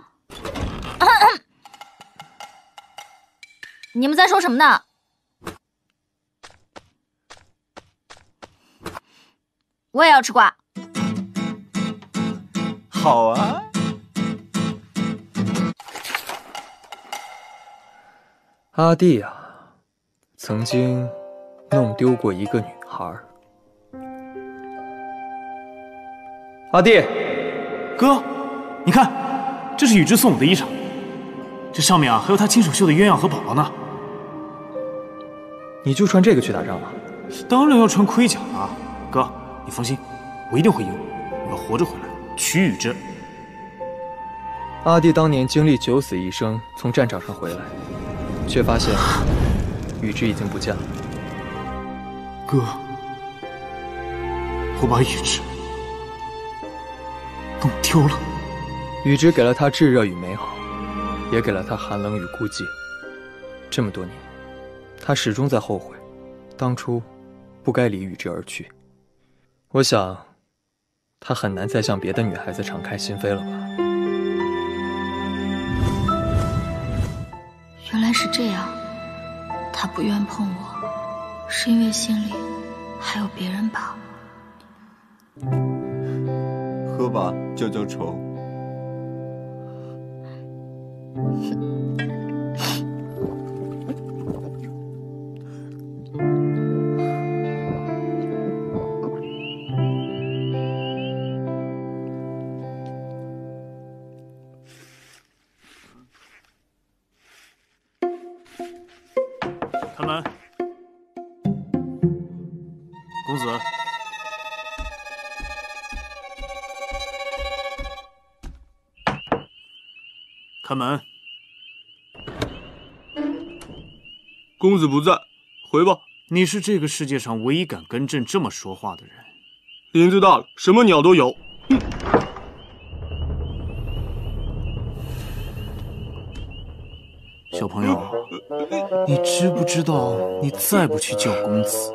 你们在说什么呢？我也要吃瓜。好啊。阿弟啊，曾经弄丢过一个女孩。阿弟，哥，你看，这是雨之送我的衣裳，这上面啊还有他亲手绣的鸳鸯和宝宝呢。你就穿这个去打仗了？当然要穿盔甲了，哥，你放心，我一定会赢，我要活着回来娶雨之。阿弟当年经历九死一生，从战场上回来。却发现 雨之已经不见了。哥，我把雨之弄丢了。雨之给了他炙热与美好，也给了他寒冷与孤寂。这么多年，他始终在后悔，当初不该离雨之而去。我想，他很难再向别的女孩子敞开心扉了吧。原来是这样，他不愿碰我，是因为心里还有别人吧？喝吧，浇浇愁。开门。公子不在，回吧。你是这个世界上唯一敢跟朕这么说话的人。林子大了，什么鸟都有。哼。小朋友，你知不知道，你再不去叫公子，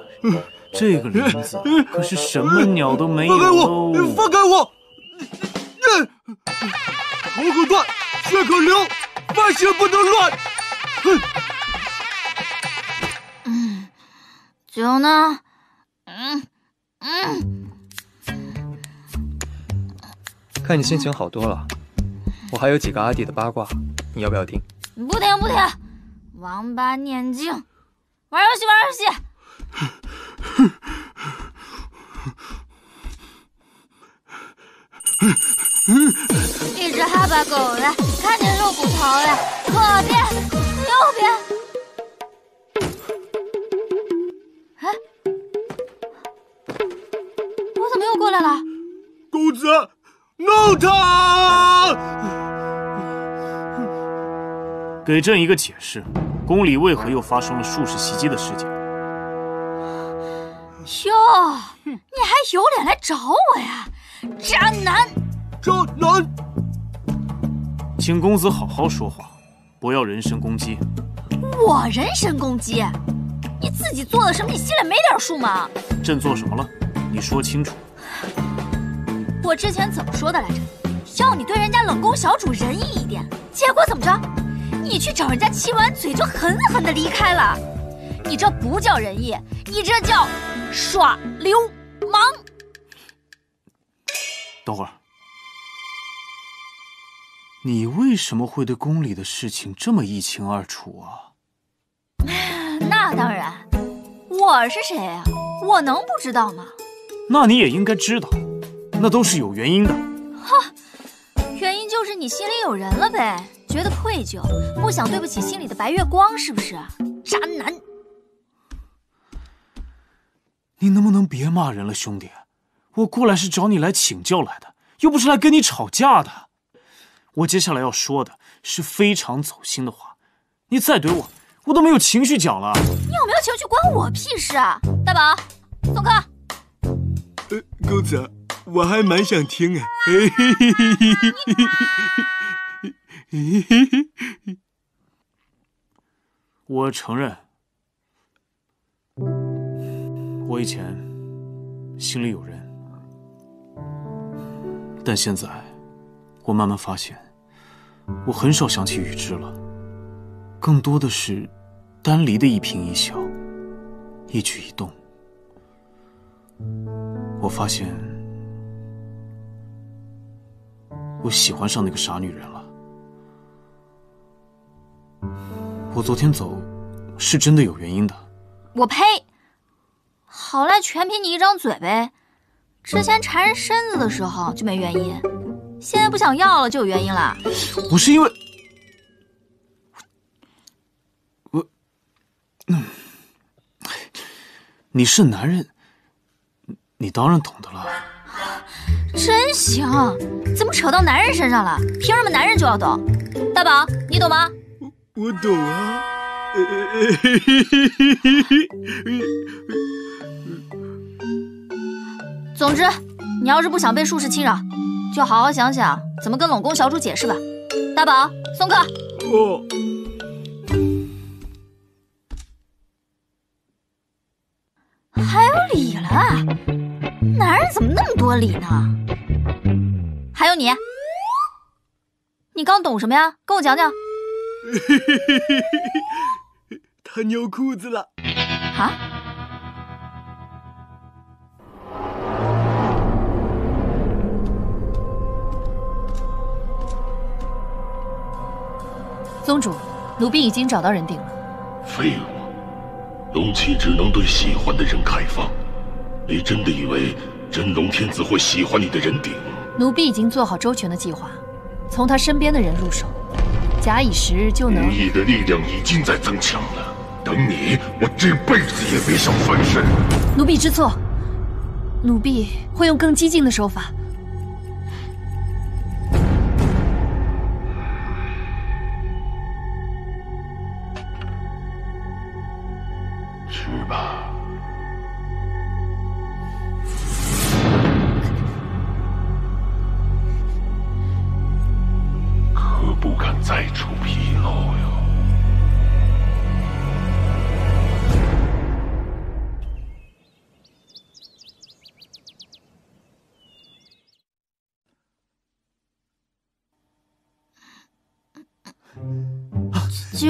这个林子可是什么鸟都没有。放开我！放开我！头可断。血可流，万事不能乱。哼！酒呢？嗯嗯。看你心情好多了，我还有几个阿弟的八卦，你要不要听？不听不听，王八念经，玩游戏玩游戏。一只哈巴狗的，看见肉骨头了，左边，右边。他！给朕一个解释，宫里为何又发生了术士袭击的事情？哟，你还有脸来找我呀，渣男！渣男，请公子好好说话，不要人身攻击。我人身攻击？你自己做了什么？你心里没点数吗？朕做什么了？你说清楚。我之前怎么说的来着？要你对人家冷宫小主仁义一点。结果怎么着？你去找人家亲完嘴就狠狠的离开了。你这不叫仁义，你这叫耍流氓。等会儿。你为什么会对宫里的事情这么一清二楚啊？那当然，我是谁啊？我能不知道吗？那你也应该知道，那都是有原因的。哈，原因就是你心里有人了呗，觉得愧疚，不想对不起心里的白月光，是不是？渣男！你能不能别骂人了，兄弟？我过来是找你来请教来的，又不是来跟你吵架的。我接下来要说的是非常走心的话，你再怼我，我都没有情绪讲了。你有没有情绪关我屁事啊！大宝，送客。呃，公子，我还蛮想听哎、啊。我承认，我以前心里有人，但现在我慢慢发现，我很少想起雨芝了，更多的是丹离的一颦一笑，一举一动。我发现，我喜欢上那个傻女人了。我昨天走，是真的有原因的。我呸！好赖全凭你一张嘴呗。之前缠人身子的时候就没原因，现在不想要了就有原因了。我是因为，我，嗯，你是男人，你当然懂得了。真行，怎么扯到男人身上了？凭什么男人就要懂？大宝，你懂吗？我懂啊。总之，你要是不想被术士侵扰，就好好想想怎么跟冷宫小主解释吧。大宝，送客。哦。还有理了？男人怎么那么多理呢？还有你，你刚懂什么呀？跟我讲讲。他尿裤子了。啊？宗主，奴婢已经找到人顶了。废物！龙气只能对喜欢的人开放。你真的以为真龙天子会喜欢你的人顶？奴婢已经做好周全的计划，从他身边的人入手。假以时日，就能。武艺的力量已经在增强了。等你，我这辈子也别想翻身。奴婢知错，奴婢会用更激进的手法。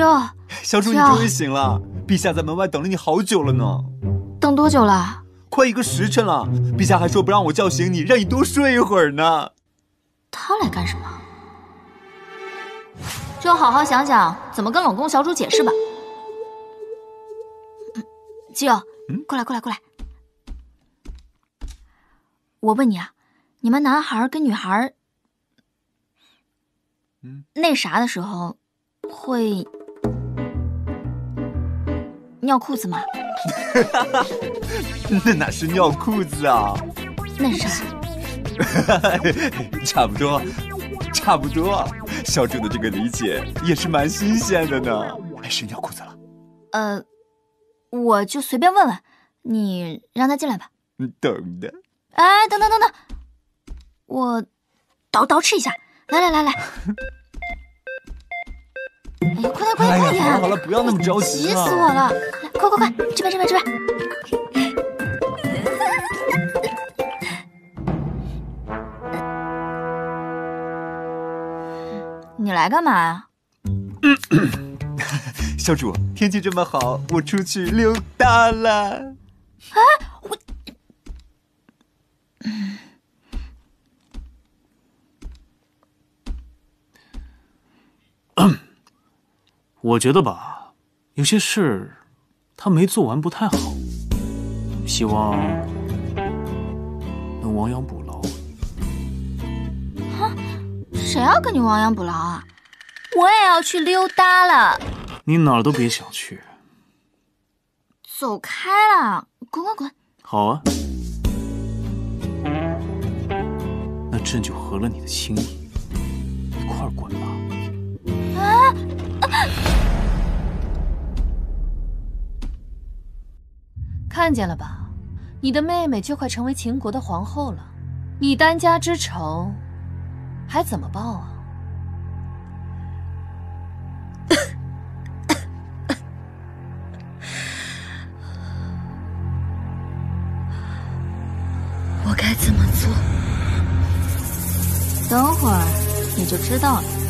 舅，小主，你终于醒了！陛下在门外等了你好久了呢。等多久了？快一个时辰了。陛下还说不让我叫醒你，让你多睡一会儿呢。他来干什么？就好好想想怎么跟冷宫小主解释吧。基友，过来，过来，过来。我问你啊，你们男孩跟女孩，嗯那啥的时候，会尿裤子吗？那哪是尿裤子啊？那是啥？差不多，差不多。小主的这个理解也是蛮新鲜的呢。哎，谁尿裤子了？呃，我就随便问问，你让他进来吧。等的。哎，等等等等，我捯捯饬一下。来来来来。哎呀，快点快点快点！好了好了，不要那么着急，急死我了！来，快快快，这边这边这边。你来干嘛呀？小主，天气这么好，我出去溜达了。啊，我，我觉得吧，有些事他没做完不太好，希望能亡羊补牢。哈，谁要跟你亡羊补牢啊？我也要去溜达了。你哪儿都别想去。走开了，滚滚滚！好啊，那朕就合了你的心意，一块儿滚吧。啊！看见了吧，你的妹妹就快成为秦国的皇后了。你担家之仇还怎么报啊？我该怎么做？等会儿你就知道了。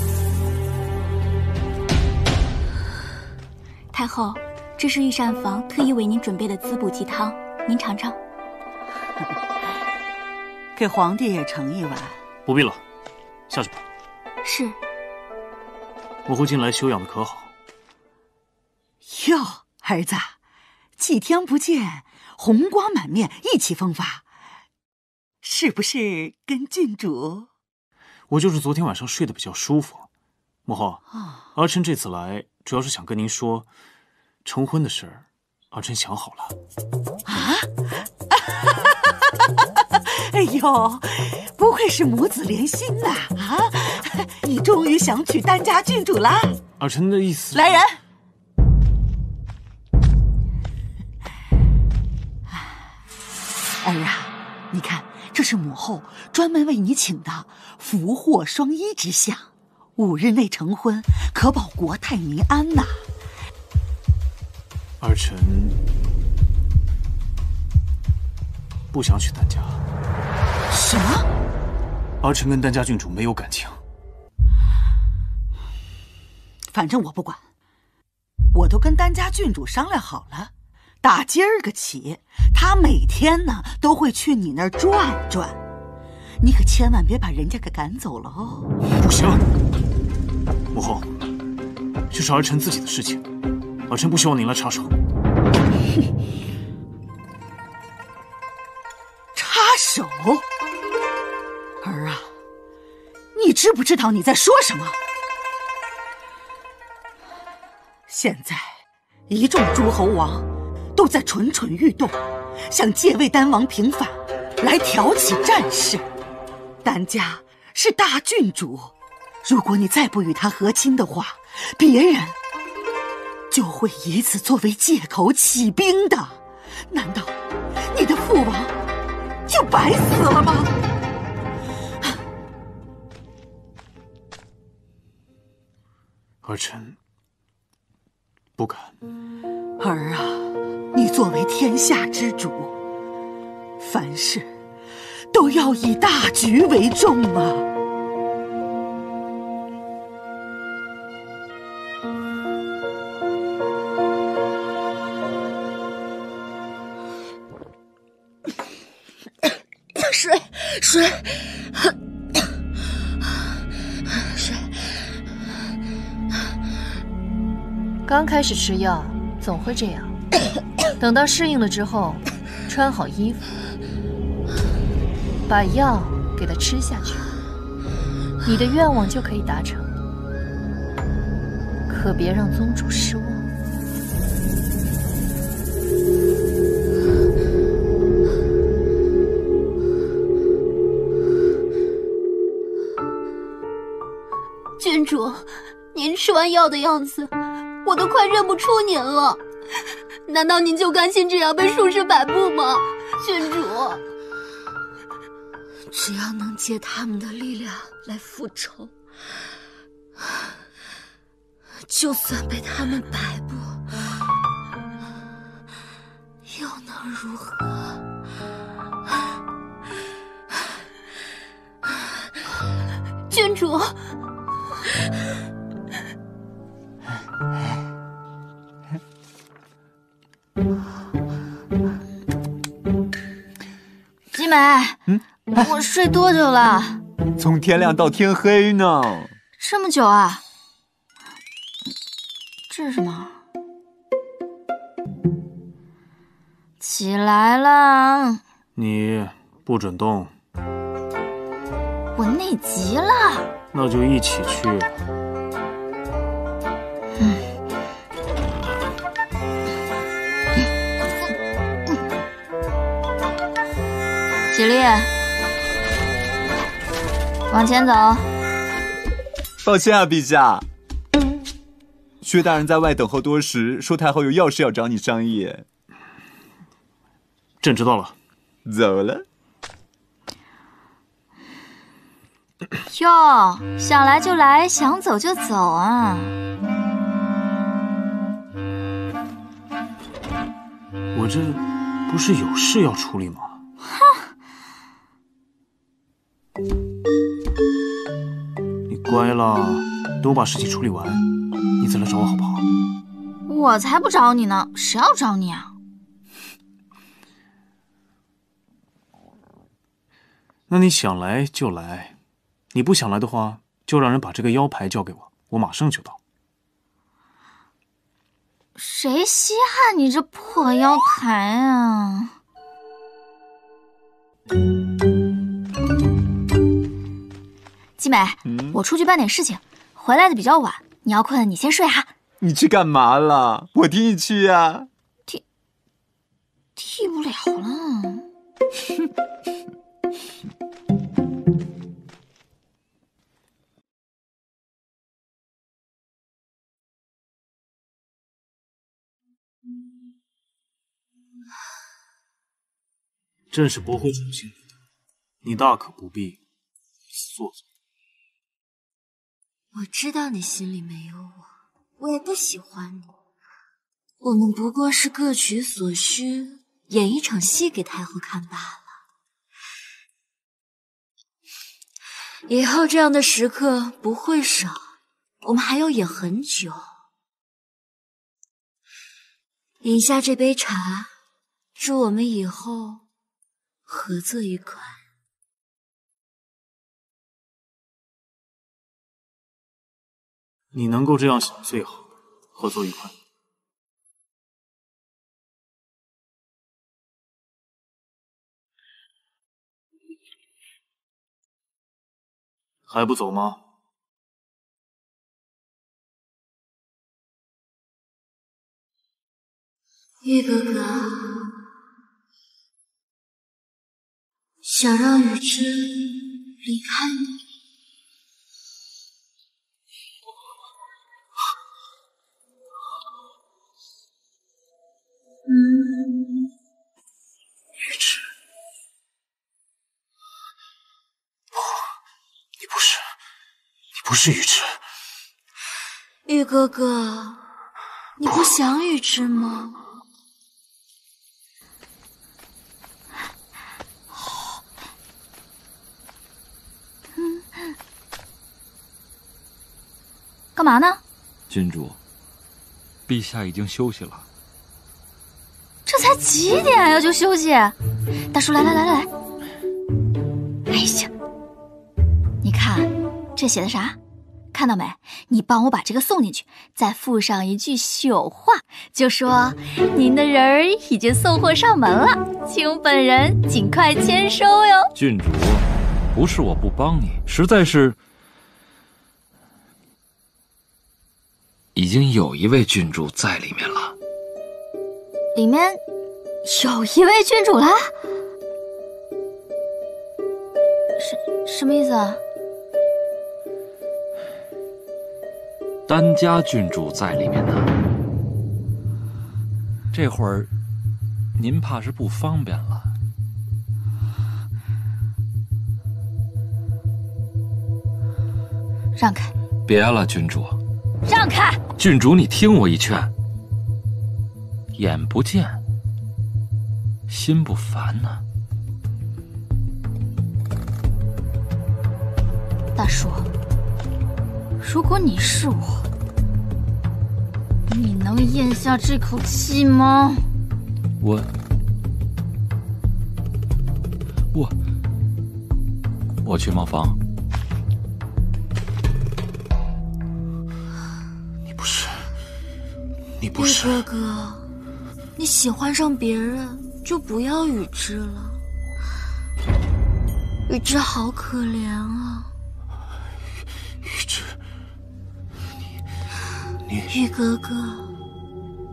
后，这是御膳房特意为您准备的滋补鸡汤，您尝尝。给皇帝也盛一碗。不必了，下去吧。是。母后近来修养的可好？哟，儿子，几天不见，红光满面，意气风发，是不是跟郡主？我就是昨天晚上睡得比较舒服。母后，儿臣这次来主要是想跟您说，成婚的事儿，儿臣想好了。啊！哎呦，不愧是母子连心呐！啊，你终于想娶丹家郡主啦？儿臣的意思……来人！儿啊，你看，这是母后专门为你请的福祸双一之相，五日内成婚，可保国泰民安呐。儿臣不想娶丹家。什么？儿臣跟丹家郡主没有感情。反正我不管，我都跟丹家郡主商量好了，打今儿个起，他每天呢都会去你那儿转转，你可千万别把人家给赶走了哦。不行，母后，这是儿臣自己的事情，儿臣不希望您来插手。插手？儿啊，你知不知道你在说什么？现在，一众诸侯王都在蠢蠢欲动，想借魏丹王平反，来挑起战事。丹家是大郡主，如果你再不与他和亲的话，别人就会以此作为借口起兵的。难道你的父王就白死了吗？儿臣不敢。儿啊，你作为天下之主，凡事都要以大局为重啊！刚开始吃药总会这样，等到适应了之后，穿好衣服，把药给它吃下去，你的愿望就可以达成。可别让宗主失望。郡主，您吃完药的样子，我都快认不出您了。难道您就甘心这样被术士摆布吗，郡主？只要能借他们的力量来复仇，就算被他们摆布，又能如何？郡主。美，嗯，我睡多久了？从天亮到天黑呢。这么久啊？这是什么？起来了！你不准动。我内急了。那就一起去。起立，往前走。抱歉啊，陛下。薛大人在外等候多时，说太后有要事要找你商议。朕知道了，走了。哟，想来就来，想走就走啊！我这不是有事要处理吗？哼！你乖了，等我把事情处理完，你再来找我好不好？我才不找你呢，谁要找你啊？那你想来就来，你不想来的话，就让人把这个腰牌交给我，我马上就到。谁稀罕你这破腰牌啊！季美，我出去办点事情，回来的比较晚，你要困，你先睡哈。你去干嘛了？我替你去呀。替，替不了了。朕是不会宠幸你的，你大可不必做作。我知道你心里没有我，我也不喜欢你。我们不过是各取所需，演一场戏给太后看罢了。以后这样的时刻不会少，我们还要演很久。饮下这杯茶，祝我们以后。合作愉快。你能够这样想最好，合作愉快。还不走吗？玉哥哥。想让雨之离开你，嗯，雨之，不，你不是，你不是玉芝，玉哥哥，你不想玉芝吗？嗯干嘛呢？郡主，陛下已经休息了。几点呀，就休息？大叔，来来来来来。哎呀，你看这写的啥？看到没？你帮我把这个送进去，再附上一句朽话，就说您的人儿已经送货上门了，请本人尽快签收哟。郡主，不是我不帮你，实在是。已经有一位郡主在里面了。里面有一位郡主了？什什么意思啊？丹家郡主在里面呢。这会儿您怕是不方便了。让开！别了，郡主。让开！郡主，你听我一劝，眼不见，心不烦呢。大叔，如果你是我，你能咽下这口气吗？我，我，我去茅房。玉哥哥，你喜欢上别人就不要雨之了。雨之好可怜啊！雨之，你你玉哥哥，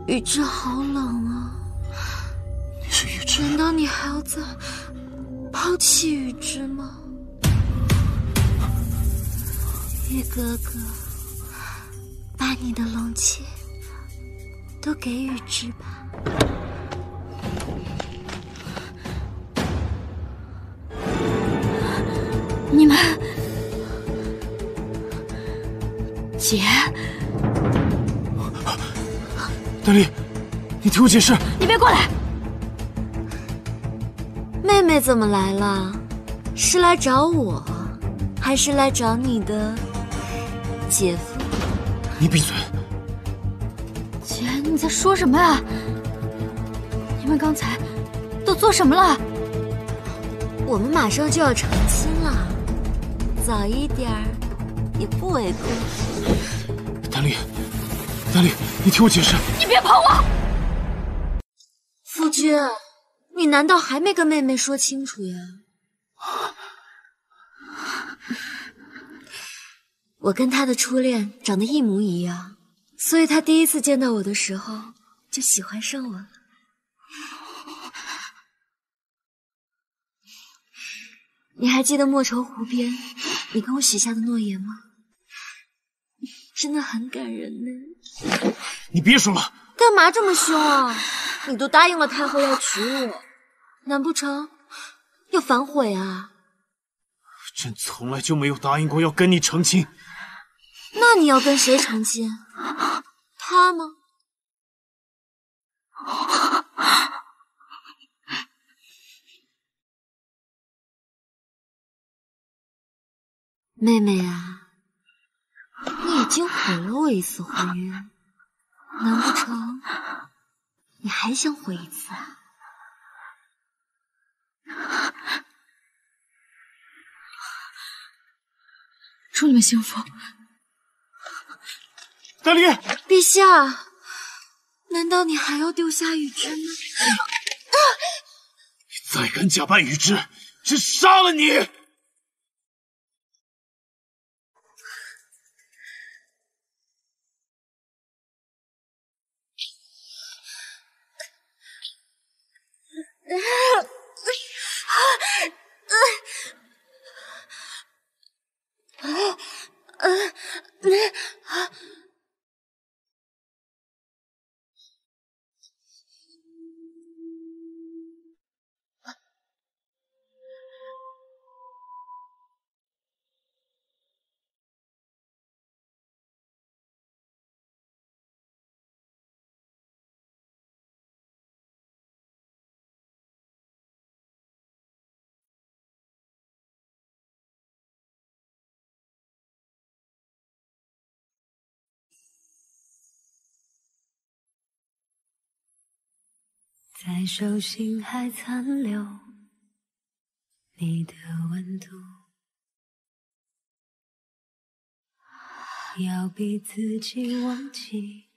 雨之好冷啊！你是雨之？难道你还要再抛弃雨之吗？玉哥哥，把你的龙气。都给雨之吧。你们，姐，丹丽，你听我解释。你别过来！妹妹怎么来了？是来找我，还是来找你的姐夫？你闭嘴！姐，你在说什么呀？你们刚才都做什么了？我们马上就要成亲了，早一点儿也不为过。丹丽，丹丽，你听我解释。你别碰我！夫君，你难道还没跟妹妹说清楚呀？我跟他的初恋长得一模一样，所以他第一次见到我的时候就喜欢上我了。你还记得莫愁湖边你跟我许下的诺言吗？真的很感人呢。你别说了，干嘛这么凶啊？你都答应了太后要娶我，难不成要反悔啊？朕从来就没有答应过要跟你成亲。那你要跟谁成亲？他吗？妹妹啊，你已经毁了我一次婚约，难不成你还想毁一次啊？祝你们幸福。大力，陛下，难道你还要丢下雨之吗？你再敢假扮雨之，朕杀了你！在手心还残留你的温度，要逼自己忘记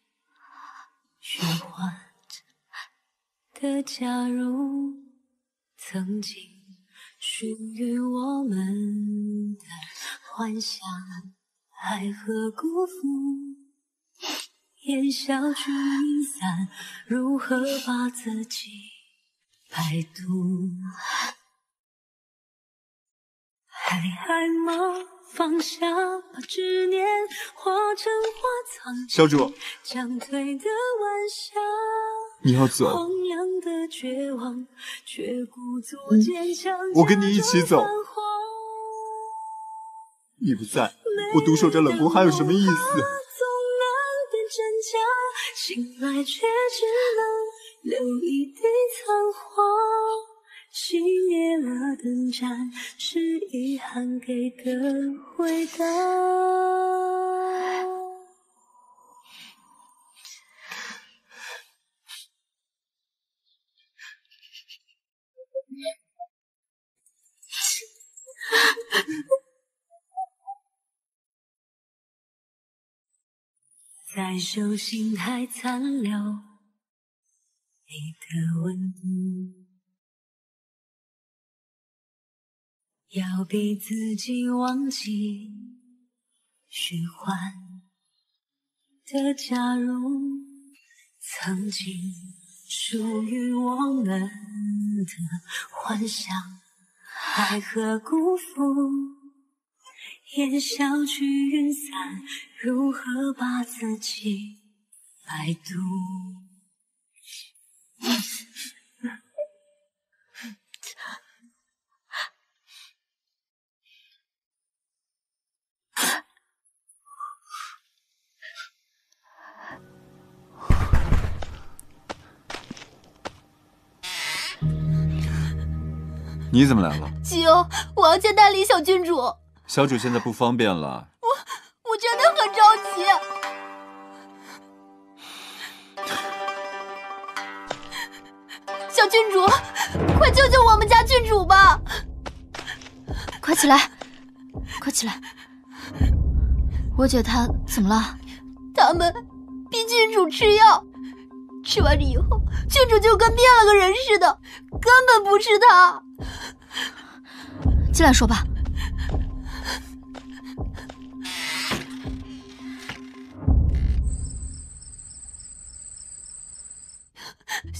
虚幻的假如，曾经属于我们的幻想，爱和辜负。烟消云散，如何把自己摆渡？还爱吗？放下，把执念化成花藏小主，将退的。你要走？荒凉的绝望，却故作坚强。我跟你一起走。你不在，我独守着冷宫还有什么意思？醒来却只能留一地残花。熄灭了灯盏，是遗憾给的回答。在手心还残留你的温度，要逼自己忘记虚幻的假如，曾经属于我们的幻想，爱和辜负。烟消去云散，如何把自己摆渡？你怎么来了？姐，我要见大理小郡主。小主现在不方便了。我我真的很着急。小郡主，快救救我们家郡主吧！快起来，快起来！我姐她怎么了？他们逼郡主吃药，吃完了以后，郡主就跟变了个人似的，根本不是她。进来说吧。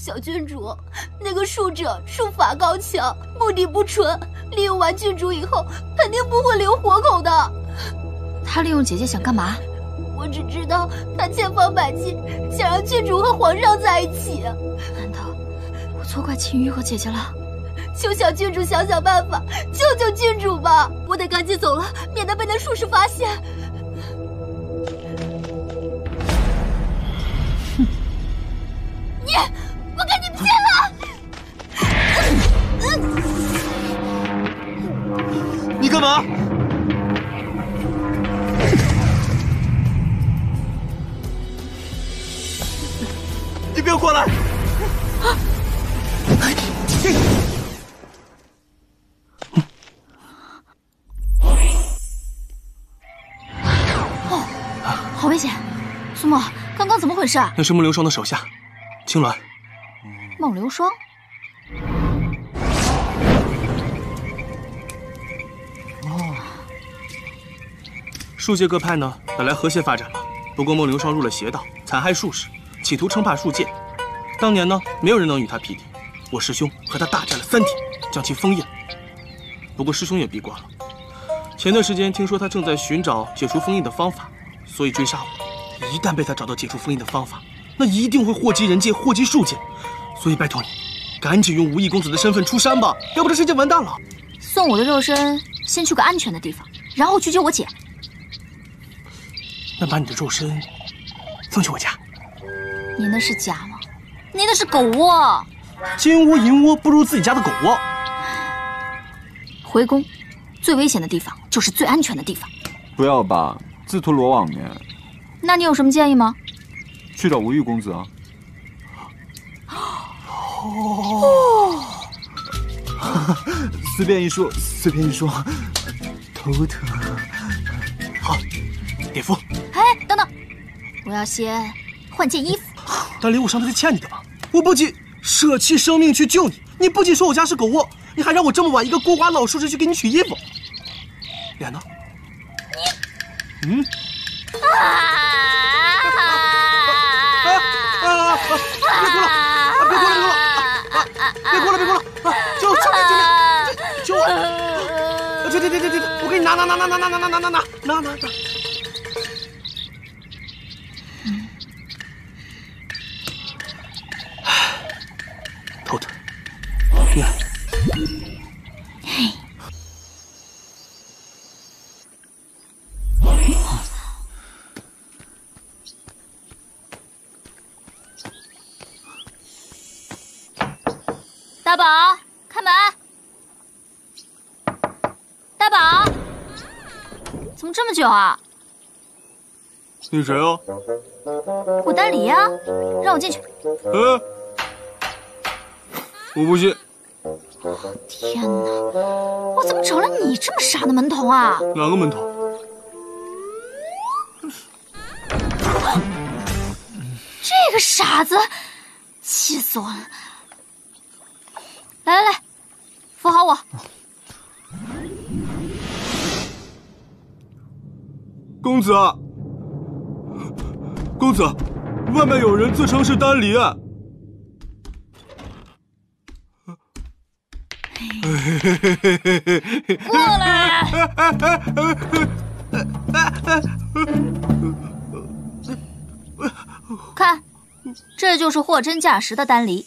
小郡主，那个术者术法高强，目的不纯，利用完郡主以后，肯定不会留活口的。他利用姐姐想干嘛？我只知道他千方百计想让郡主和皇上在一起。难道我错怪秦玉和姐姐了？求小郡主想想办法，救救郡主吧！我得赶紧走了，免得被那术士发现。哼你，干嘛？你别过来！哦，好危险！苏沫，刚刚怎么回事？那是孟流霜的手下，青鸾。孟流霜。术界各派呢，本来和谐发展嘛。不过孟流霜入了邪道，残害术士，企图称霸术界。当年呢，没有人能与他匹敌。我师兄和他大战了三天，将其封印。不过师兄也闭关了。前段时间听说他正在寻找解除封印的方法，所以追杀我。一旦被他找到解除封印的方法，那一定会祸及人界，祸及术界。所以拜托你，赶紧用无义公子的身份出山吧，要不这世界完蛋了。送我的肉身先去个安全的地方，然后去救我姐。那把你的肉身送去我家。你那是家吗？你那是狗窝。金窝银窝不如自己家的狗窝。回宫，最危险的地方就是最安全的地方。不要吧，自投罗网呢。那你有什么建议吗？去找无玉公子啊。哦，随便一说，随便一说，头疼。好，点敷。哎，等等，我要先换件衣服。丹离，我上次是欠你的吧？我不仅舍弃生命去救你，你不仅说我家是狗窝，你还让我这么晚一个孤寡老术士去给你取衣服。脸呢？你，嗯。啊！啊啊！别哭了！别哭了！别哭了！别哭了！别哭了！啊！救！救命！救命！救我！这这这这这，我给你拿拿拿拿拿拿拿拿拿拿拿拿拿久啊？你谁啊？我丹离呀，让我进去。嗯，我不信。天哪，我怎么找了你这么傻的门童啊？哪个门童？这个傻子，气死我了！来来来，公子，公子，外面有人自称是丹离。过来！看，这就是货真价实的丹离。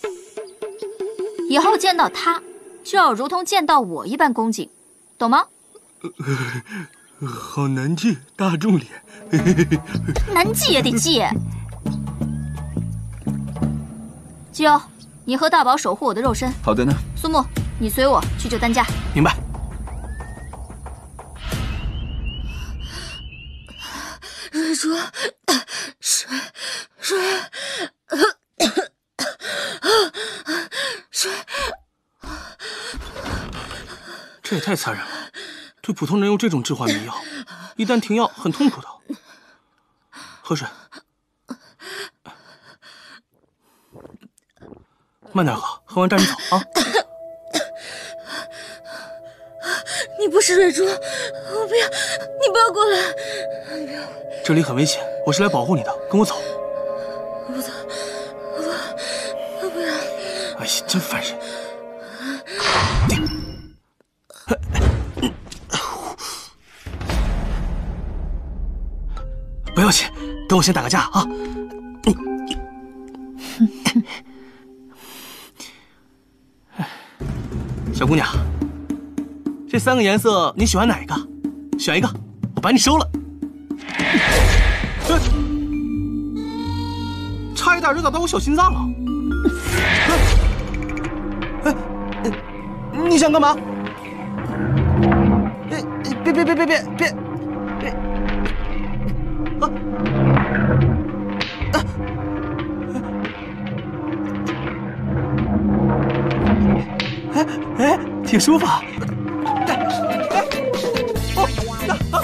以后见到他，就要如同见到我一般恭敬，懂吗？好难记，大众脸。难记也得记。基欧，你和大宝守护我的肉身。好的呢。苏木，你随我去救丹家。明白。瑞珠，水，水，水。这也太残忍了，对普通人用这种致幻迷药，一旦停药很痛苦的。喝水，慢点喝，喝完站着走啊。你不是瑞珠，我不要，你不要过来，不要。这里很危险，我是来保护你的，跟我走。我不走，我不，我不要。哎呀，真烦人。不要紧，等我先打个架啊。小姑娘，这三个颜色你喜欢哪一个？选一个，我把你收了。差一点就打到我小心脏了。哎，你想干嘛？别，别别别别别别！啊！哎哎，挺舒服。哎哎哦啊啊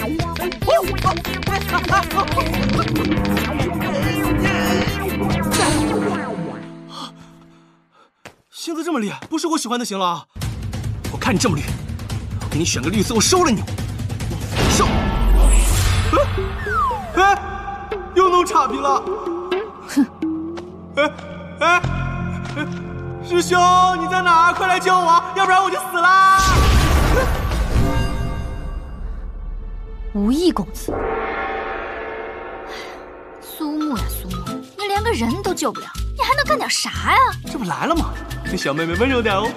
哦！性子这么烈，不是我喜欢的型了啊！我看你这么绿，我给你选个绿色，我收了你。又弄岔劈了！哼！哎哎哎，师兄你在哪儿？快来救我，要不然我就死啦！无意公子，苏木呀苏木，你连个人都救不了，你还能干点啥呀？这不来了吗？对小妹妹温柔点哦。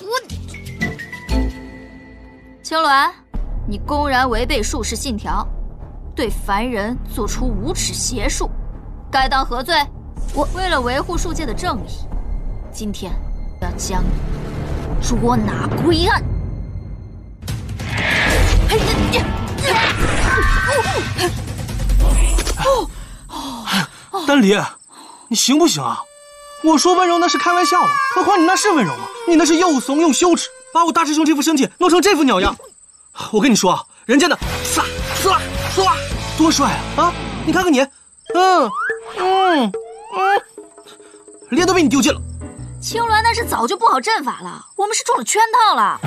我，青鸾，你公然违背术士信条。对凡人做出无耻邪术，该当何罪？我为了维护术界的正义，今天要将你捉拿归案。丹离，你行不行啊？我说温柔那是开玩笑的，何况你那是温柔吗？你那是又怂又羞耻，把我大师兄这副身体弄成这副鸟样。我跟你说，人家那唰唰唰。多帅啊！啊，你看看你，嗯嗯嗯，脸都被你丢尽了。青鸾那是早就布好阵法了，我们是中了圈套了。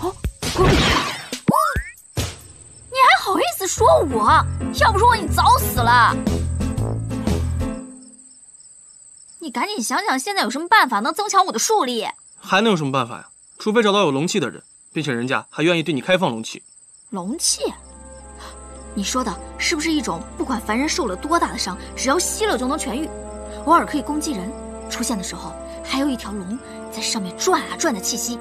哦，你还好意思说我？要不是我，你早死了。你赶紧想想，现在有什么办法能增强我的术力？还能有什么办法呀？除非找到有龙气的人，并且人家还愿意对你开放龙气。龙气？你说的是不是一种不管凡人受了多大的伤，只要吸了就能痊愈，偶尔可以攻击人，出现的时候还有一条龙在上面转啊转的气息？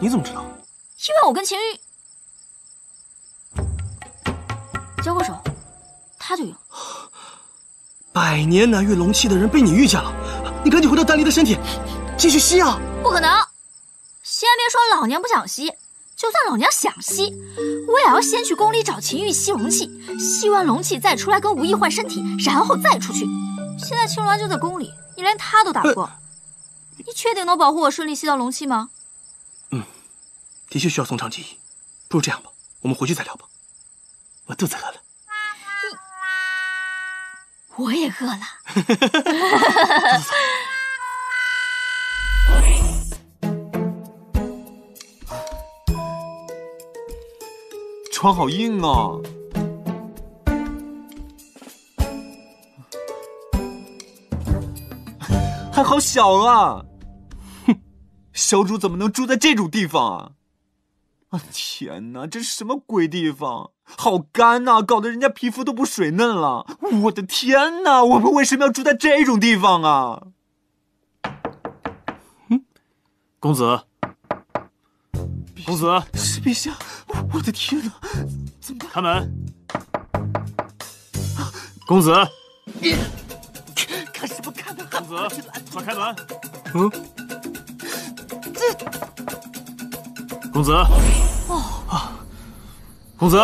你怎么知道？因为我跟秦玉交过手，他就有。百年难遇龙气的人被你遇见了，你赶紧回到丹离的身体，继续吸啊！不可能。先别说老娘不想吸，就算老娘想吸，我也要先去宫里找秦玉吸龙气，吸完龙气再出来跟吴意换身体，然后再出去。现在青鸾就在宫里，你连他都打不过，你确定能保护我顺利吸到龙气吗？嗯，的确需要从长计议。不如这样吧，我们回去再聊吧。我肚子饿了。我也饿了。床好硬啊！还好小啊！哼，小主怎么能住在这种地方啊？啊天哪，这是什么鬼地方？好干呐，搞得人家皮肤都不水嫩了。我的天哪，我们为什么要住在这种地方啊？嗯，公子，公子，是陛下！我的天哪，怎么开门？公子，看什么看呢？公子，快开门！嗯，这公子，哦，公子，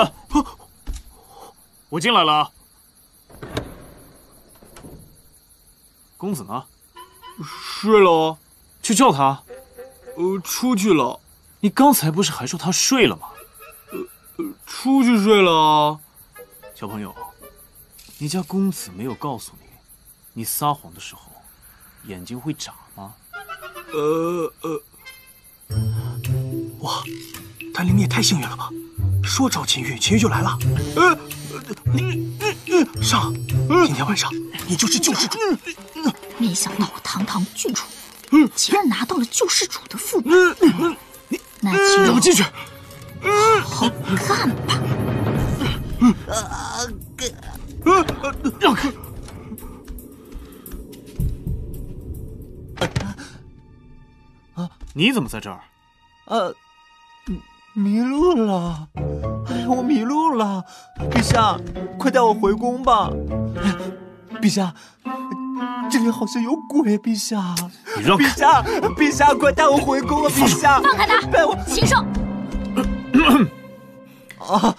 我进来了。公子呢？睡了。去叫他。呃，出去了。你刚才不是还说他睡了吗？出去睡了啊。小朋友，你家公子没有告诉你，你撒谎的时候眼睛会眨吗？呃呃，哇，丹林你也太幸运了吧！说找秦玉，秦玉就来了。呃，你你上，今天晚上你就是救世主。没想到我堂堂郡主，竟然拿到了救世主的副本。那就让我进去，好好干吧。啊，让开！啊，你怎么在这儿？呃，迷路了。哎，我迷路了。陛下，快带我回宫吧。陛下，这里好像有鬼。陛下，你让陛下，陛下，快带我回宫啊！陛下，放开他！带我，禽兽！啊，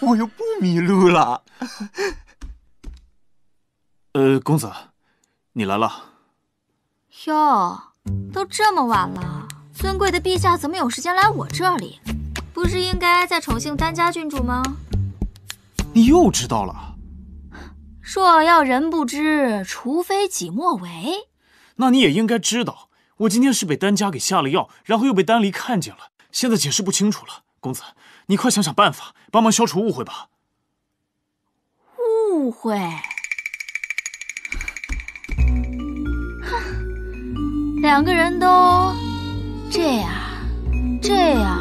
我又不迷路了。呃，公子，你来了。哟，都这么晚了，尊贵的陛下怎么有时间来我这里？不是应该在宠幸丹家郡主吗？你又知道了。若要人不知，除非己莫为。那你也应该知道，我今天是被丹家给下了药，然后又被丹离看见了，现在解释不清楚了。公子，你快想想办法，帮忙消除误会吧。误会？哼两个人都这样、这样、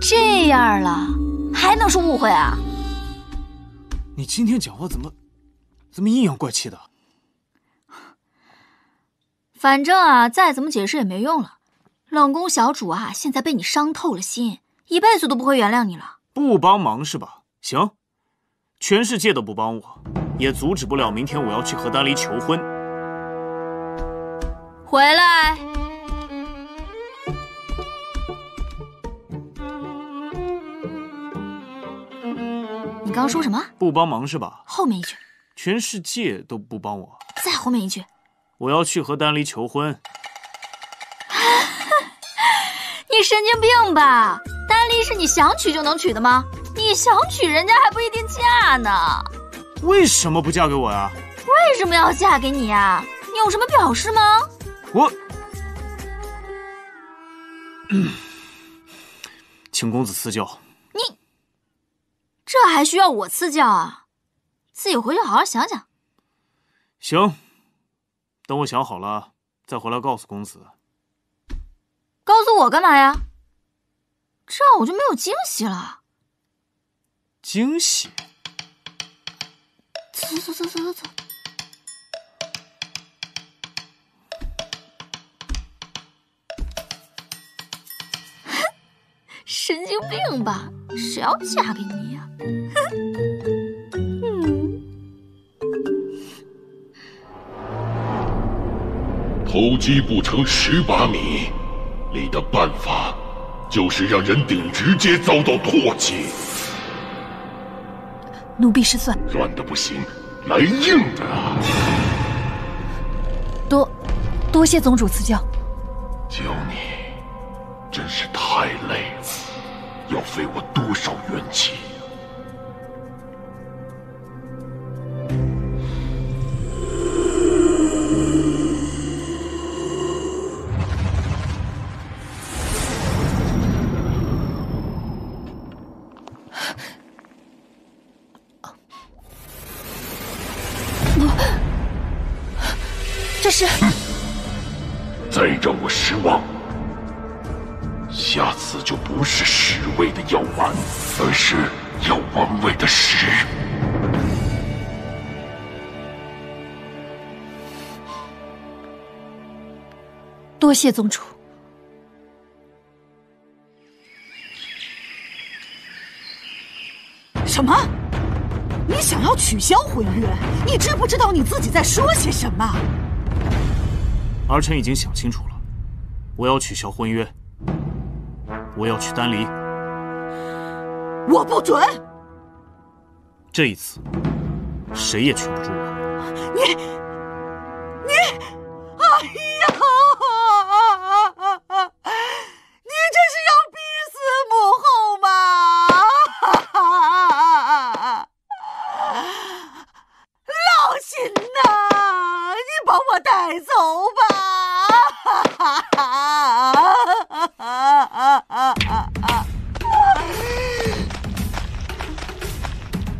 这样了，还能是误会啊？你今天讲话怎么怎么阴阳怪气的？反正啊，再怎么解释也没用了。冷宫小主啊，现在被你伤透了心，一辈子都不会原谅你了。不帮忙是吧？行，全世界都不帮我，也阻止不了明天我要去和丹离求婚。回来！你刚刚说什么？不帮忙是吧？后面一句。全世界都不帮我。再后面一句。我要去和丹离求婚。你神经病吧？丹丽是你想娶就能娶的吗？你想娶人家还不一定嫁呢。为什么不嫁给我呀？为什么要嫁给你呀？你有什么表示吗？我，请公子赐教。你，这还需要我赐教啊？自己回去好好想想。行，等我想好了再回来告诉公子。告诉我干嘛呀？这样我就没有惊喜了。惊喜？走走走走走走。神经病吧？谁要嫁给你呀？偷鸡不成蚀把米，你的办法就是让人顶直接遭到唾弃。奴婢失算。软的不行，来硬的啊！多，多谢宗主赐教。教你真是太累了，要费我多少元气。多谢宗主。什么？你想要取消婚约？你知不知道你自己在说些什么？儿臣已经想清楚了，我要取消婚约，我要娶丹离。我不准！这一次，谁也劝不住我。你，带走吧！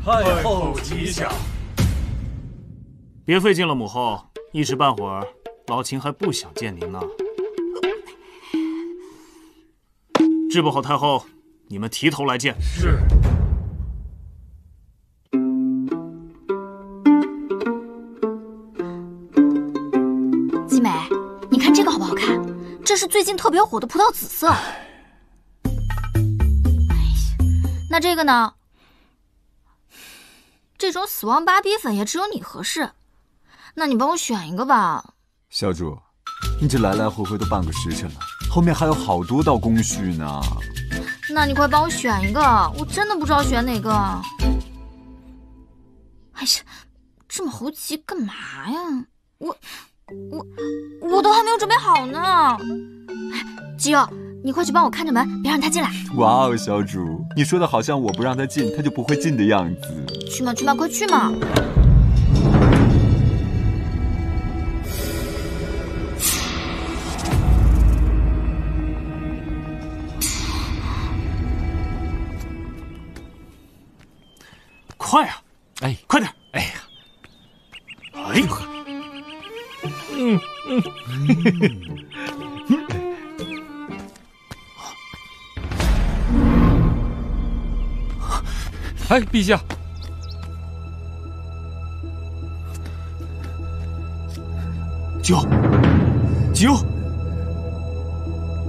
太后吉祥。别费劲了，母后，一时半会儿，老秦还不想见您呢。治不好太后，你们提头来见。是。是最近特别火的葡萄紫色。哎呀，那这个呢？这种死亡芭比粉也只有你合适。那你帮我选一个吧。小主，你这来来回回都半个时辰了，后面还有好多道工序呢。那你快帮我选一个，我真的不知道选哪个。哎呀，这么猴急干嘛呀？我我我都还没有准备好呢。基友，你快去帮我看着门，别让他进来。哇哦，小主，你说的好像我不让他进，他就不会进的样子。去嘛去嘛，快去嘛！快啊！哎，快点！哎呀，哎呦呵！嗯嗯。哎，陛下！九，九，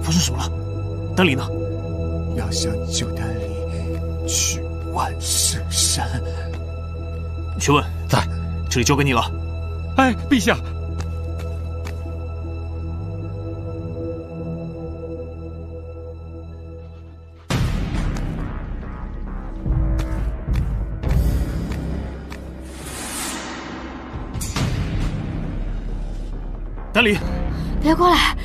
发生什么了？丹离呢？要想救丹离，去万圣山。学问在，这里交给你了。哎，陛下！别过来！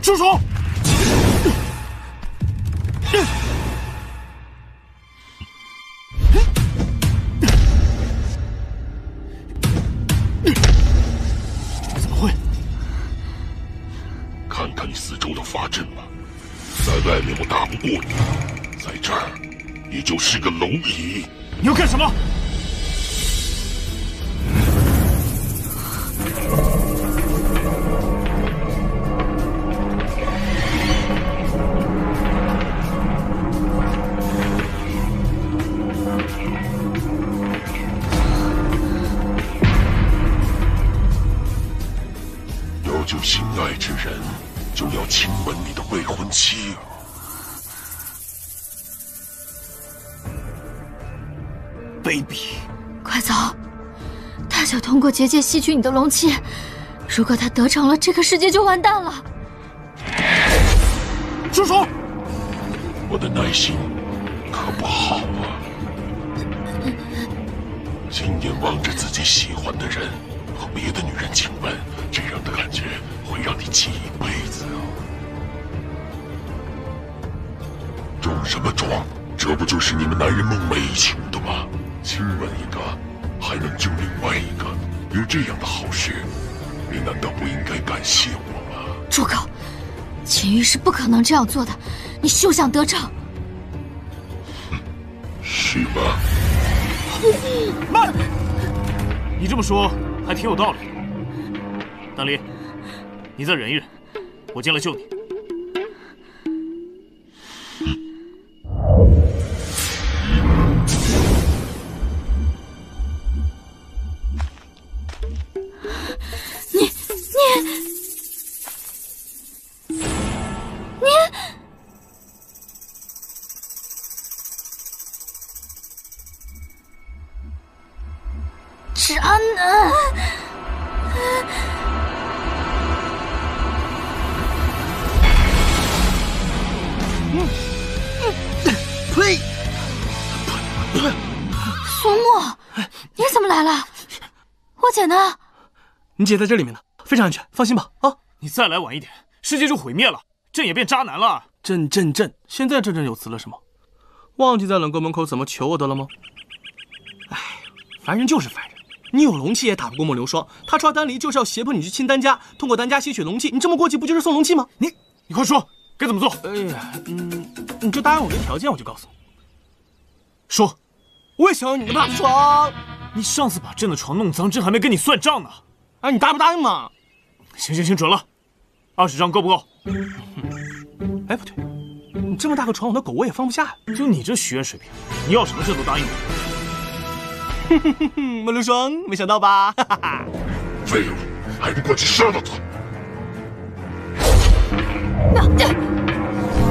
住手！结界吸取你的龙气，如果他得逞了，这个世界就完蛋了。住手！我的耐心可能这样做的，你休想得逞！是吗？慢！你这么说还挺有道理。丹离，你再忍一忍，我进来救。你你姐在这里面呢，非常安全，放心吧。啊，你再来晚一点，世界就毁灭了，朕也变渣男了。朕朕朕，现在振振有词了是吗？忘记在冷宫门口怎么求我的了吗？哎，凡人就是凡人，你有龙气也打不过莫流霜。他抓丹离就是要胁迫你去亲丹家，通过丹家吸取龙气。你这么过激，不就是送龙气吗？你你快说，该怎么做？哎呀，嗯，你就答应我个条件，我就告诉你。说，我也想要你的大床。你上次把朕的床弄脏，朕还没跟你算账呢。哎，你答不答应嘛？行行行，准了，二十张够不够？哎，不对，你这么大个床，我的狗窝也放不下呀。就你这许愿水平，你要什么朕都答应你。哼哼哼哼，莫流霜，没想到吧？哈哈哈！废物，还不快去杀了他！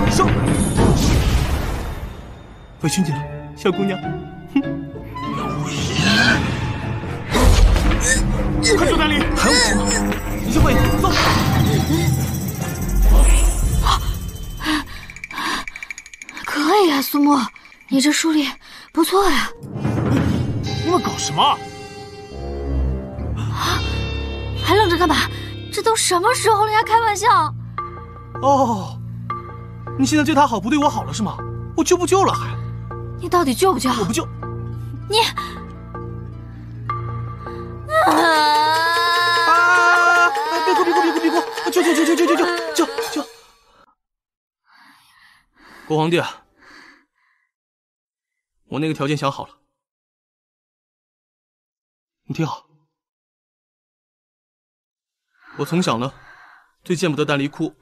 收！委屈你了，小姑娘。快救丹离！还有什么？你就会走。可以啊，苏沫，你这书力不错呀。你们搞什么？啊！还愣着干嘛？这都什么时候了，还开玩笑？哦，你现在对他好，不对我好了是吗？我救不救了还？你到底救不救？我不救。你。啊！别哭别哭别哭别哭！救救救救救救救救救！国皇帝啊，我那个条件想好了，你听好。我从小呢，最见不得丹离哭，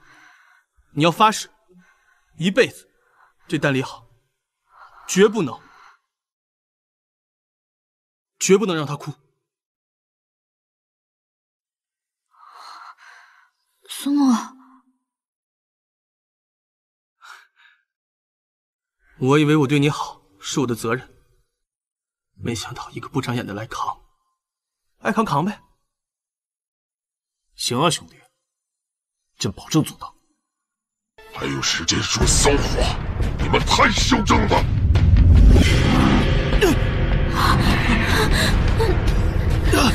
你要发誓，一辈子对丹离好，绝不能，绝不能让她哭。苏沫，我以为我对你好是我的责任，没想到一个不长眼的来扛，爱扛扛呗。行啊，兄弟，朕保证做到。还有时间说骚话？你们太嚣张了！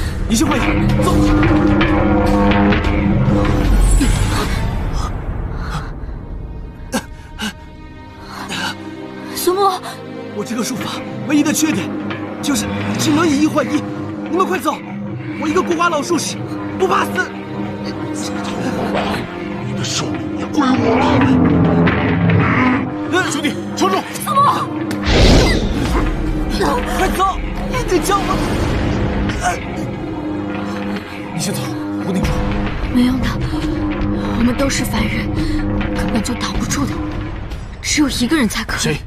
一切换一，走。苏木，我这个术法唯一的缺点就是只能以一换一。你们快走，我一个孤寡老术士，不怕死。你的寿归我了。兄弟，撑住！苏木，快走！你得教我。你先走，我顶住。没用的，我们都是凡人，根本就挡不住的。只有一个人才可以。谁？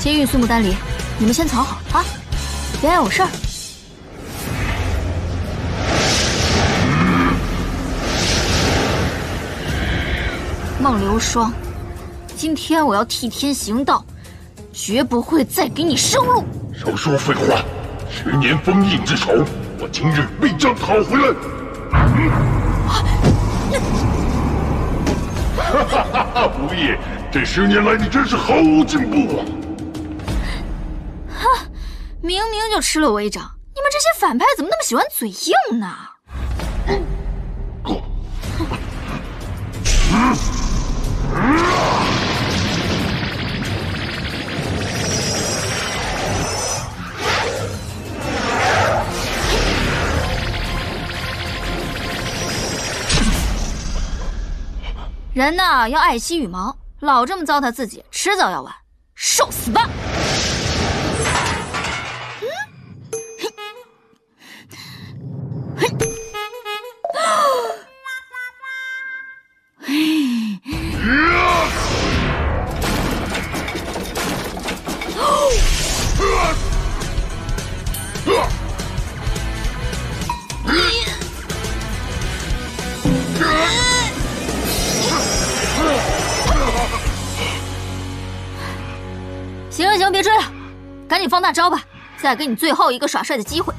接运苏木丹离，你们先藏好啊，别碍我事儿。孟流霜，今天我要替天行道，绝不会再给你生路。少说废话！十年封印之仇，我今日必将讨回来。哈哈哈哈！无业，这十年来你真是毫无进步啊！哼，明明就吃了我一掌，你们这些反派怎么那么喜欢嘴硬呢？人呢，要爱惜羽毛，老这么糟蹋自己，迟早要完，受死吧！行了行了别追了赶紧放大招吧再给你最后一个耍帅的机会。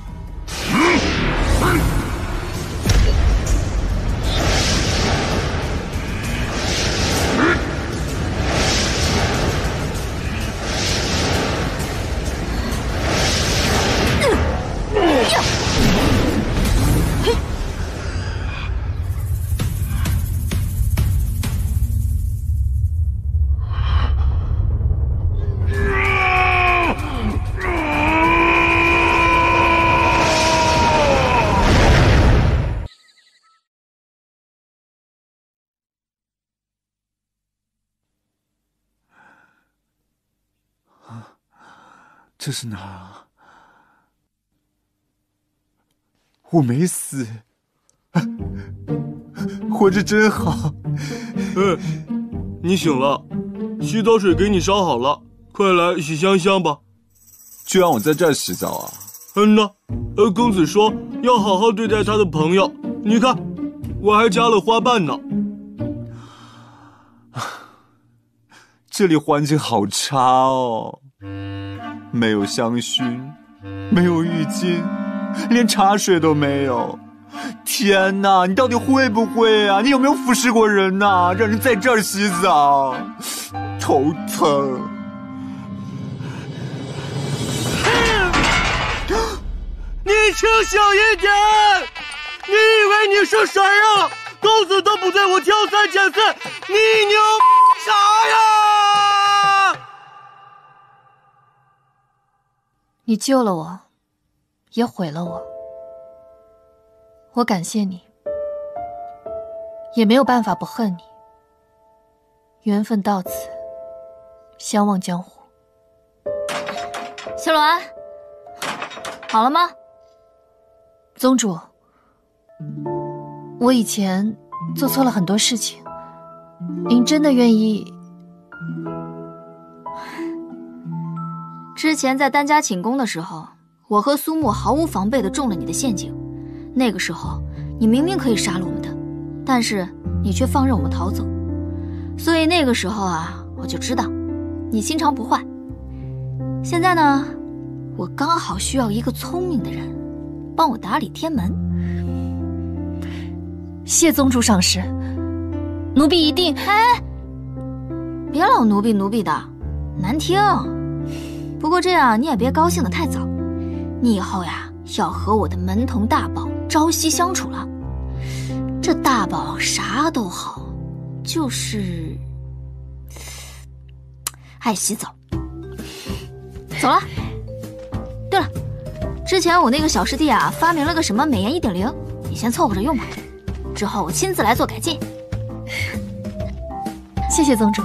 这是哪儿啊？我没死，活着真好。嗯，你醒了，洗澡水给你烧好了，快来洗香香吧。就让我在这儿洗澡啊？嗯呐，呃，公子说要好好对待他的朋友。你看，我还加了花瓣呢。这里环境好差哦，没有香薰，没有浴巾，连茶水都没有。天哪，你到底会不会啊？你有没有服侍过人呐？让人在这儿洗澡，头疼。你清醒一点！你以为你是谁啊？公子都不对我挑三拣四，你牛啥呀？你救了我，也毁了我，我感谢你，也没有办法不恨你。缘分到此，相忘江湖。小栾，好了吗？宗主，我以前做错了很多事情，您真的愿意？之前在丹家寝宫的时候，我和苏木毫无防备的中了你的陷阱。那个时候，你明明可以杀了我们的，但是你却放任我们逃走。所以那个时候啊，我就知道你心肠不坏。现在呢，我刚好需要一个聪明的人，帮我打理天门。谢宗主赏识，奴婢一定。哎，别老奴婢奴婢的，难听。不过这样你也别高兴的太早，你以后呀要和我的门童大宝朝夕相处了。这大宝啥都好，就是爱洗澡。走了。对了，之前我那个小师弟啊发明了个什么美颜一点零，你先凑合着用吧，之后我亲自来做改进。谢谢宗主。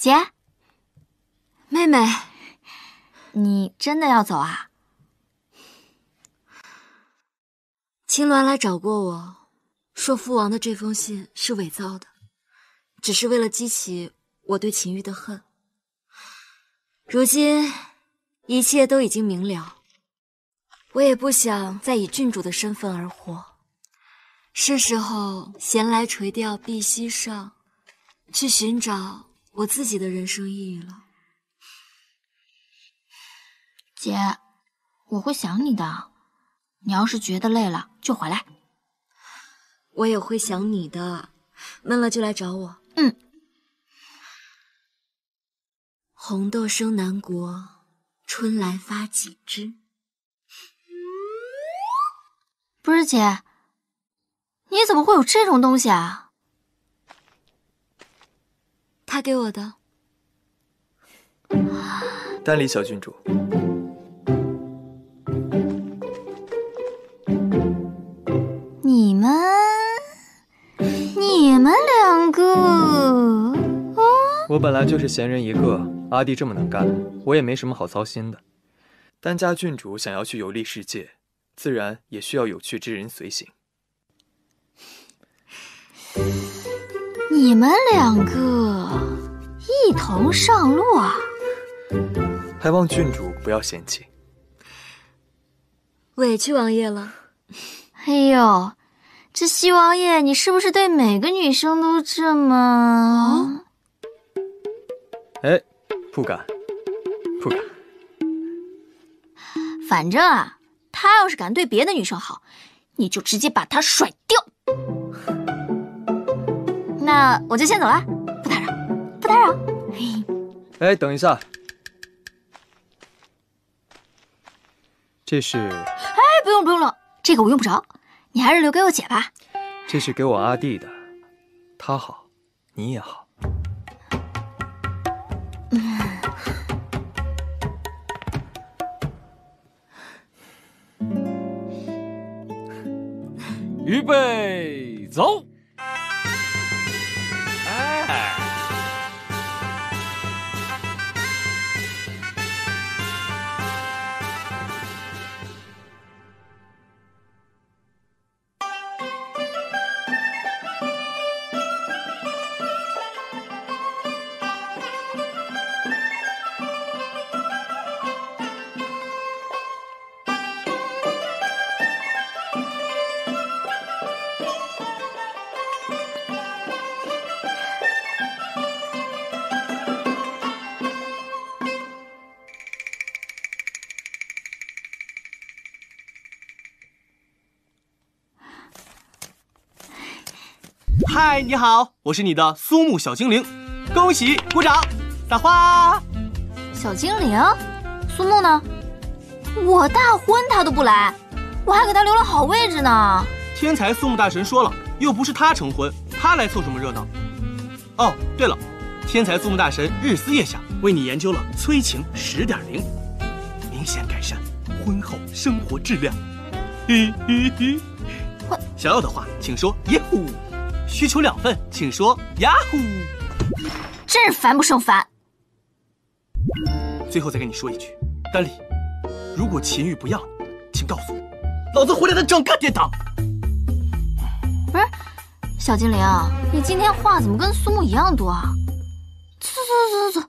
姐，妹妹，你真的要走啊？青鸾来找过我，说父王的这封信是伪造的，只是为了激起我对秦玉的恨。如今一切都已经明了，我也不想再以郡主的身份而活，是时候闲来垂钓碧溪上，去寻找。我自己的人生意义了，姐，我会想你的。你要是觉得累了，就回来。我也会想你的，闷了就来找我。嗯。红豆生南国，春来发几枝。不是姐，你怎么会有这种东西啊？他给我的，丹离小郡主，你们，你们两个，啊！我本来就是闲人一个，阿弟这么能干，我也没什么好操心的。丹家郡主想要去游历世界，自然也需要有趣之人随行。你们两个一同上路啊！还望郡主不要嫌弃。委屈王爷了。哎呦，这西王爷，你是不是对每个女生都这么……哎，不敢，不敢。反正啊，他要是敢对别的女生好，你就直接把他甩掉。那我就先走了，不打扰。哎，等一下，这是哎，不用不用了，这个我用不着，你还是留给我姐吧。这是给我阿弟的，他好，你也好。预备，走！嗨，你好，我是你的苏木小精灵，恭喜，鼓掌，大花。小精灵，苏木呢？我大婚他都不来，我还给他留了好位置呢。天才苏木大神说了，又不是他成婚，他来凑什么热闹？哦，对了，天才苏木大神日思夜想，为你研究了催情十点零，明显改善婚后生活质量。嘿嘿嘿，想要的话请说耶呼，需求两份请说呀呼。真是烦不胜烦。最后再跟你说一句，丹丽，如果秦玉不要你，请告诉我，老子回来的整个殿堂。不是，小精灵，你今天话怎么跟苏木一样多啊？走走走走走。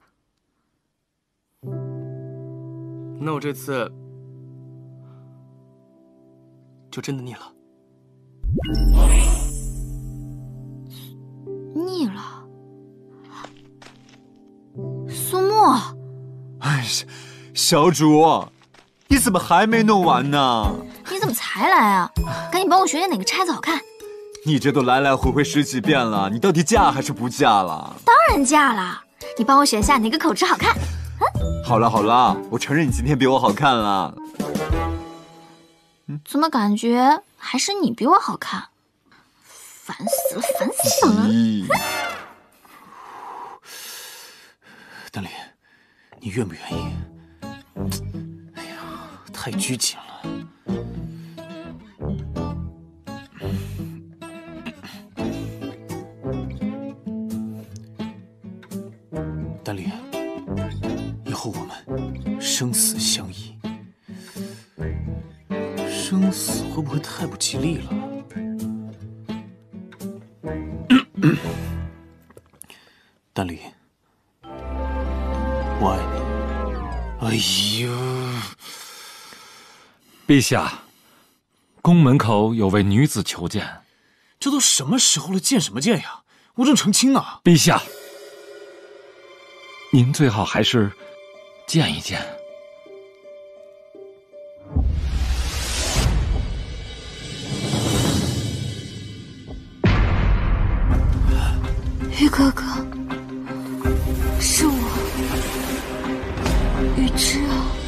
那我这次就真的腻了。腻了，苏沫，哎，小主，你怎么还没弄完呢？你怎么才来啊？赶紧帮我选选哪个钗子好看。你这都来来回回十几遍了，你到底嫁还是不嫁了？当然嫁了，你帮我选下哪个口吃好看。嗯好了好了，我承认你今天比我好看了。怎么感觉还是你比我好看？烦死了，烦死了！丹丽，你愿不愿意？哎呀，太拘谨了。丹丽，以后我们生死相依。生死会不会太不吉利了？丹离，我爱你。哎呦，陛下，宫门口有位女子求见。这都什么时候了，见什么见呀？我正成亲呢。陛下，您最好还是见一见。哥哥，是我，雨之啊。